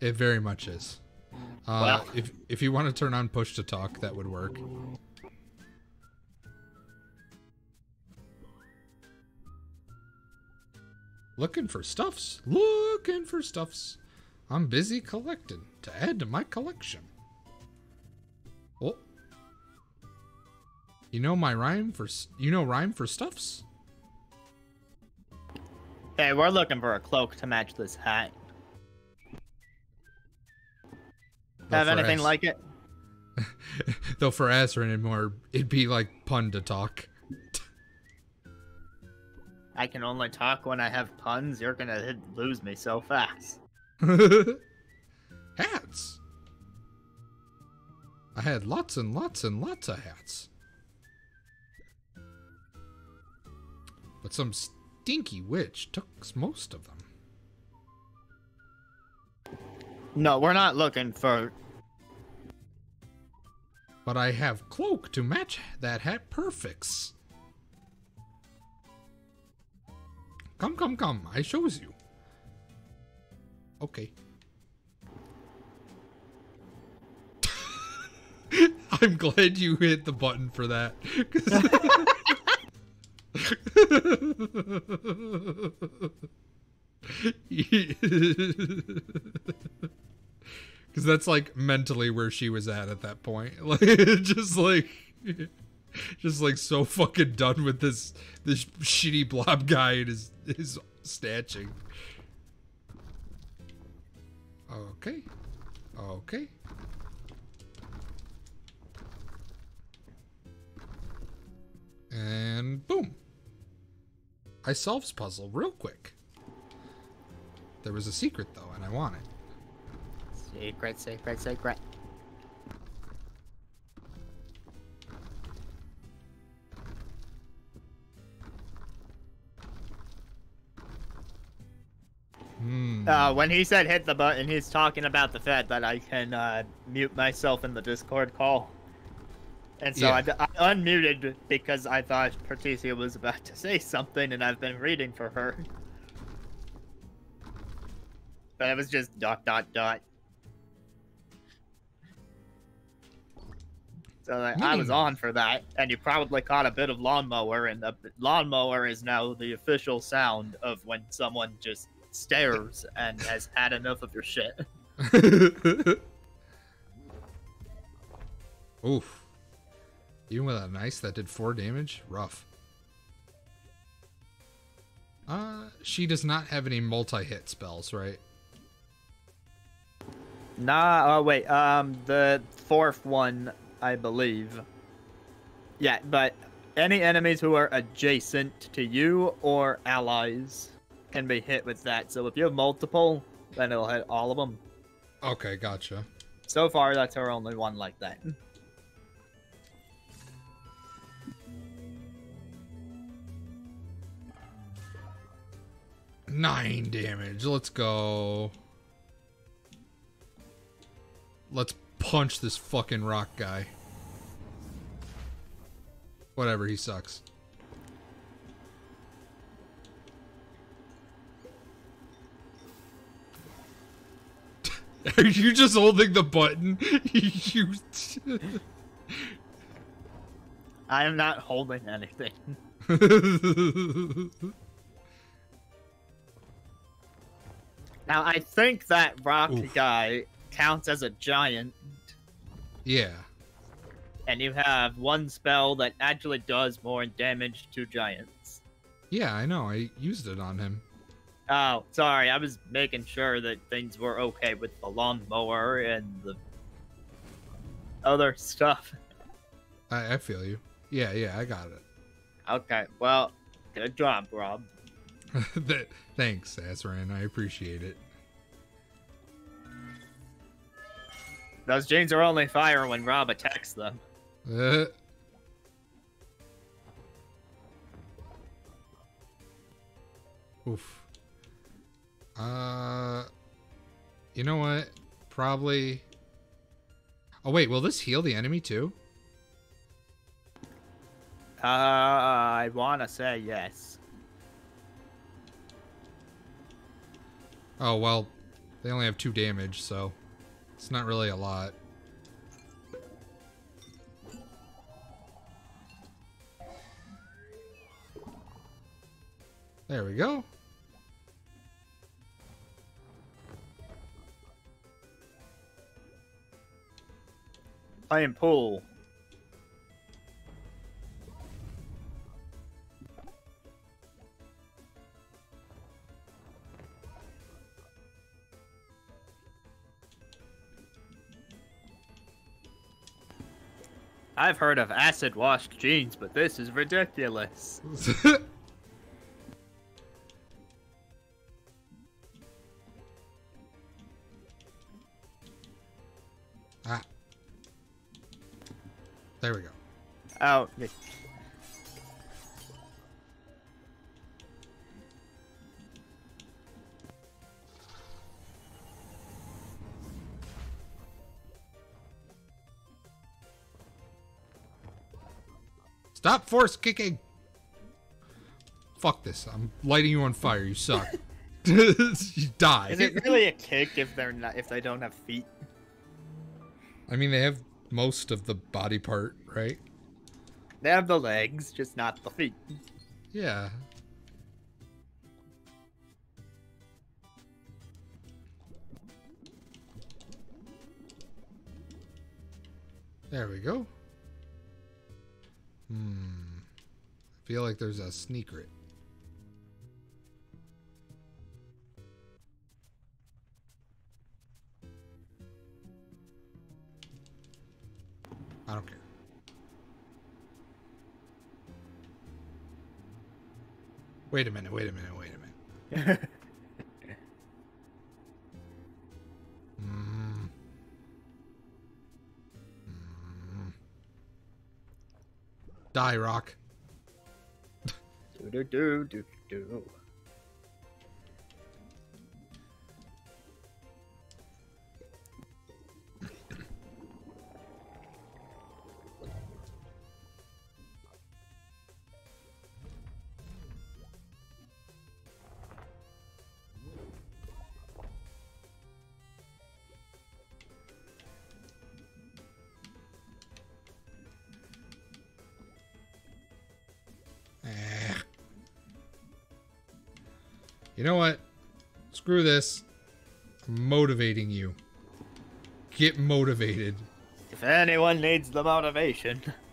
Speaker 1: It very much is. Uh,
Speaker 2: Well.
Speaker 1: if if you want to turn on push to talk, that would work. Looking for stuffs. Looking for stuffs. I'm busy collecting to add to my collection. Oh. You know my rhyme for you know rhyme for stuffs?
Speaker 2: Hey, we're looking for a cloak to match this hat.
Speaker 1: Though
Speaker 2: Have anything like it? *laughs*
Speaker 1: Though for or anymore, it'd be like pun to talk. *laughs*
Speaker 2: I can only talk when I have puns. You're gonna lose me so fast. *laughs*
Speaker 1: hats. I had lots and lots and lots of hats. But some stinky witch took most of them.
Speaker 2: No, we're not looking for.
Speaker 1: But I have cloak to match that hat perfects. Come, come, come. I shows you. Okay. *laughs* I'm glad you hit the button for that. *laughs* Because that's like mentally where she was at at that point. *laughs* Like, just like, just like so fucking done with this this shitty blob guy and his his statching. Okay. Okay. And boom. I solves puzzle real quick. There was a secret though, and I want it.
Speaker 2: Secret, secret, secret.
Speaker 1: Hmm.
Speaker 2: Uh, when he said hit the button, he's talking about the fact that I can uh, mute myself in the Discord call. And so
Speaker 1: Yeah.
Speaker 2: I I, unmuted because I thought Pertisia was about to say something, and I've been reading for her. But it was just dot dot dot. So like, I was
Speaker 1: Hmm.
Speaker 2: on for that, and you probably caught a bit of lawnmower, and the lawnmower is now the official sound of when someone just stares and has had enough of your shit. *laughs*
Speaker 1: Oof. Even with a nice that did four damage, rough. Uh, she does not have any multi-hit spells, right?
Speaker 2: Nah, oh wait, um, the fourth one, I believe. Yeah, but any enemies who are adjacent to you or allies can be hit with that. So if you have multiple, then it'll hit all of them.
Speaker 1: Okay, gotcha.
Speaker 2: So far, that's our only one like that.
Speaker 1: Nine damage. Let's go. Let's punch this fucking rock guy. Whatever, he sucks. *laughs* Are you just holding the button? *laughs* you.
Speaker 2: I am not holding anything. *laughs* Now, I think that rock
Speaker 1: Oof.
Speaker 2: guy counts as a giant,
Speaker 1: yeah.
Speaker 2: and you have one spell that actually does more damage to giants.
Speaker 1: Yeah, I know. I used it on him.
Speaker 2: Oh, sorry, I was making sure that things were okay with the lawnmower and the other stuff.
Speaker 1: I, I feel you. Yeah, yeah, I got it.
Speaker 2: Okay, well, good job, Rob. *laughs*
Speaker 1: Th- Thanks, Azran. I appreciate it.
Speaker 2: Those jeans are only fire when Rob attacks them.
Speaker 1: Uh, oof. Uh, you know what? Probably. Oh wait, will this heal the enemy too?
Speaker 2: Uh, I wanna say yes.
Speaker 1: Oh well, they only have two damage, so it's not really a lot. There we go.
Speaker 2: Playing pool. I've heard of acid washed jeans, but this is ridiculous. *laughs*
Speaker 1: ah. There we go.
Speaker 2: Oh,
Speaker 1: Stop force kicking. Fuck this. I'm lighting you on fire. You suck. *laughs* *laughs* you die.
Speaker 2: is it really a kick if they're not if they don't have feet?
Speaker 1: I mean, they have most of the body part, right?
Speaker 2: They have the legs, just not the feet.
Speaker 1: Yeah. There we go. Hmm. I feel like there's a secret. I don't care. Wait a minute, wait a minute, wait a minute. *laughs* Die, Rock.
Speaker 2: do do do do do.
Speaker 1: You know what? Screw this. I'm motivating you. Get motivated.
Speaker 2: If anyone needs the motivation. *laughs*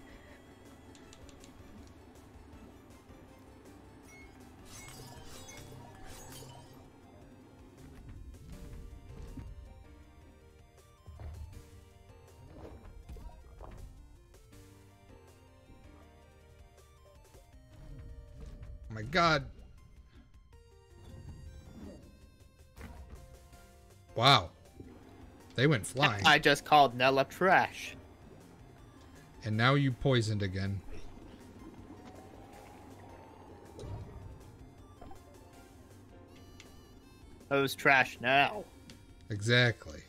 Speaker 1: went flying.
Speaker 2: I just called Nella trash.
Speaker 1: And now you poisoned again.
Speaker 2: Who's trash now?
Speaker 1: Exactly.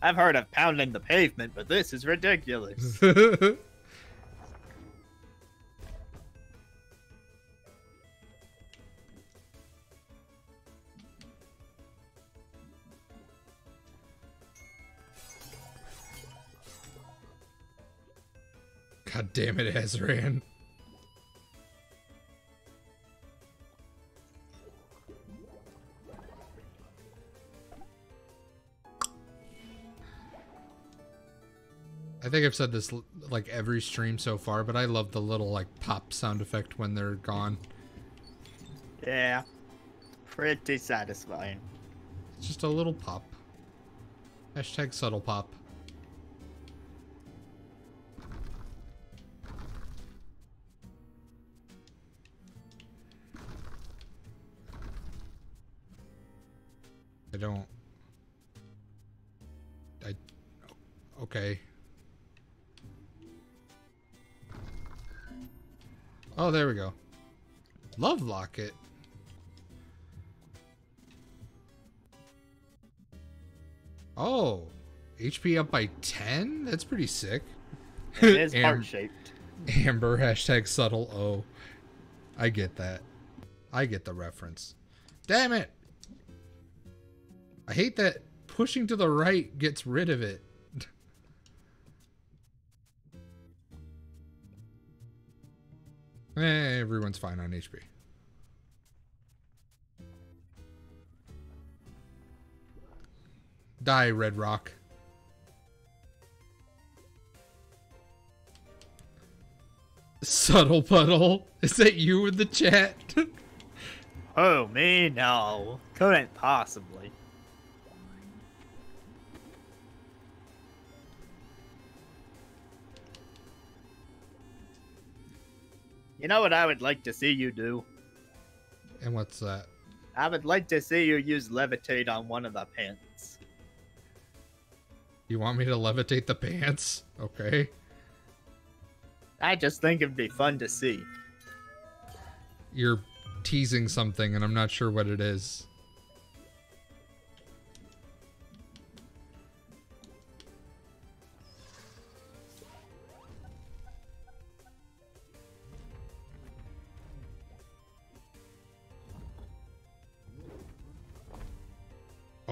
Speaker 2: I've heard of pounding the pavement, but this is ridiculous. *laughs*
Speaker 1: God damn it, Azran. I think I've said this like every stream so far, but I love the little like pop sound effect when they're gone.
Speaker 2: yeah. Pretty satisfying.
Speaker 1: It's just a little pop. Hashtag subtle pop. Don't. I. Okay. Oh, there we go. Love Locket. Oh, HP up by 10? That's pretty sick.
Speaker 2: It is *laughs*
Speaker 1: Am-
Speaker 2: heart shaped.
Speaker 1: Amber, hashtag subtle O. I get that. I get the reference. Damn it! I hate that pushing to the right gets rid of it. *laughs* eh, everyone's fine on HP. Die, Red Rock. Subtle Puddle. *laughs* Is that you in the chat? *laughs*
Speaker 2: Oh, me? No. Couldn't possibly. You know what I would like to see you do?
Speaker 1: and what's that?
Speaker 2: I would like to see you use levitate on one of the pants.
Speaker 1: You want me to levitate the pants? Okay.
Speaker 2: I just think it'd be fun to see.
Speaker 1: You're teasing something and I'm not sure what it is.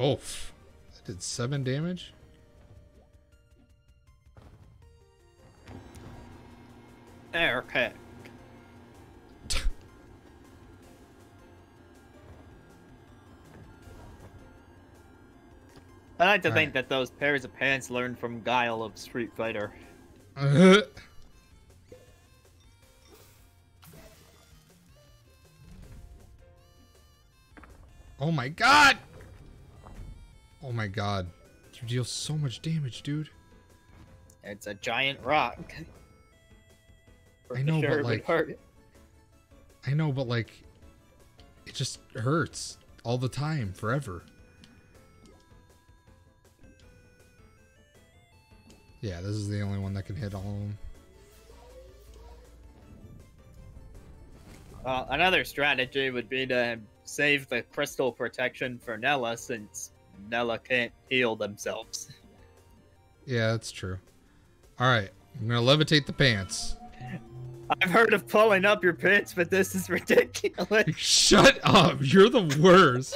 Speaker 1: Oh, Oof. I did seven damage.
Speaker 2: Okay. I like to
Speaker 1: All
Speaker 2: think
Speaker 1: right.
Speaker 2: that those pairs of pants learned from Guile of Street Fighter. *laughs*
Speaker 1: oh my god! Oh my god. You deal so much damage, dude.
Speaker 2: It's a giant rock.
Speaker 1: I know, but,
Speaker 2: Sure, would
Speaker 1: like-
Speaker 2: hurt.
Speaker 1: I know, but like, it just hurts all the time, forever. Yeah, this is the only one that can hit all of them.
Speaker 2: Uh, another strategy would be to save the crystal protection for Nella since Nella can't heal themselves.
Speaker 1: Yeah, that's true. All right, I'm gonna levitate the pants.
Speaker 2: I've heard of pulling up your pants, but this is ridiculous. *laughs*
Speaker 1: Shut up! You're the worst.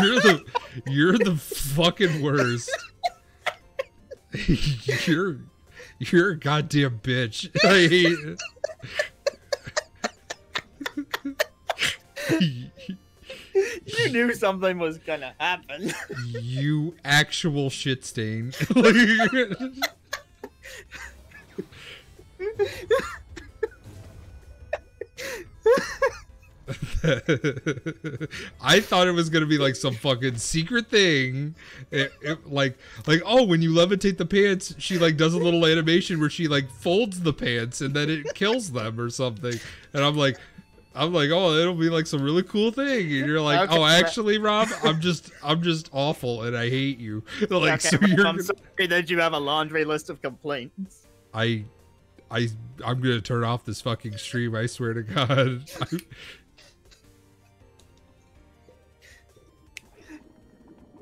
Speaker 1: You're the you're the fucking worst. *laughs* you're you're a goddamn bitch. *laughs* I hate it.
Speaker 2: You knew something was gonna happen.
Speaker 1: you actual shit stain. I thought it was gonna be like some fucking secret thing, It- it- like like oh when you levitate the pants, she like does a little animation where she like folds the pants and then it kills them or something, and I'm like. I'm like, oh, it'll be like some really cool thing, and you're like,
Speaker 2: Okay,
Speaker 1: oh, actually, Rob, I'm just, I'm just awful, and I hate you. *laughs* Like,
Speaker 2: okay,
Speaker 1: so you're,
Speaker 2: I'm sorry that you have a laundry list of complaints.
Speaker 1: I, I, I'm gonna turn off this fucking stream. I swear to God. *laughs*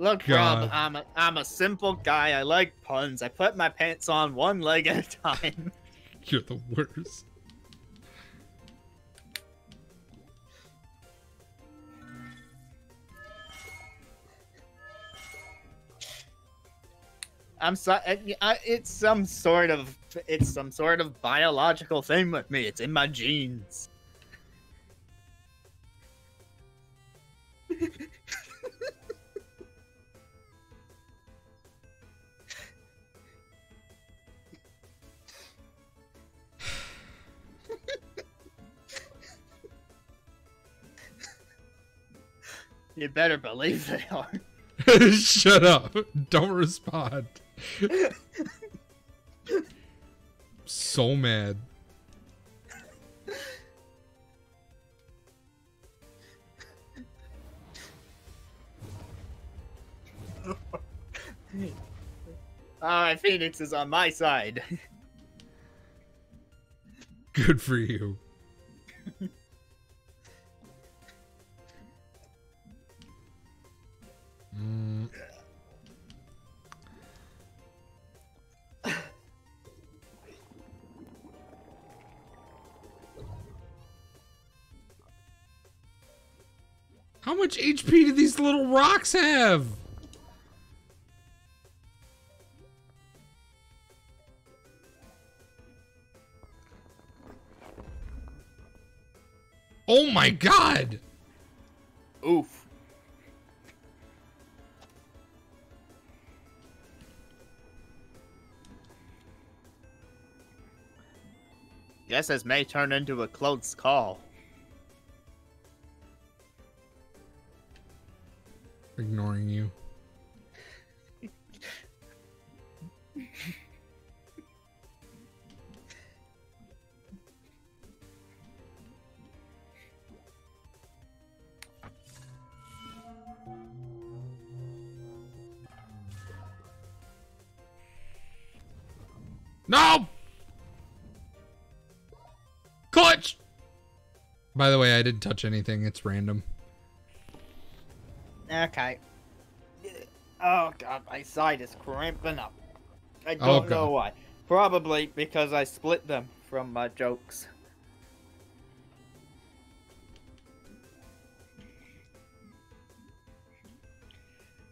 Speaker 2: Look,
Speaker 1: God.
Speaker 2: Rob, I'm a, I'm a simple guy. I like puns. I put my pants on one leg at a time. *laughs*
Speaker 1: You're the worst.
Speaker 2: I'm sorry. It's some sort of it's some sort of biological thing with me. It's in my genes. You better believe they are. *laughs*
Speaker 1: Shut up. Don't respond. So mad.
Speaker 2: Ah, Phoenix is on my side.
Speaker 1: Good for you. *laughs* Mm. How much HP do these little rocks have? Oh my god!
Speaker 2: Oof. Guess this may turn into a close call.
Speaker 1: Ignoring you. No! Clutch! By the way, I didn't touch anything. It's random.
Speaker 2: Okay. Oh god, my side is cramping up. I oh, don't
Speaker 1: Oh,
Speaker 2: know why. Probably because I split them from my jokes.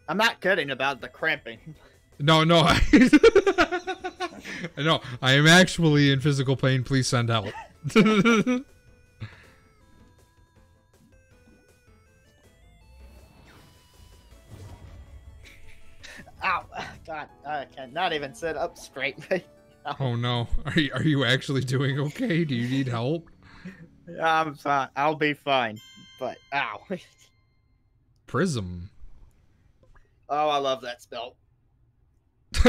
Speaker 2: I'm not kidding about the cramping.
Speaker 1: No, no. I, *laughs* no, I am actually in physical pain. Please send help. *laughs*
Speaker 2: Ow! *sighs* God, I cannot even sit up straight. *laughs*
Speaker 1: oh no. Are you, are you actually doing okay? Do you need help?
Speaker 2: I'm fine. I'll be fine. But ow.
Speaker 1: Prism.
Speaker 2: Oh, I love that spell. *laughs*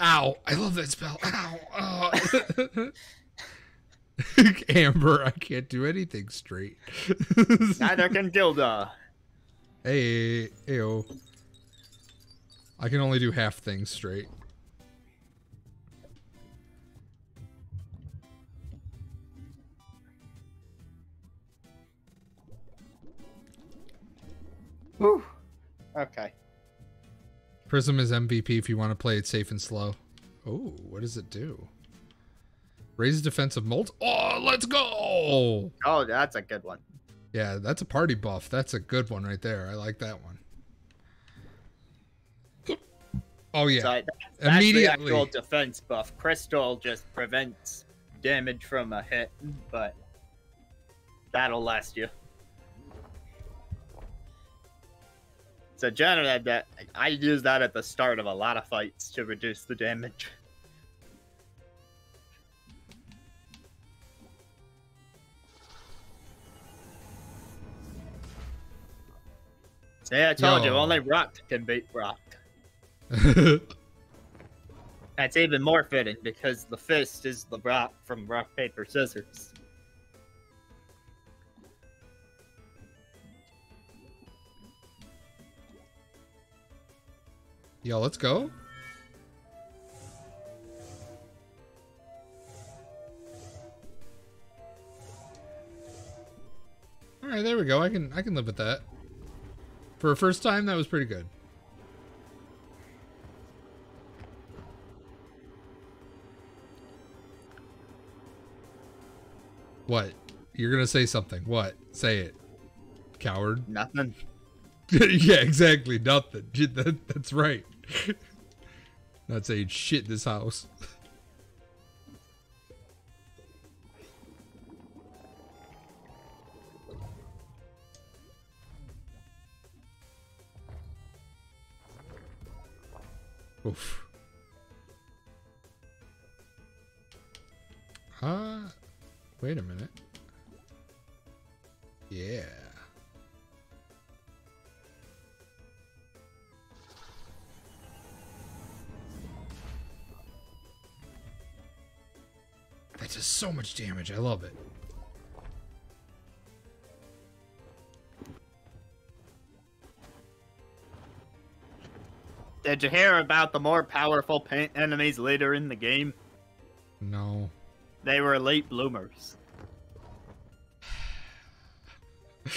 Speaker 1: Ow! I love that spell. Ow! Oh. *laughs* Amber, I can't do anything straight.
Speaker 2: Neither can Gilda.
Speaker 1: Hey, ayo. Oh. I can only do half things straight.
Speaker 2: Whew. Okay.
Speaker 1: Prism is MVP if you want to play it safe and slow. Oh, what does it do? Raise defensive molt. Oh, let's go!
Speaker 2: Oh, that's a good one.
Speaker 1: Yeah, that's a party buff. That's a good one right there. I like that one. Oh yeah.
Speaker 2: So that's, that's
Speaker 1: Immediately.
Speaker 2: the actual defense buff. Crystal just prevents damage from a hit, but that'll last you. So generally, that I use that at the start of a lot of fights to reduce the damage. See, I told you, only rock can beat rock. *laughs* That's even more fitting because the fist is the rock from rock, paper, scissors.
Speaker 1: Yo, let's go. All right, there we go. I can I can live with that. For a first time, that was pretty good. What? You're gonna say something. What? Say it. Coward. *laughs*
Speaker 2: Nothing.
Speaker 1: yeah, exactly. Nothing. That, that's right. *laughs* Not saying shit this house. Oof. Uh, wait a minute. Yeah. That does so much damage. I love it.
Speaker 2: Did you hear about the more powerful paint enemies later in the game?
Speaker 1: No.
Speaker 2: They were late bloomers. *laughs*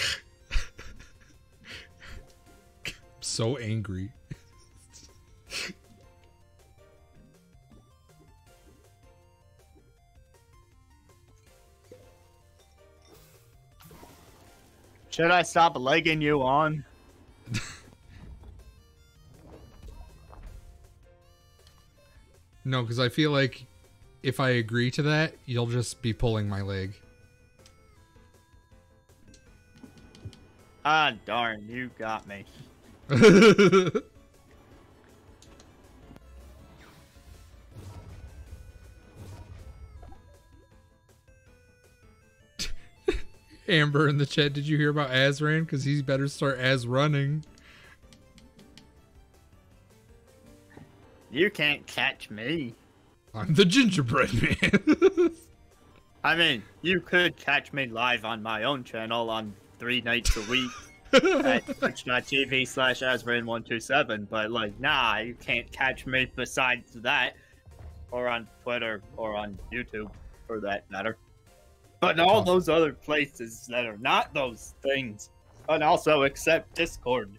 Speaker 1: so angry.
Speaker 2: Should I stop legging you on? *laughs*
Speaker 1: No, because I feel like if I agree to that, you'll just be pulling my leg.
Speaker 2: Ah, darn, you got me. *laughs*
Speaker 1: Amber in the chat, did you hear about Azran? Because he better start as running.
Speaker 2: You can't catch me.
Speaker 1: I'm *laughs* the gingerbread man. *laughs*
Speaker 2: I mean, you could catch me live on my own channel on three nights a week *laughs* at twitch.tv slash asbrain127, but like, nah, you can't catch me besides that. Or on Twitter or on YouTube, for that matter. But all those other places that are not those things. And also except Discord.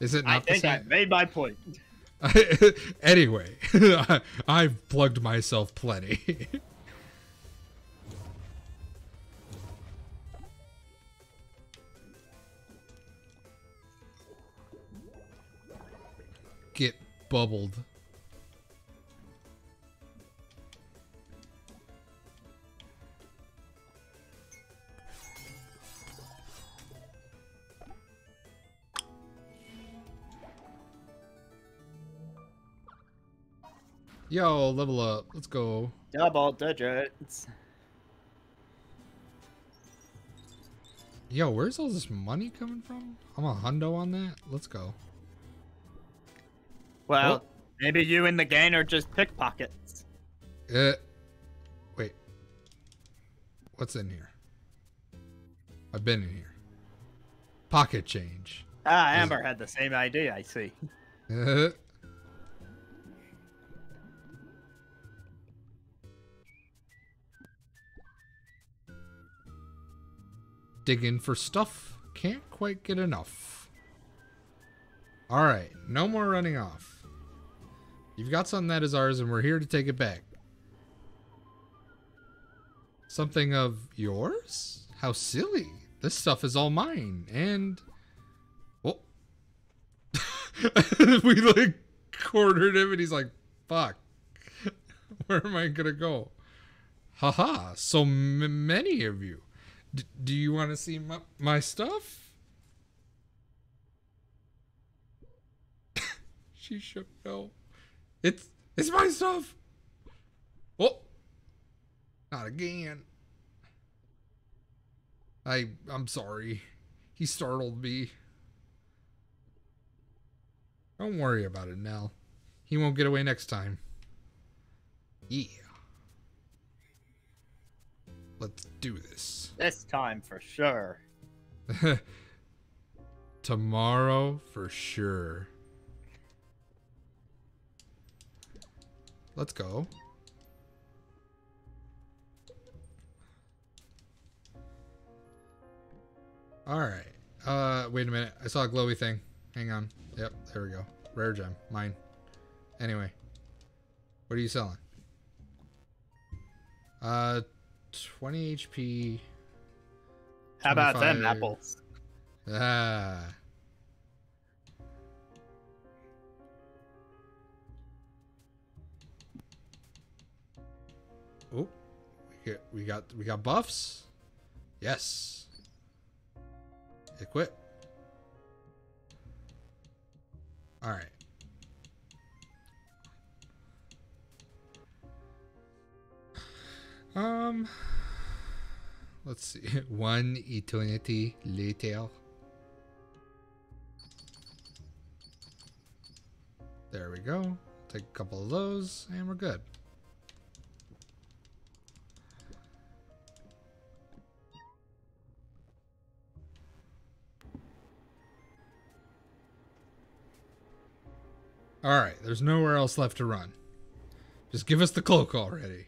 Speaker 1: Is it
Speaker 2: I
Speaker 1: not the
Speaker 2: think I made my point. *laughs*
Speaker 1: anyway, *laughs* I've plugged myself plenty. *laughs* Get bubbled. Yo, level up. Let's go.
Speaker 2: Double digits.
Speaker 1: Yo, where's all this money coming from? I'm a hundo on that. Let's go.
Speaker 2: Well, maybe you and the gang are just pickpockets.
Speaker 1: Uh, wait. What's in here? I've been in here. Pocket change.
Speaker 2: Ah,
Speaker 1: Is-
Speaker 2: Amber had the same idea, I see. *laughs*
Speaker 1: Digging for stuff. Can't quite get enough. Alright, no more running off. You've got something that is ours, and we're here to take it back. Something of yours? How silly. This stuff is all mine, and. Oh. *laughs* we like cornered him, and he's like, fuck. *laughs* Where am I gonna go? Haha, so many of you. D- do you want to see my, my stuff? *laughs* she shook no. It's it's my stuff. Oh, not again. I I'm sorry. He startled me. Don't worry about it, Nell. He won't get away next time. Yeah. Let's do this.
Speaker 2: This time for sure. *laughs*
Speaker 1: Tomorrow for sure. Let's go. All right. Uh, wait a minute. I saw a glowy thing. Hang on. Yep, there we go. Rare gem. Mine. Anyway. What are you selling? Uh, 20 HP.
Speaker 2: How about them apples?
Speaker 1: Ah. Oh, we got we got we got buffs. Yes. Equip. All right. Um. Let's see. *laughs* One eternity later. There we go. Take a couple of those, and we're good. Alright, there's nowhere else left to run. Just give us the cloak already.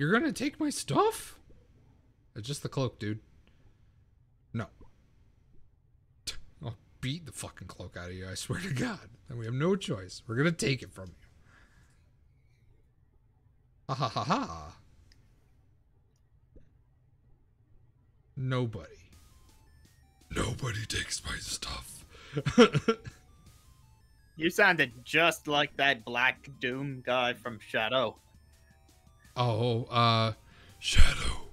Speaker 1: You're gonna take my stuff? It's just the cloak, dude. No. I'll beat the fucking cloak out of you, I swear to God. And we have no choice. We're gonna take it from you. Ha ha ha ha. Nobody. Nobody takes my stuff. *laughs*
Speaker 2: You sounded just like that Black Doom guy from Shadow.
Speaker 1: Oh, uh, Shadow.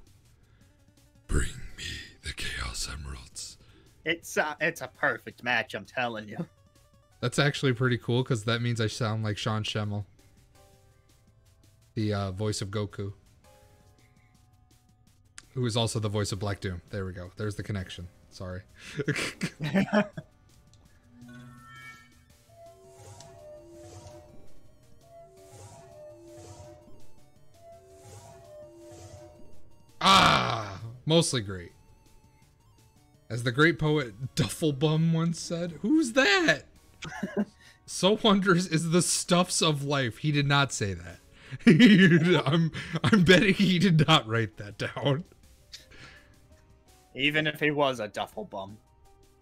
Speaker 1: Bring me the Chaos Emeralds.
Speaker 2: It's a, it's a perfect match, I'm telling you.
Speaker 1: That's actually pretty cool because that means I sound like Sean Schemmel, the uh, voice of Goku, who is also the voice of Black Doom. There we go. There's the connection. Sorry. *laughs* *laughs* ah, mostly great. As the great poet Duffelbum once said, "Who's that?" *laughs* so wondrous is the stuffs of life. He did not say that. *laughs* I'm I'm betting he did not write that down.
Speaker 2: Even if he was a duffel bum.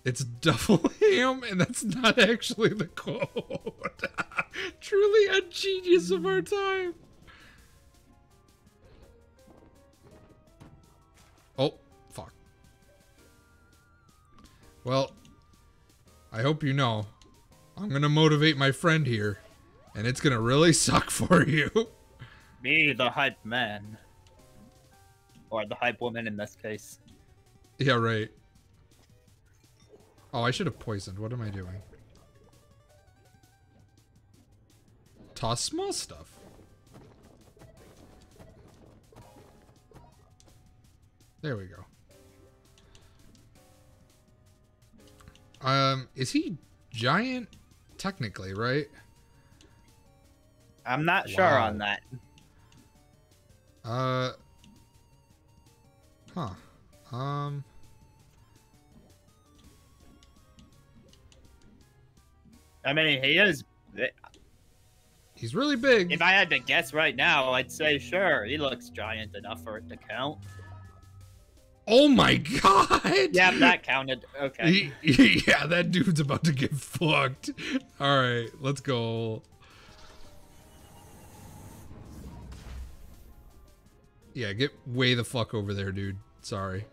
Speaker 1: It's Duffelham, and that's not actually the quote. *laughs* Truly a genius of our time. Well, I hope you know. I'm gonna motivate my friend here, and it's gonna really *laughs* suck for you.
Speaker 2: Me, the hype man. Or the hype woman in this case.
Speaker 1: yeah, right. Oh, I should have poisoned. What am I doing? Toss small stuff. There we go. Um, is he giant? Technically, right?
Speaker 2: I'm not sure
Speaker 1: Wow.
Speaker 2: on that.
Speaker 1: Uh. Huh. Um.
Speaker 2: I mean, he is.
Speaker 1: He's really big.
Speaker 2: If I had to guess right now, I'd say sure. He looks giant enough for it to count.
Speaker 1: Oh my god!
Speaker 2: Yeah, that counted. Okay.
Speaker 1: Yeah, that dude's about to get fucked. All right, let's go. Yeah, get way the fuck over there, dude. Sorry.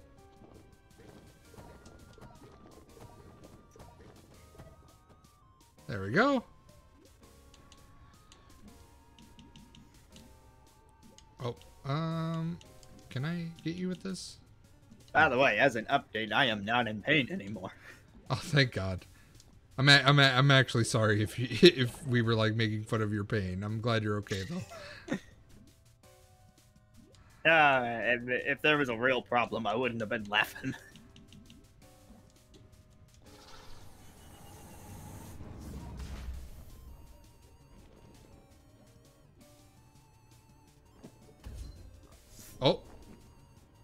Speaker 1: There we go. Oh, um, can I get you with this?
Speaker 2: By the way, as an update, I am not in pain anymore.
Speaker 1: Oh, thank God. I'm a, I'm a, I'm actually sorry if you, *laughs* if we were like making fun of your pain. I'm glad you're okay though. *laughs*
Speaker 2: Uh, if, if there was a real problem, I wouldn't have been laughing. *laughs*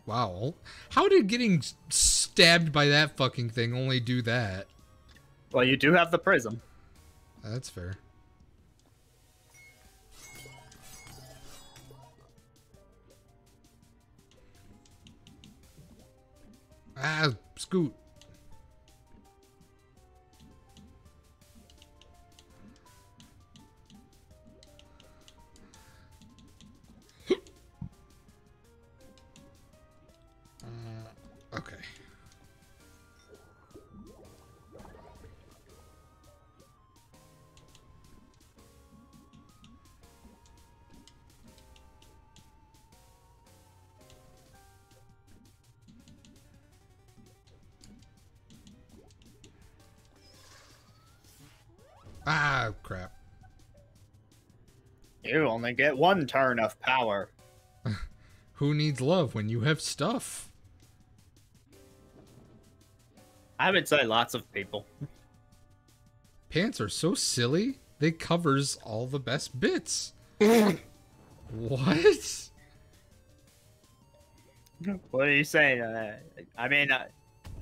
Speaker 1: wow. How did getting stabbed by that fucking thing only do that?
Speaker 2: Well, you do have the prism.
Speaker 1: That's fair. Ah, scoot. Ah, crap.
Speaker 2: You only get one turn of power. *laughs*
Speaker 1: Who needs love when you have stuff?
Speaker 2: I would say lots of people.
Speaker 1: Pants are so silly. They covers all the best bits. *laughs* what?
Speaker 2: What are you saying? Uh, I mean, I,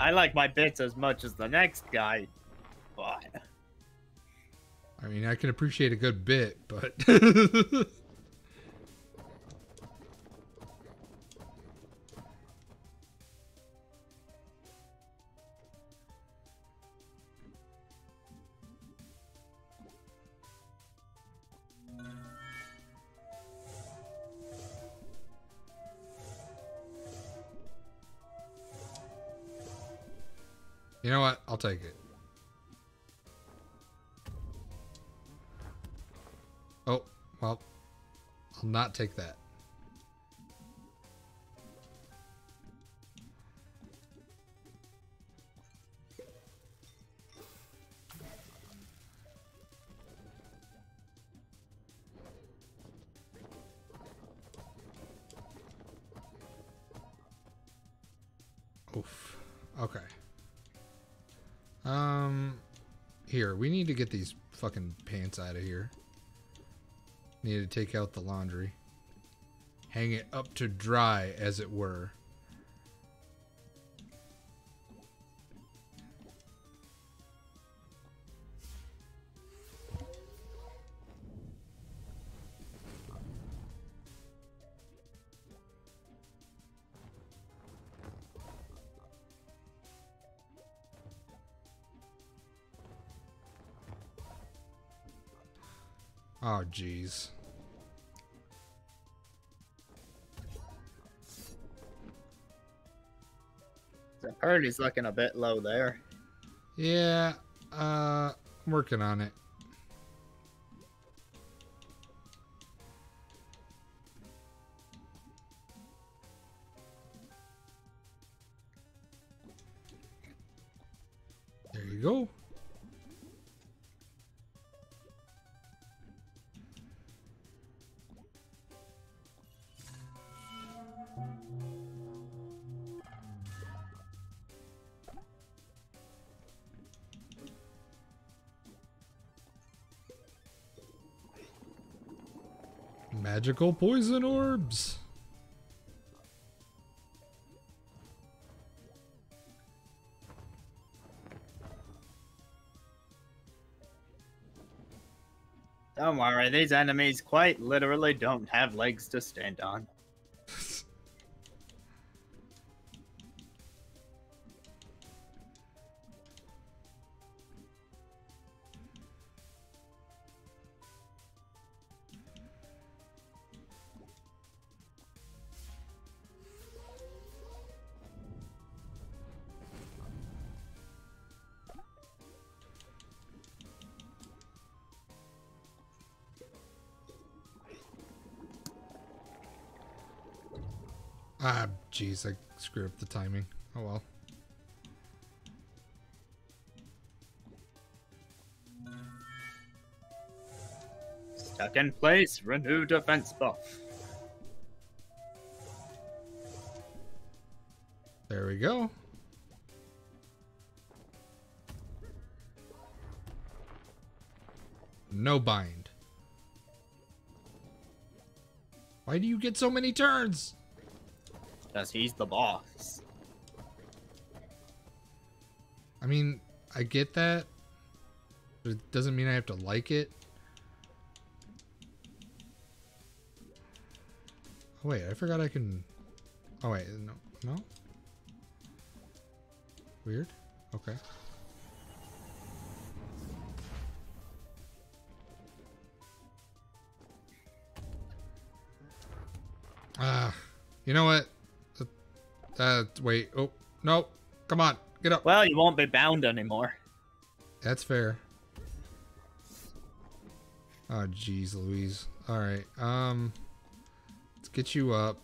Speaker 2: I like my bits as much as the next guy, but
Speaker 1: I mean, I can appreciate a good bit, but *laughs* you know what? I'll take it. Not take that. Oof. Okay. Um, here, we need to get these fucking pants out of here. Need to take out the laundry. Hang it up to dry, as it were. Oh, jeez.
Speaker 2: The Purdy's looking a bit low there.
Speaker 1: Yeah, Uh, I'm working on it. Magical poison orbs.
Speaker 2: Don't worry, these enemies quite literally don't have legs to stand on.
Speaker 1: Jeez, I screwed up the timing. Oh well.
Speaker 2: Stuck in place, renew defense buff.
Speaker 1: There we go. No bind. Why do you get so many turns?
Speaker 2: Because he's the boss.
Speaker 1: I mean, I get that, but it doesn't mean I have to like it. Oh, wait, I forgot I can. Oh, wait, no. No? Weird. Okay. Ah, you know what? Uh, wait. Oh, no. Come on. Get up.
Speaker 2: Well, you won't be bound anymore.
Speaker 1: That's fair. Oh, jeez, Louise. All right. Um, let's get you up.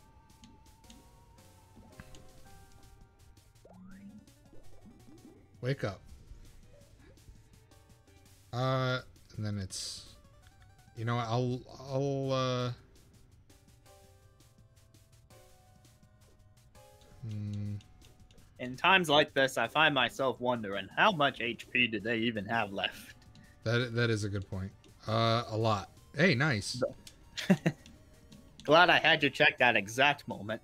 Speaker 1: Wake up. Uh, and then it's, you know, I'll, I'll, uh, hmm.
Speaker 2: In times like this, I find myself wondering how much HP do they even have left?
Speaker 1: That that is a good point. Uh, a lot. Hey, nice. *laughs*
Speaker 2: Glad I had you check that exact moment.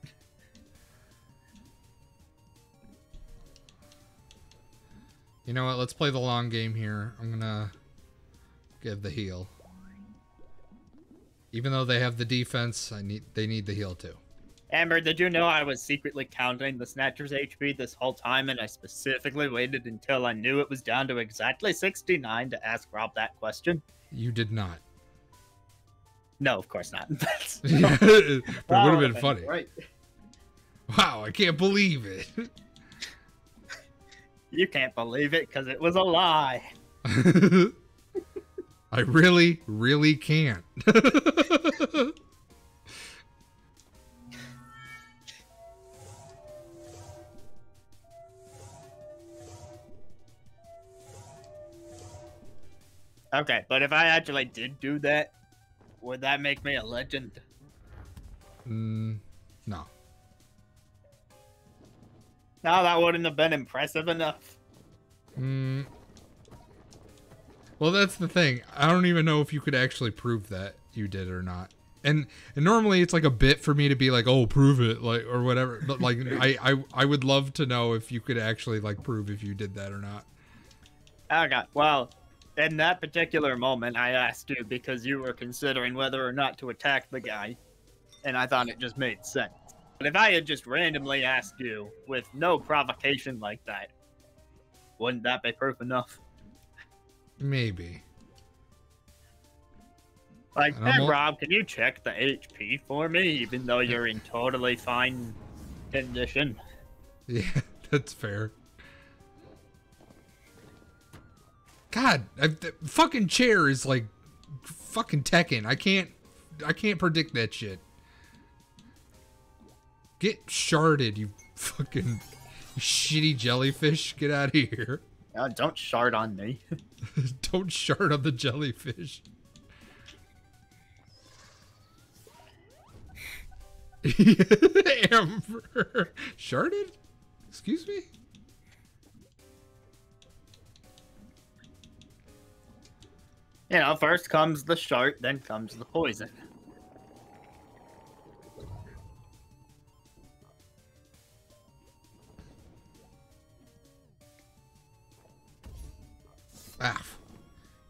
Speaker 1: You know what? Let's play the long game here. I'm gonna give the heal. Even though they have the defense, I need they need the heal too.
Speaker 2: Amber, did you know I was secretly counting the Snatcher's HP this whole time, and I specifically waited until I knew it was down to exactly 69 to ask Rob that question?
Speaker 1: You did not.
Speaker 2: No, of course not.
Speaker 1: But it would have been funny.
Speaker 2: Right.
Speaker 1: Wow, I can't believe it. *laughs*
Speaker 2: You can't believe it because it was a lie. *laughs*
Speaker 1: I really, really can't. *laughs*
Speaker 2: Okay, but if I actually did do that, would that make me a legend?
Speaker 1: mm, no.
Speaker 2: No, that wouldn't have been impressive enough.
Speaker 1: Mm. Well, that's the thing. I don't even know if you could actually prove that you did it or not. And and normally it's like a bit for me to be like, "Oh, prove it," like or whatever. But like, *laughs* I I I would love to know if you could actually like prove if you did that or not.
Speaker 2: Okay, well, in that particular moment, I asked you because you were considering whether or not to attack the guy, and I thought it just made sense. But if I had just randomly asked you with no provocation like that, wouldn't that be proof enough?
Speaker 1: Maybe.
Speaker 2: Like, hey, Rob, can you check the HP for me, even though you're in totally fine condition? *laughs*
Speaker 1: Yeah, that's fair. God, I, the fucking chair is like fucking Tekken. I can't, I can't predict that shit. Get sharded, you fucking shitty jellyfish. Get out of here.
Speaker 2: Uh, don't shard on me. *laughs*
Speaker 1: Don't shard on the jellyfish. *laughs* Amber. Sharded? Excuse me?
Speaker 2: You know, first comes the shard, then comes the poison.
Speaker 1: Ah.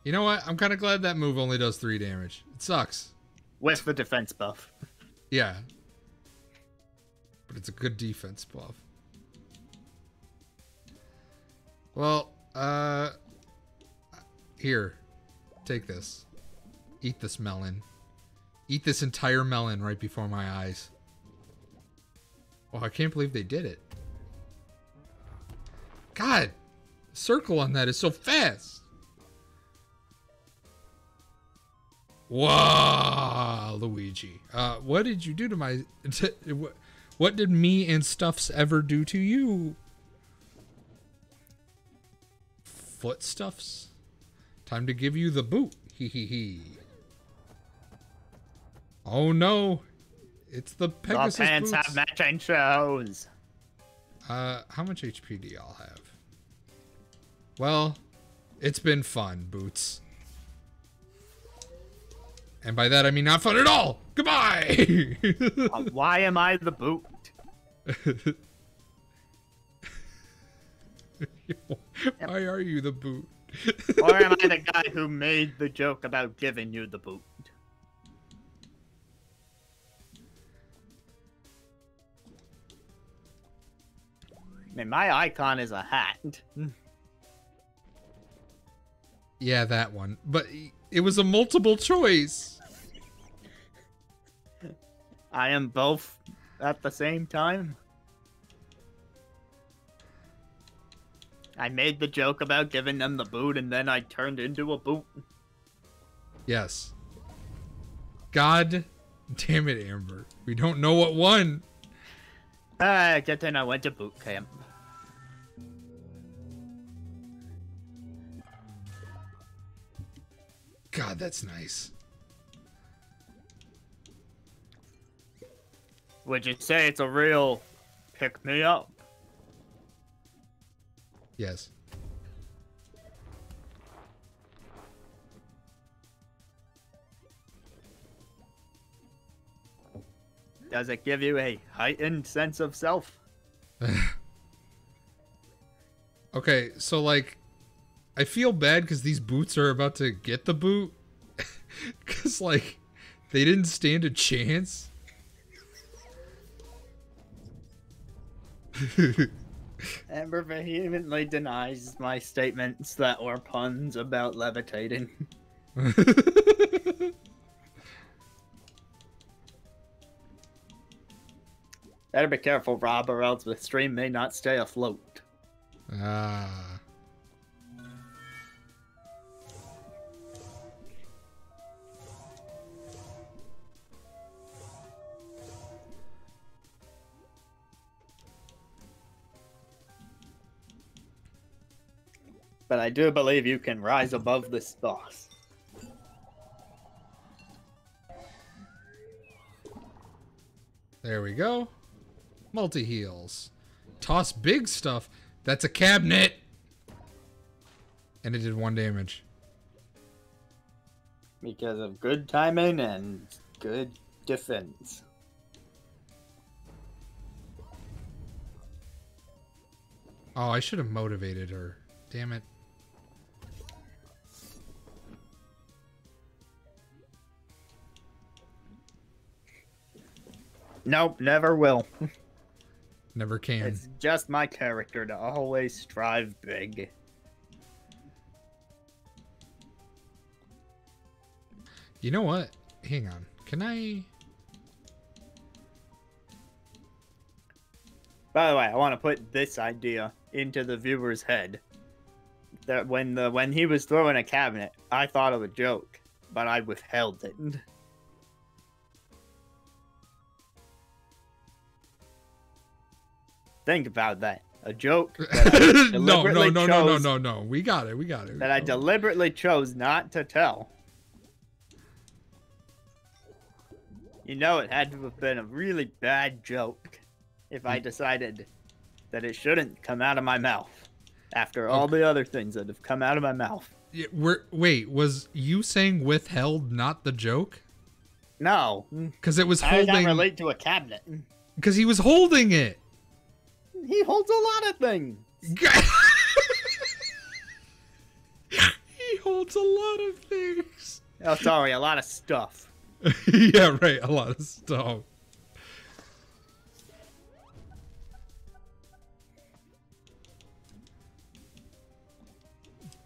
Speaker 1: You know what? I'm kind of glad that move only does three damage. It sucks.
Speaker 2: With the defense buff.
Speaker 1: Yeah. But it's a good defense buff. Well, uh. Here. Take this. Eat this melon. Eat this entire melon right before my eyes. Oh, I can't believe they did it. God! Circle on that is so fast! Wow, Luigi. Uh, what did you do to my... *laughs* What, what did me and Stuffs ever do to you? Footstuffs? Time to give you the boot. Hee hee hee. Oh no. It's the Pegasus
Speaker 2: the pants
Speaker 1: boots.
Speaker 2: have matching shoes.
Speaker 1: Uh, how much HP do y'all have? Well, it's been fun, Boots. And by that I mean not fun at all. Goodbye. *laughs*
Speaker 2: Uh, why am I the boot? *laughs*
Speaker 1: Why are you the boot?
Speaker 2: Or am I the guy who made the joke about giving you the boot? I mean, my icon is a hat.
Speaker 1: Yeah, that one. But it was a multiple choice.
Speaker 2: I am both at the same time. I made the joke about giving them the boot and then I turned into a boot.
Speaker 1: Yes. God damn it, Amber. We don't know what won.
Speaker 2: Ah, good thing I went to boot camp.
Speaker 1: God, that's nice.
Speaker 2: Would you say it's a real pick me up?
Speaker 1: Yes.
Speaker 2: Does it give you a heightened sense of self? *laughs*
Speaker 1: Okay, so like, I feel bad because these boots are about to get the boot. *laughs* Because, like, they didn't stand a chance. *laughs*
Speaker 2: Amber vehemently denies my statements that were puns about levitating. *laughs* Better be careful, Rob, or else the stream may not stay afloat.
Speaker 1: ah.
Speaker 2: But I do believe you can rise above this boss.
Speaker 1: There we go. Multi heals. Toss big stuff. That's a cabinet. And it did one damage.
Speaker 2: Because of good timing and good defense.
Speaker 1: Oh, I should have motivated her. Damn it.
Speaker 2: Nope, never will.
Speaker 1: Never can.
Speaker 2: It's just my character to always strive big.
Speaker 1: You know what? Hang on. Can I?
Speaker 2: By the way, I want to put this idea into the viewer's head. that when the when he was throwing a cabinet, I thought of a joke, but I withheld it. *laughs* Think about that. A joke *laughs* that I
Speaker 1: no, no, no, no, no, no, no. We got it. We got it.
Speaker 2: that I deliberately chose not to tell. You know, it had to have been a really bad joke if I mm. decided that it shouldn't come out of my mouth after all the other things that have come out of my mouth.
Speaker 1: Yeah, we're, wait, was you saying withheld not the joke?
Speaker 2: No,
Speaker 1: Because it was
Speaker 2: does that relate to a cabinet?
Speaker 1: Because he was holding it.
Speaker 2: He holds a lot of things. *laughs*
Speaker 1: he holds a lot of things.
Speaker 2: Oh, sorry, a lot of stuff. *laughs*
Speaker 1: yeah, right. A lot of stuff.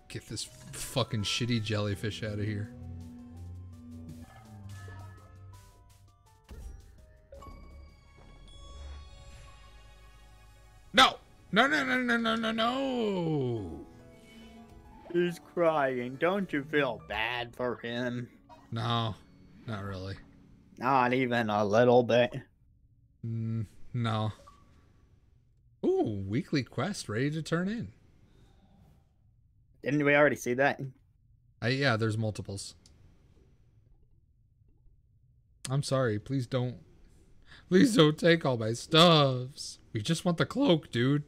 Speaker 1: Get this fucking shitty jellyfish out of here. No! No, no, no, no, no, no!
Speaker 2: He's crying. Don't you feel bad for him?
Speaker 1: No, not really.
Speaker 2: Not even a little bit.
Speaker 1: Mm, no. Ooh, weekly quest ready to turn in.
Speaker 2: Didn't we already see that?
Speaker 1: I, yeah, there's multiples. I'm sorry. Please don't. Please don't take all my stuffs. We just want the cloak, dude.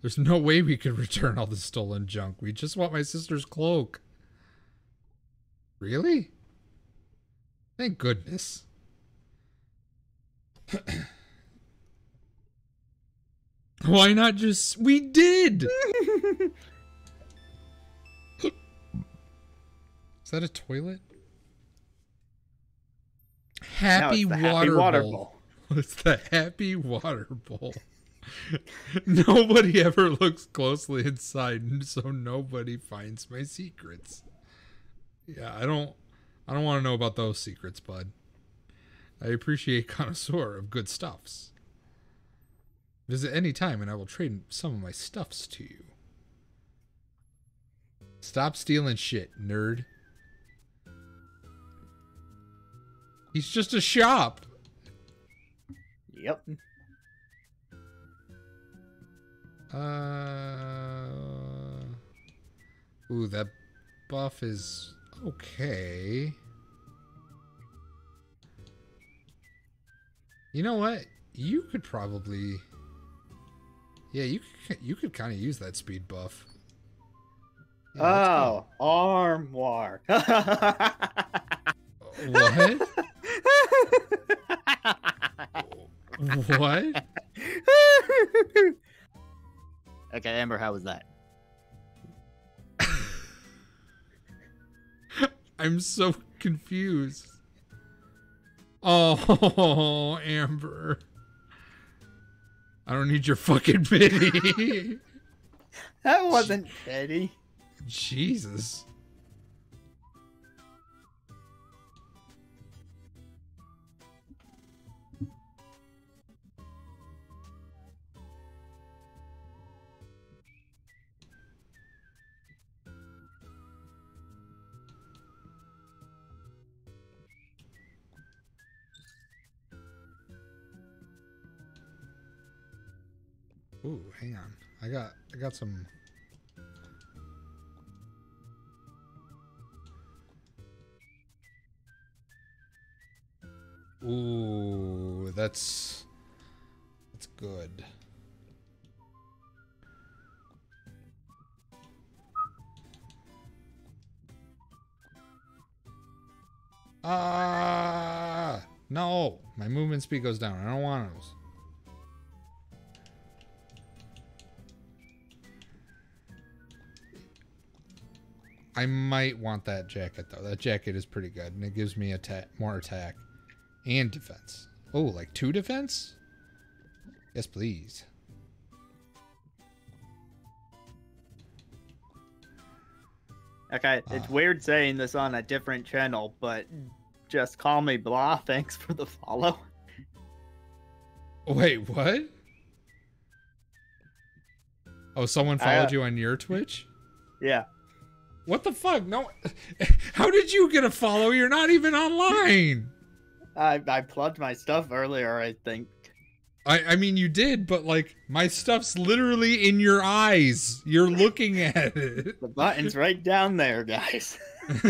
Speaker 1: There's no way we could return all the stolen junk. We just want my sister's cloak. Really? Thank goodness. *clears throat* Why not just. We did! *laughs* Is that a toilet? Happy,
Speaker 2: no, it's the
Speaker 1: water,
Speaker 2: happy water
Speaker 1: bowl.
Speaker 2: bowl. *laughs*
Speaker 1: It's the happy water bowl. *laughs* nobody ever looks closely inside, so nobody finds my secrets. Yeah, I don't I don't want to know about those secrets, bud. I appreciate *laughs* connoisseur of good stuffs. Visit any time and I will trade some of my stuffs to you. Stop stealing shit, nerd. He's just a shop.
Speaker 2: Yep.
Speaker 1: Uh. Ooh, that buff is okay. You know what? You could probably. Yeah, you could, you could kind of use that speed buff. Yeah,
Speaker 2: oh, arm war. *laughs*
Speaker 1: What? *laughs* what? *laughs*
Speaker 2: okay, Amber, how was that? *laughs*
Speaker 1: I'm so confused. Oh, *laughs* Amber. I don't need your fucking pity. *laughs*
Speaker 2: That wasn't petty.
Speaker 1: Jesus. Ooh, hang on. I got I got some Ooh, that's that's good. Ah, no, my movement speed goes down. I don't want those. I might want that jacket though. That jacket is pretty good, and it gives me attack, more attack, and defense. Oh, like two defense? Yes, please.
Speaker 2: Okay, it's
Speaker 1: Ah.
Speaker 2: weird saying this on a different channel, but just call me blah. *laughs* Thanks for the follow.
Speaker 1: Wait, what? Oh, someone followed
Speaker 2: uh,
Speaker 1: you on your Twitch?
Speaker 2: Yeah.
Speaker 1: What the fuck? No. *laughs* How did you get a follow? You're not even online.
Speaker 2: I I plugged my stuff earlier, I think.
Speaker 1: I, I mean, you did, but like, my stuff's literally in your eyes. You're looking at it.
Speaker 2: The button's right down there, guys. *laughs*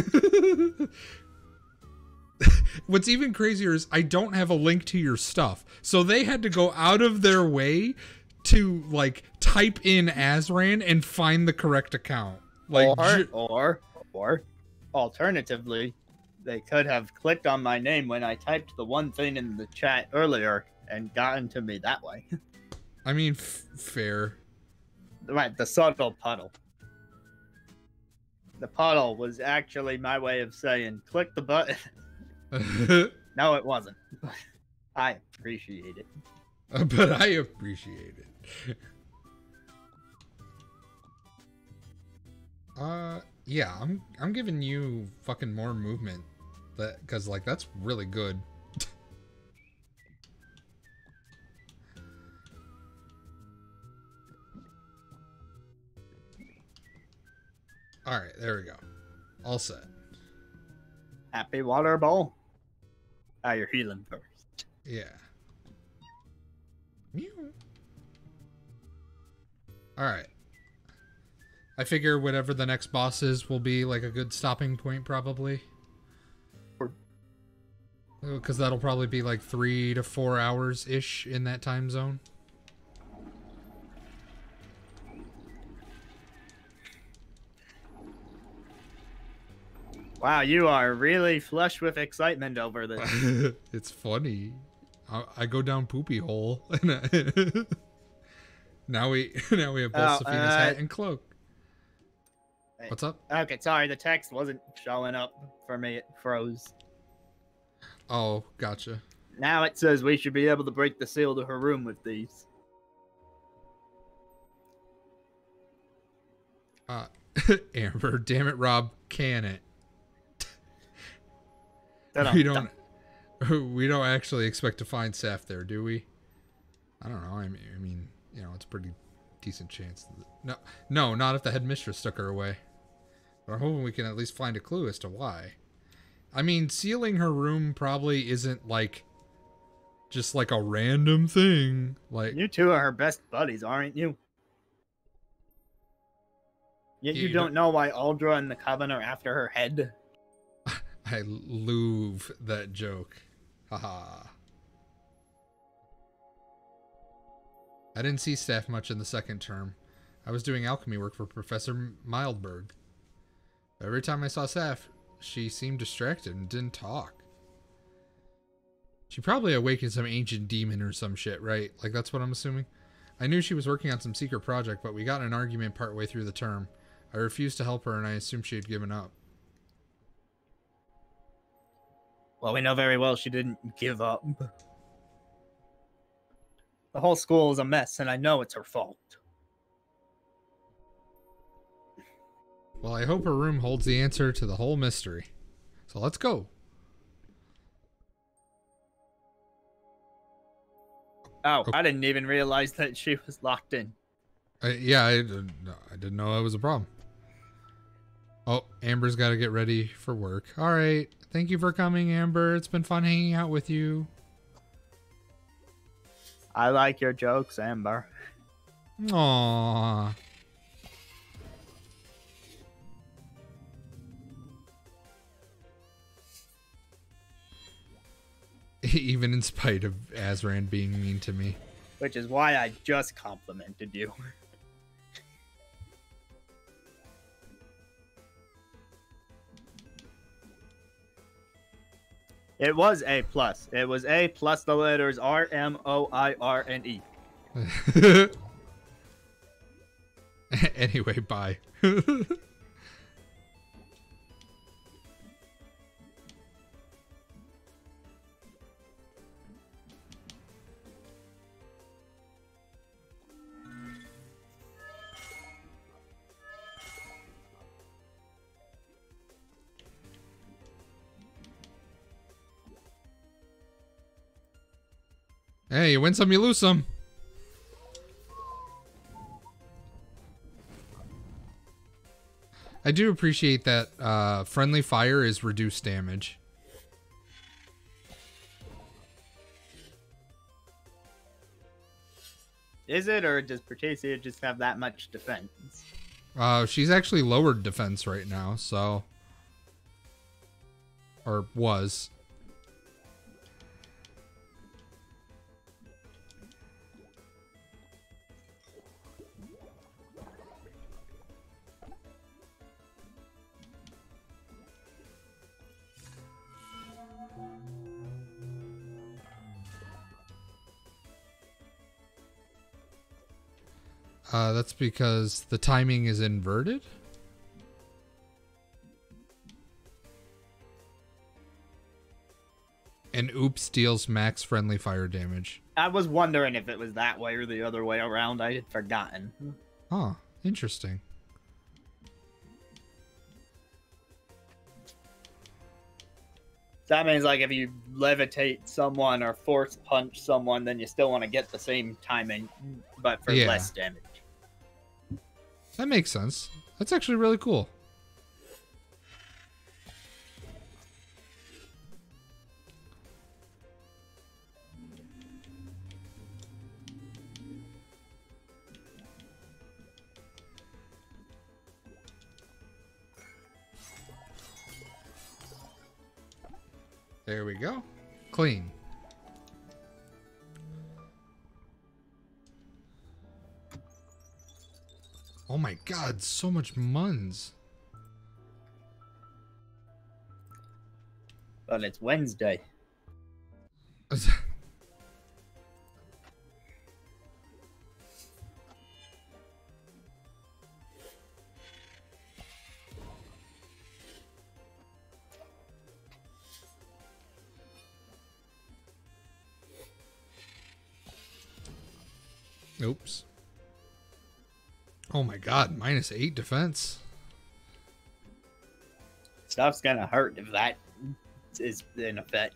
Speaker 2: *laughs*
Speaker 1: What's even crazier is I don't have a link to your stuff. So they had to go out of their way to like type in Azran and find the correct account. Like
Speaker 2: or,
Speaker 1: ju-
Speaker 2: or, or, alternatively, they could have clicked on my name when I typed the one thing in the chat earlier and gotten to me that way. *laughs*
Speaker 1: I mean, f- fair.
Speaker 2: right, the subtle puddle. The puddle was actually my way of saying, click the button. *laughs* *laughs* no, it wasn't. I appreciate it.
Speaker 1: Uh, but I appreciate it. Uh, yeah, I'm I'm giving you fucking more movement, that because like that's really good. *laughs* All right, there we go. All set.
Speaker 2: Happy water bowl. Ah, you're healing first.
Speaker 1: Yeah. Meow. All right. I figure whatever the next boss is will be like a good stopping point, probably. Because that'll probably be like three to four hours ish in that time zone.
Speaker 2: Wow, you are really flushed with excitement over this. *laughs*
Speaker 1: it's funny. I, I go down poopy hole. *laughs* now we *laughs* now we have both
Speaker 2: Oh,
Speaker 1: Safina's
Speaker 2: uh,
Speaker 1: hat and cloak. What's up?
Speaker 2: okay, sorry, the text wasn't showing up for me. It froze.
Speaker 1: Oh, gotcha.
Speaker 2: Now it says we should be able to break the seal to her room with these.
Speaker 1: Uh, *laughs* Amber, damn it, Rob, can it? *laughs* We don't *laughs* we don't actually expect to find Saf there, do we? I don't know. I mean, I mean, you know, it's a pretty decent chance. That, no, no, not if the headmistress took her away. I'm hoping we can at least find a clue as to why. I mean, sealing her room probably isn't like just like a random thing. Like,
Speaker 2: You two are her best buddies, aren't you? Yet you,
Speaker 1: You
Speaker 2: don't know why Aldra and the Coven are after her head. *laughs*
Speaker 1: I loove that joke. Haha. I didn't see Saf much in the second term. I was doing alchemy work for Professor Mildberg. Every time I saw Saf, she seemed distracted and didn't talk. She probably awakened some ancient demon or some shit, right? Like that's what I'm assuming. I knew she was working on some secret project, but we got in an argument partway through the term. I refused to help her and I assumed she had given up.
Speaker 2: Well, we know very well she didn't give up. The whole school is a mess, and I know it's her fault.
Speaker 1: Well, I hope her room holds the answer to the whole mystery. So let's go.
Speaker 2: Oh,
Speaker 1: Oh.
Speaker 2: I didn't even realize that she was locked in.
Speaker 1: I, yeah, I, didn't- I didn't know that was a problem. Oh, Amber's got to get ready for work. All right. Thank you for coming, Amber. It's been fun hanging out with you.
Speaker 2: I like your jokes, Amber.
Speaker 1: Aww. *laughs* Even in spite of Azran being mean to me.
Speaker 2: Which is why I just complimented you. *laughs* It was A plus. It was A plus the letters R M O I R N E. *laughs*
Speaker 1: anyway, bye. Hey, you win some, you lose some. I do appreciate that uh, friendly fire is reduced damage.
Speaker 2: Is it, or does Pertisia just have that much defense?
Speaker 1: Uh, she's actually lowered defense right now, so. Or was. Uh, that's because the timing is inverted. And oops deals max friendly fire damage.
Speaker 2: I was wondering if it was that way or the other way around. I had forgotten.
Speaker 1: Huh, interesting.
Speaker 2: That means like if you levitate someone or force punch someone, then you still want to get the same timing, but for
Speaker 1: Yeah.
Speaker 2: less damage.
Speaker 1: That makes sense. That's actually really cool. There we go. Clean. Oh my god, so much muns.
Speaker 2: But it's Wednesday. *laughs*
Speaker 1: god, minus eight defense.
Speaker 2: Stuff's gonna hurt if that is in effect.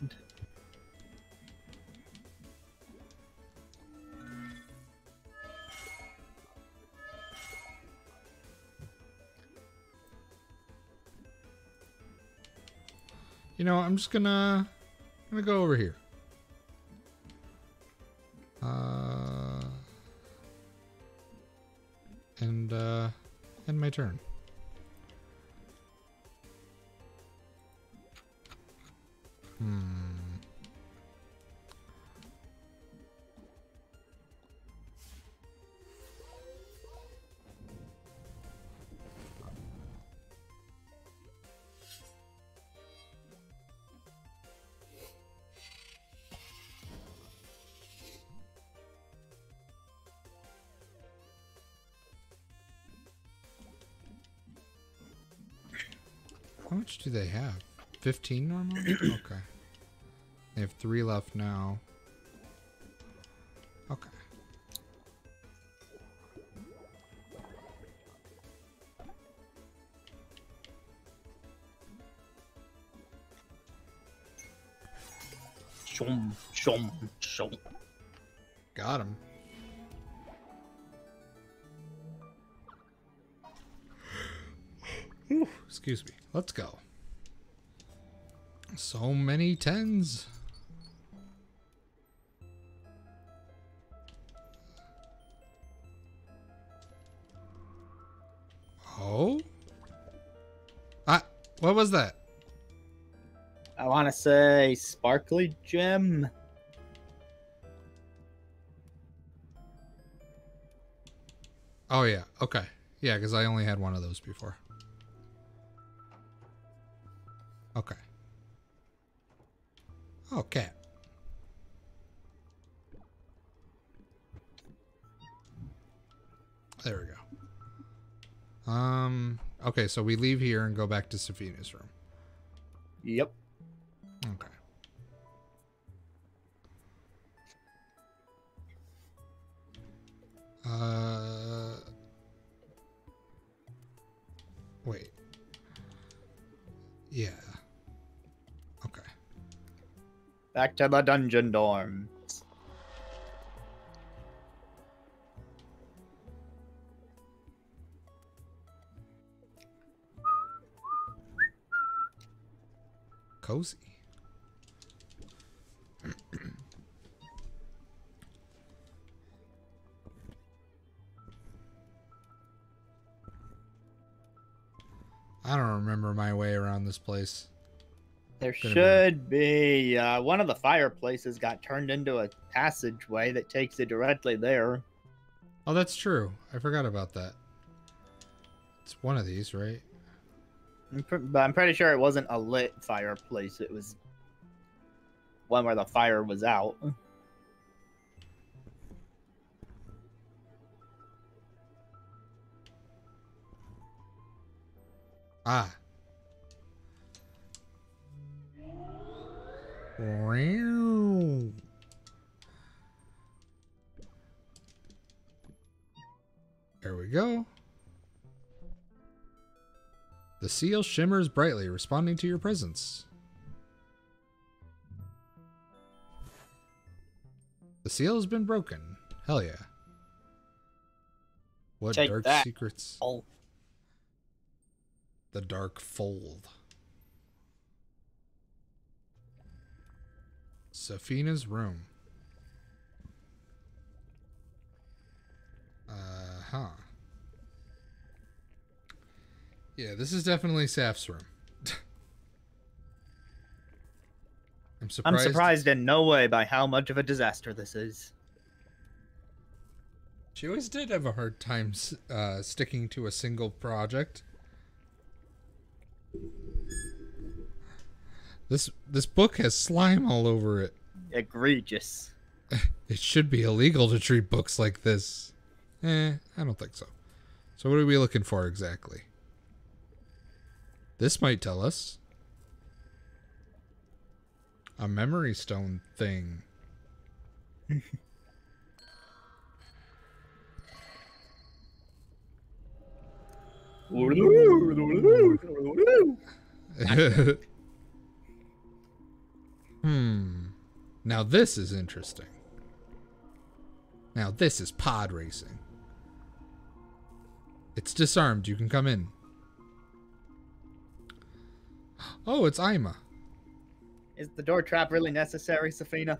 Speaker 1: You know, I'm just gonna gonna go over here. Turn. Much do they have? 15 normally? *clears throat* okay. They have three left now. Okay.
Speaker 2: Shum, shum, shum.
Speaker 1: Got him. Excuse me. Let's go. So many tens. Oh? Ah, what was that?
Speaker 2: I want to say sparkly gem.
Speaker 1: Oh yeah, okay. Yeah, because I only had one of those before. Okay. Okay. There we go. Um. Okay, so we leave here and go back to Safina's room.
Speaker 2: Yep.
Speaker 1: Okay. Uh. Wait. Yeah.
Speaker 2: Back to the dungeon dorm.
Speaker 1: Cozy. I don't remember my way around this place.
Speaker 2: There
Speaker 1: Gonna be-
Speaker 2: should be uh, one of the fireplaces got turned into a passageway that takes you directly there.
Speaker 1: Oh, that's true. I forgot about that. It's one of these, right?
Speaker 2: I'm But I'm pretty sure it wasn't a lit fireplace. It was one where the fire was out.
Speaker 1: Ah. There we go. The seal shimmers brightly, responding to your presence. The seal has been broken. Hell yeah. What
Speaker 2: Take
Speaker 1: dark
Speaker 2: that.
Speaker 1: secrets?
Speaker 2: Oh,
Speaker 1: The Dark Fold. Safina's room. Uh huh. Yeah, this is definitely Saf's room. *laughs* I'm surprised.
Speaker 2: I'm
Speaker 1: surprised.
Speaker 2: surprised in no way by how much of a disaster this is.
Speaker 1: She always did have a hard time uh, sticking to a single project. This this book has slime all over it.
Speaker 2: Egregious.
Speaker 1: It should be illegal to treat books like this. Eh, I don't think so. So what are we looking for exactly? This might tell us. A memory stone thing. *laughs* *laughs* hmm. Now this is interesting. Now this is pod racing. It's disarmed. You can come in. Oh, it's Ima.
Speaker 2: Is the door trap really necessary, Safina?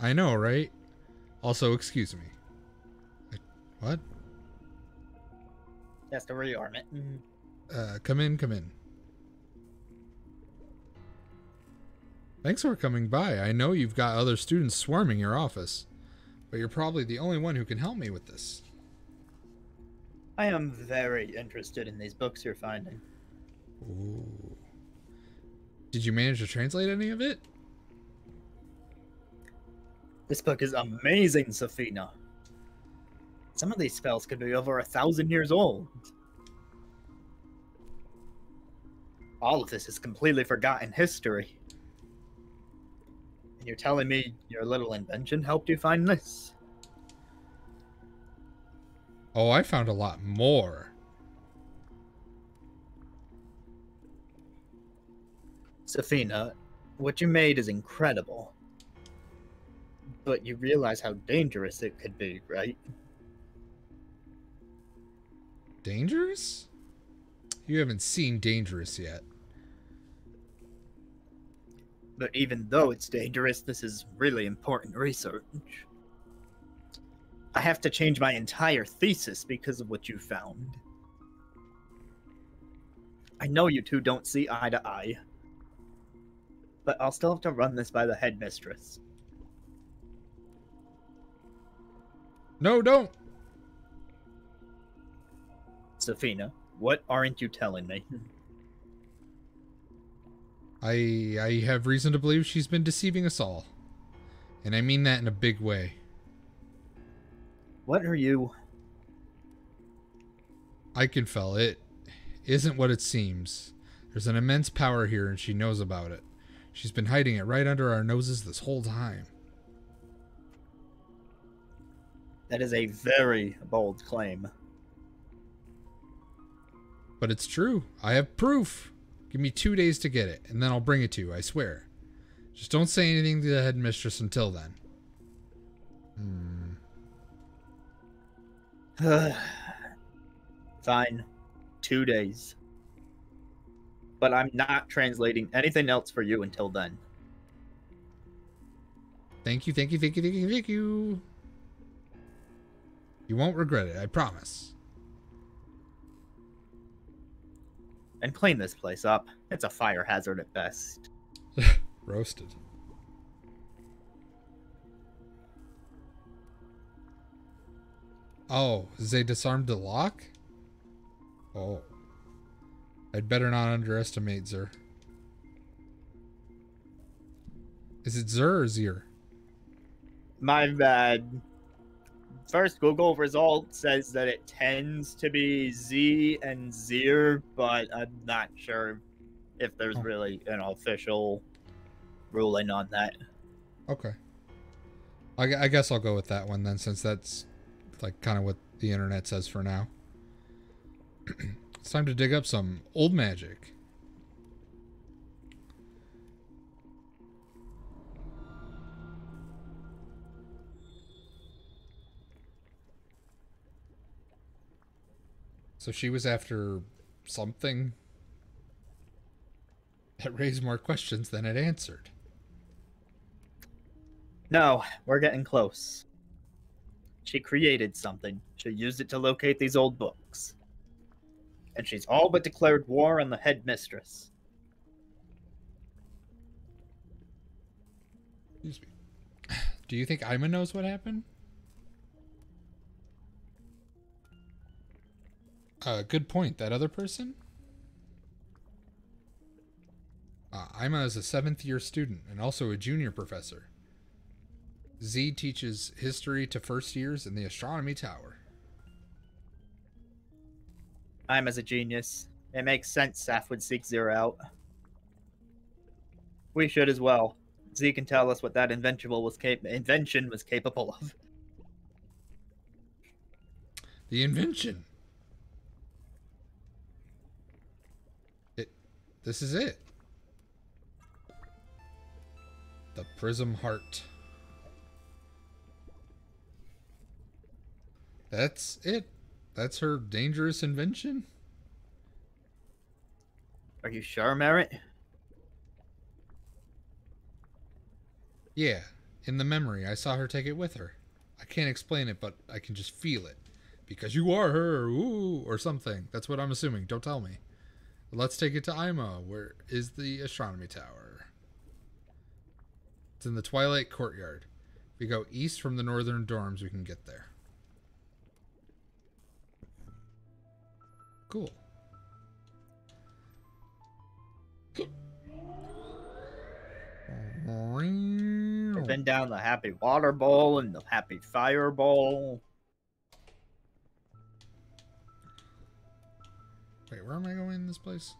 Speaker 1: I know, right? Also, excuse me. I, what?
Speaker 2: Has to rearm it.
Speaker 1: Uh, come in, come in. Thanks for coming by. I know you've got other students swarming your office, but you're probably the only one who can help me with this.
Speaker 2: I am very interested in these books you're finding.
Speaker 1: Ooh. Did you manage to translate any of it?
Speaker 2: This book is amazing, Safina. Some of these spells could be over a thousand years old. All of this is completely forgotten history. You're telling me your little invention helped you find this?
Speaker 1: Oh, I found a lot more.
Speaker 2: Safina, what you made is incredible. But you realize how dangerous it could be, right?
Speaker 1: Dangerous? You haven't seen Dangerous yet.
Speaker 2: But even though it's dangerous, this is really important research. I have to change my entire thesis because of what you found. I know you two don't see eye to eye, but I'll still have to run this by the headmistress.
Speaker 1: No, don't.
Speaker 2: Safina, what aren't you telling me?
Speaker 1: I I have reason to believe she's been deceiving us all. And I mean that in a big way.
Speaker 2: What are you?
Speaker 1: I can feel it isn't what it seems. There's an immense power here and she knows about it. She's been hiding it right under our noses this whole time.
Speaker 2: That is a very bold claim.
Speaker 1: But it's true. I have proof. Give me two days to get it, and then I'll bring it to you, I swear. Just don't say anything to the headmistress until then. Hmm. *sighs*
Speaker 2: Fine. Two days. but I'm not translating anything else for you until then.
Speaker 1: Thank you, thank you, thank you, thank you, thank you. You won't regret it, I promise.
Speaker 2: And clean this place up. It's a fire hazard at best. *laughs*
Speaker 1: Roasted. Oh, they disarmed the lock? Oh. I'd better not underestimate Zer. Is it Zer or Zir?
Speaker 2: My bad. First Google result says that it tends to be Z and Zir, but I'm not sure if there's really an official ruling on that.
Speaker 1: Okay. I, I guess I'll go with that one then, since that's like kind of what the internet says for now. *clears throat* it's time to dig up some old magic. So she was after something that raised more questions than it answered.
Speaker 2: No, we're getting close. She created something. She used it to locate these old books. And she's all but declared war on the headmistress.
Speaker 1: Excuse me. *sighs* Do you think Ima knows what happened? Uh, good point. That other person? Uh, Ima is a seventh year student and also a junior professor. Z teaches history to first years in the astronomy tower.
Speaker 2: Ima's a genius. It makes sense Saf would seek Zero out. We should as well. Z can tell us what that was, cap- invention was capable of.
Speaker 1: The invention. This is it. The prism heart. That's it. That's her dangerous invention.
Speaker 2: Are you sure, Maritte?
Speaker 1: Yeah, in the memory, I saw her take it with her. I can't explain it, but I can just feel it. Because you are her, ooh, or something. That's what I'm assuming. Don't tell me. Let's take it to Ima. Where is the astronomy tower? It's in the Twilight Courtyard. If we go east from the northern dorms, we can get there. Cool.
Speaker 2: We've been down the Happy Water Bowl and the Happy Fire Bowl.
Speaker 1: Wait, where am I going in this place?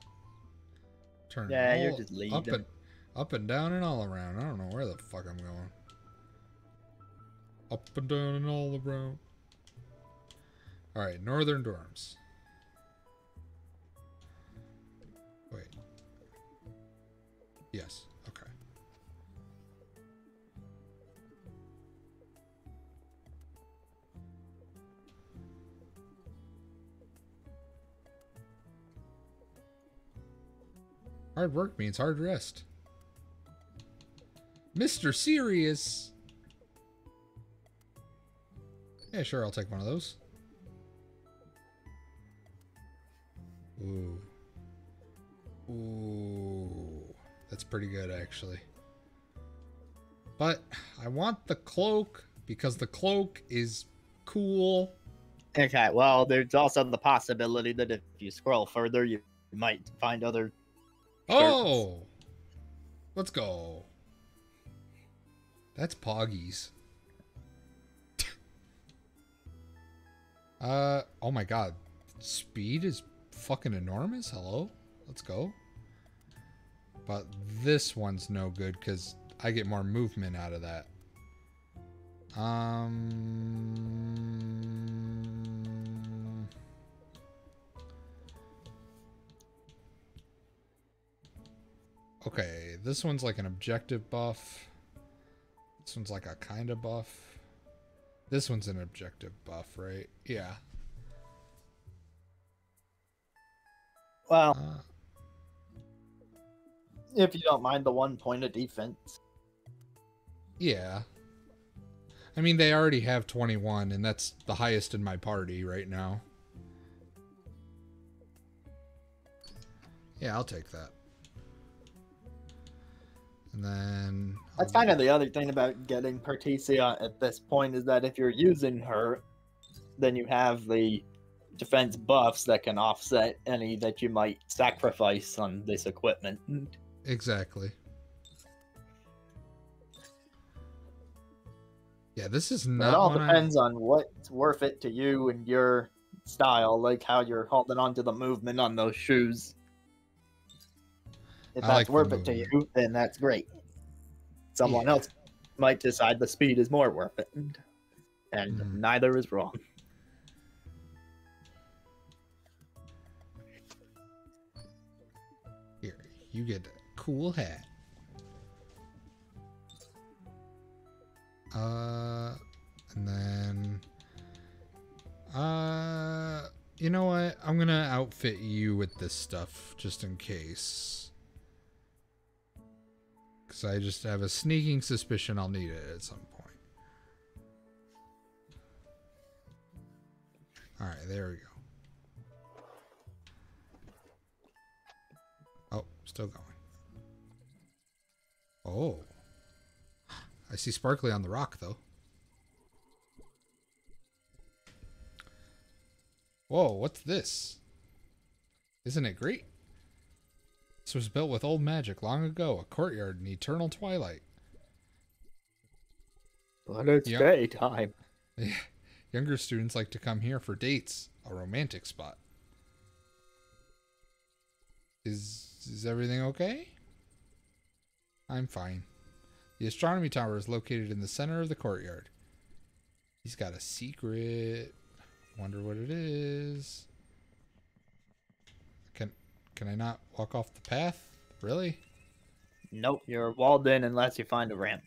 Speaker 1: Turn
Speaker 2: Yeah, you're just
Speaker 1: up and up and down and all around. I don't know where the fuck I'm going. Up and down and all around. All right, northern dorms. Wait. Yes. Hard work means hard rest. Mr. Serious. Yeah, sure, I'll take one of those. Ooh. Ooh. That's pretty good, actually. But I want the cloak because the cloak is cool.
Speaker 2: Okay, well, there's also the possibility that if you scroll further, you might find other.
Speaker 1: Oh! Let's go. That's Poggies. uh, oh my god. Speed is fucking enormous. Hello? Let's go. But this one's no good because I get more movement out of that. Um. Okay, this one's like an objective buff. This one's like a kind of buff. This one's an objective buff, right? Yeah.
Speaker 2: Well,
Speaker 1: Uh,
Speaker 2: If you don't mind the one point of defense.
Speaker 1: Yeah. I mean, they already have 21, and that's the highest in my party right now. Yeah, I'll take that. And then.
Speaker 2: That's kind of the other thing about getting Pertisia at this point is that if you're using her, then you have the defense buffs that can offset any that you might sacrifice on this equipment.
Speaker 1: Exactly. Yeah, this is not.
Speaker 2: It all
Speaker 1: one I-
Speaker 2: depends on what's worth it to you and your style, like how you're holding on to the movement on those shoes. If
Speaker 1: I
Speaker 2: that's
Speaker 1: like
Speaker 2: worth it to you, then that's great. Someone
Speaker 1: Yeah.
Speaker 2: else might decide the speed is more worth it, and
Speaker 1: Mhm.
Speaker 2: neither is wrong.
Speaker 1: Here, you get a cool hat. Uh, and then, uh, you know what? I'm gonna outfit you with this stuff just in case. I just have a sneaking suspicion I'll need it at some point. Alright, there we go. Oh, still going. Oh. I see sparkly on the rock, though. Whoa, what's this? Isn't it great? This was built with old magic long ago, a courtyard in eternal twilight.
Speaker 2: But it's
Speaker 1: Yep.
Speaker 2: daytime. *laughs*
Speaker 1: Younger students like to come here for dates, a romantic spot. Is is everything okay? I'm fine. The astronomy tower is located in the center of the courtyard. He's got a secret. Wonder what it is. Can I not walk off the path? Really?
Speaker 2: Nope, you're walled in unless you find a ramp.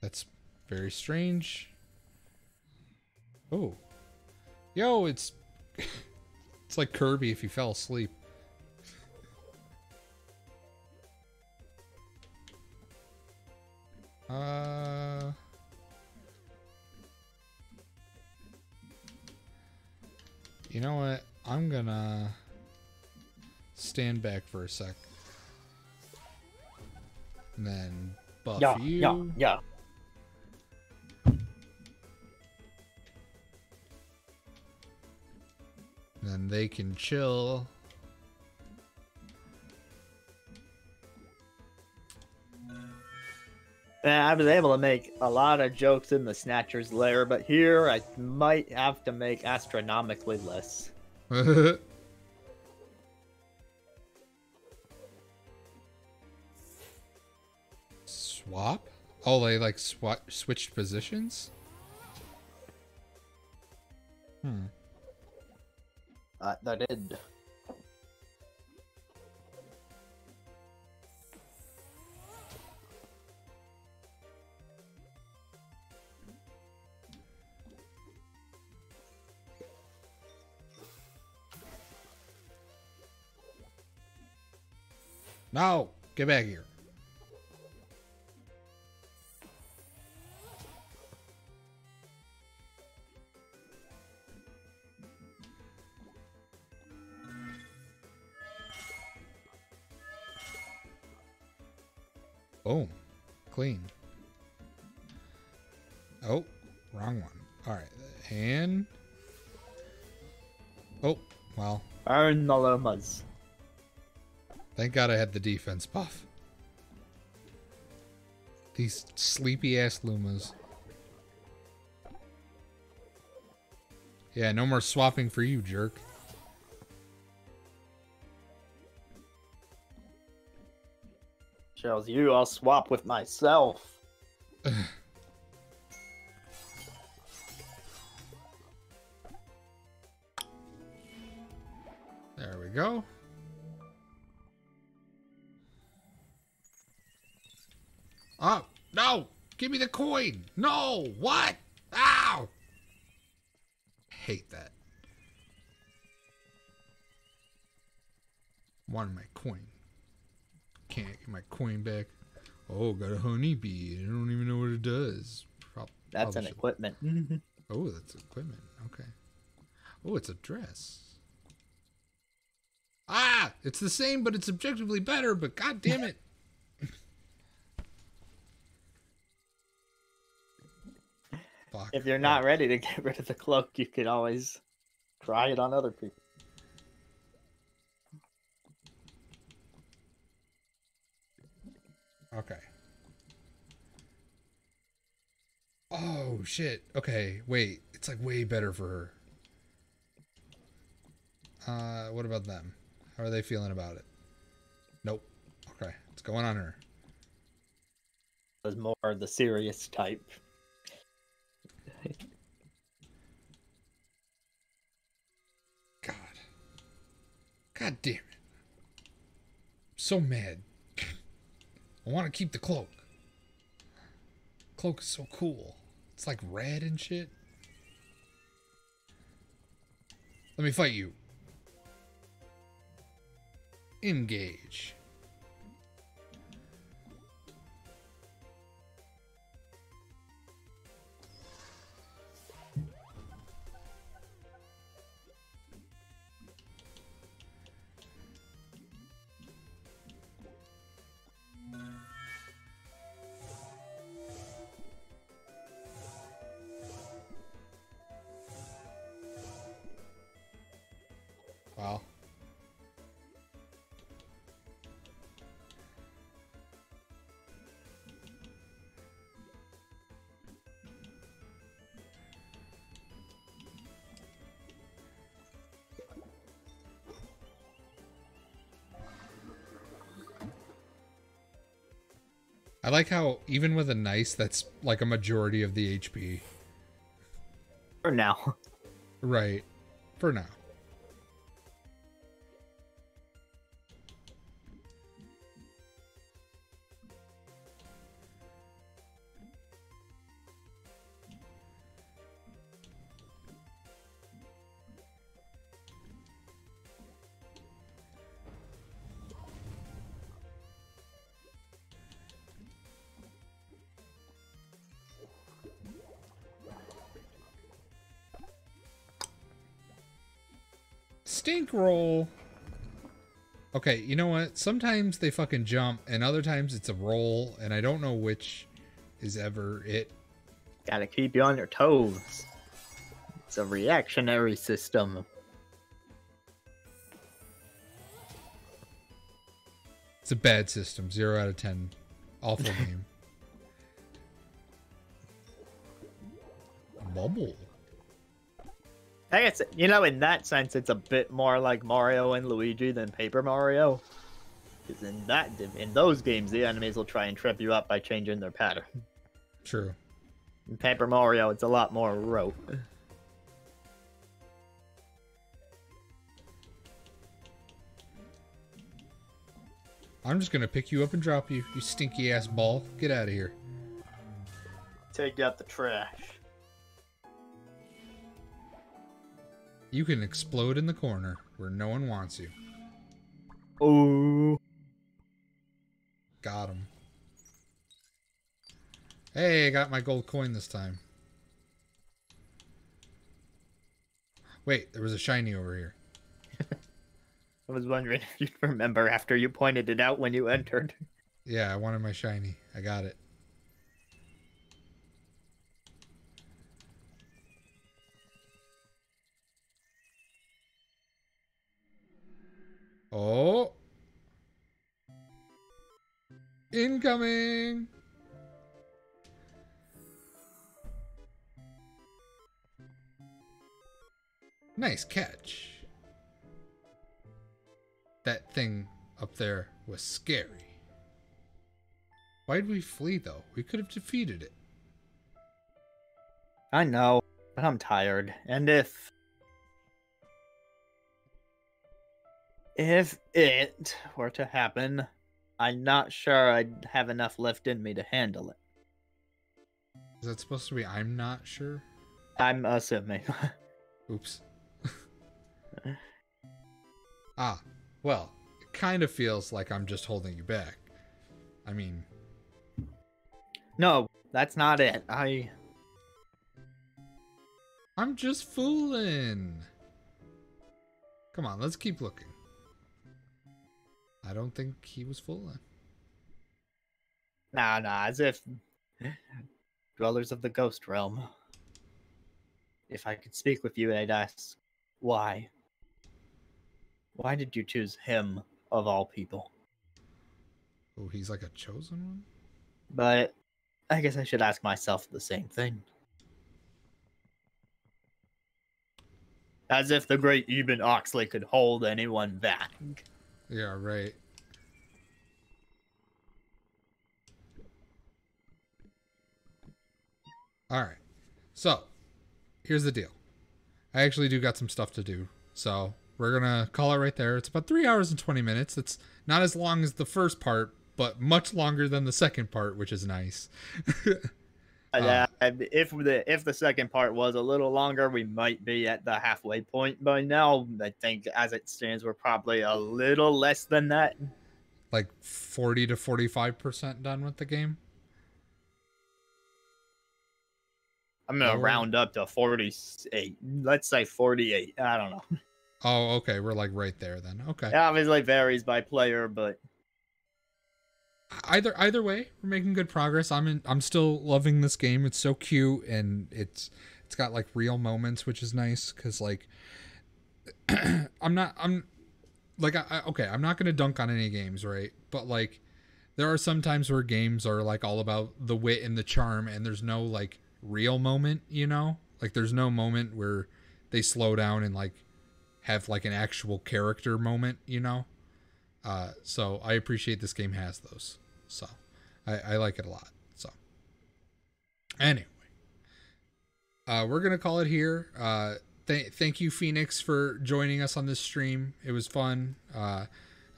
Speaker 1: That's very strange. Oh. Yo, it's *laughs* it's like Kirby if you fell asleep. Uh You know what? I'm gonna stand back for a sec. And then buff
Speaker 2: yeah,
Speaker 1: you.
Speaker 2: yeah, yeah.
Speaker 1: Then they can chill.
Speaker 2: I was able to make a lot of jokes in the Snatcher's lair, but here I might have to make astronomically less. *laughs*
Speaker 1: Swap? Oh, they like swa- switched positions? Hmm.
Speaker 2: Uh, that did.
Speaker 1: No! Get back here. Boom. Clean. Oh, wrong one. Alright. And. Oh, well.
Speaker 2: The Lumas.
Speaker 1: Thank God I had the defense buff. These sleepy ass Lumas. Yeah, no more swapping for you, jerk.
Speaker 2: Shows you I'll swap with myself. *sighs*
Speaker 1: There we go. Oh, no! Give me the coin! No! What? Ow! Hate that. Want my coin. Can't get my coin back. Oh, got a honeybee. I don't even know what it does.
Speaker 2: That's an equipment. *laughs*
Speaker 1: Oh, that's equipment. Okay. Oh, it's a dress. Ah, it's the same, but it's objectively better. But god damn it! *laughs* Fuck.
Speaker 2: if you're not ready to get rid of the cloak, you could always try it on other people.
Speaker 1: Okay. Oh shit. Okay, wait. It's like way better for her. Uh, what about them? How are they feeling about it? Nope. Okay, what's going on her?
Speaker 2: Was more the serious type.
Speaker 1: God. God damn it. I'm so mad. I want to keep the cloak. Cloak is so cool. It's like red and shit. Let me fight you. Engage. I like how even with a nice, that's like a majority of the HP.
Speaker 2: For now. *laughs*
Speaker 1: Right. For now. Roll. Okay, you know what? Sometimes they fucking jump, and other times it's a roll, and I don't know which is ever it.
Speaker 2: Gotta keep you on your toes. It's a reactionary system.
Speaker 1: It's a bad system. Zero out of ten. Awful *laughs* game. Bubble.
Speaker 2: I guess you know, in that sense, it's a bit more like Mario and Luigi than Paper Mario. Because in that, in those games, the enemies will try and trip you up by changing their pattern.
Speaker 1: True.
Speaker 2: In Paper Mario, it's a lot more rope.
Speaker 1: I'm just gonna pick you up and drop you, you stinky ass ball. Get out of here.
Speaker 2: Take out the trash.
Speaker 1: You can explode in the corner where no one wants you.
Speaker 2: Oh,
Speaker 1: Got him. Hey, I got my gold coin this time. Wait, there was a shiny over here. *laughs*
Speaker 2: I was wondering *laughs* if you'd remember after you pointed it out when you entered.
Speaker 1: Yeah, I wanted my shiny. I got it. Oh. Incoming. Nice catch. That thing up there was scary. Why'd we flee though? We could have defeated it.
Speaker 2: I know, but I'm tired. And if if it were to happen, I'm not sure I'd have enough left in me to handle it.
Speaker 1: Is that supposed to be I'm not sure?
Speaker 2: I'm assuming. *laughs*
Speaker 1: Oops. *laughs* ah, well, it kind of feels like I'm just holding you back. I mean,
Speaker 2: No, that's not it. I
Speaker 1: I'm just fooling. Come on, let's keep looking. I don't think he was fooling.
Speaker 2: nah nah as if dwellers of the ghost realm. If I could speak with you, I'd ask why. Why did you choose him of all people?
Speaker 1: Oh, he's like a chosen one?
Speaker 2: But I guess I should ask myself the same thing. As if the great Eben Oxley could hold anyone back.
Speaker 1: Yeah, right. All right. So, here's the deal. I actually do got some stuff to do. So, we're going to call it right there. It's about 3 hours and 20 minutes. It's not as long as the first part, but much longer than the second part, which is nice. *laughs*
Speaker 2: Uh, if the if the second part was a little longer, we might be at the halfway point by now. I think as it stands, we're probably a little less than that.
Speaker 1: like 40 to 45% done with the game.
Speaker 2: I'm gonna
Speaker 1: Oh.
Speaker 2: round up to 48. Let's say 48. I don't know.
Speaker 1: Oh, okay. We're like right there then. Okay.
Speaker 2: It obviously varies by player, but
Speaker 1: either either way we're making good progress. I'm in, i'm still loving this game. It's so cute and it's it's got like real moments which is nice because like *clears throat* i'm not i'm like I, I- okay i'm not gonna dunk on any games right? But like there are some times where games are like all about the wit and the charm and there's no like real moment you know? Like there's no moment where they slow down and like have like an actual character moment you know uh, so I appreciate this game has those. So I, I like it a lot. So anyway, uh, we're gonna call it here. Uh, th- thank you, Phoenix, for joining us on this stream. It was fun. Uh,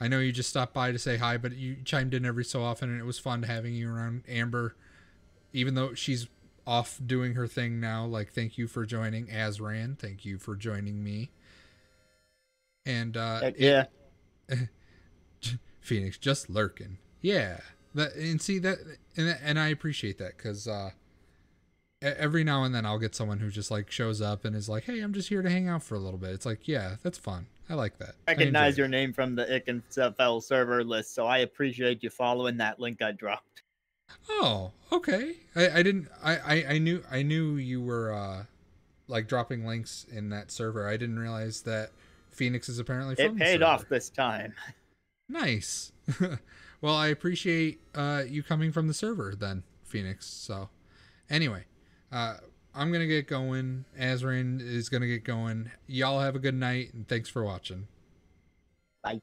Speaker 1: I know you just stopped by to say hi, but you chimed in every so often, and it was fun having you around. Amber, even though she's off doing her thing now, like thank you for joining. Azran, thank you for joining me. And uh,
Speaker 2: yeah. *laughs*
Speaker 1: Phoenix just lurking. Yeah. That and see that and and I appreciate that cuz uh every now and then I'll get someone who just like shows up and is like, "Hey, I'm just here to hang out for a little bit." It's like, "Yeah, that's fun. I like that." I
Speaker 2: Recognize your
Speaker 1: it.
Speaker 2: name from the Ikenfell server list, so I appreciate you following that link I dropped.
Speaker 1: Oh, okay. I I didn't I I, I knew I knew you were uh like dropping links in that server. I didn't realize that Phoenix is apparently from
Speaker 2: It paid off this time. *laughs*
Speaker 1: Nice. *laughs* well, I appreciate uh, you coming from the server then, Phoenix. So, anyway, uh, I'm gonna get going. Azrin is gonna get going. Y'all have a good night, and thanks for watching.
Speaker 2: Bye.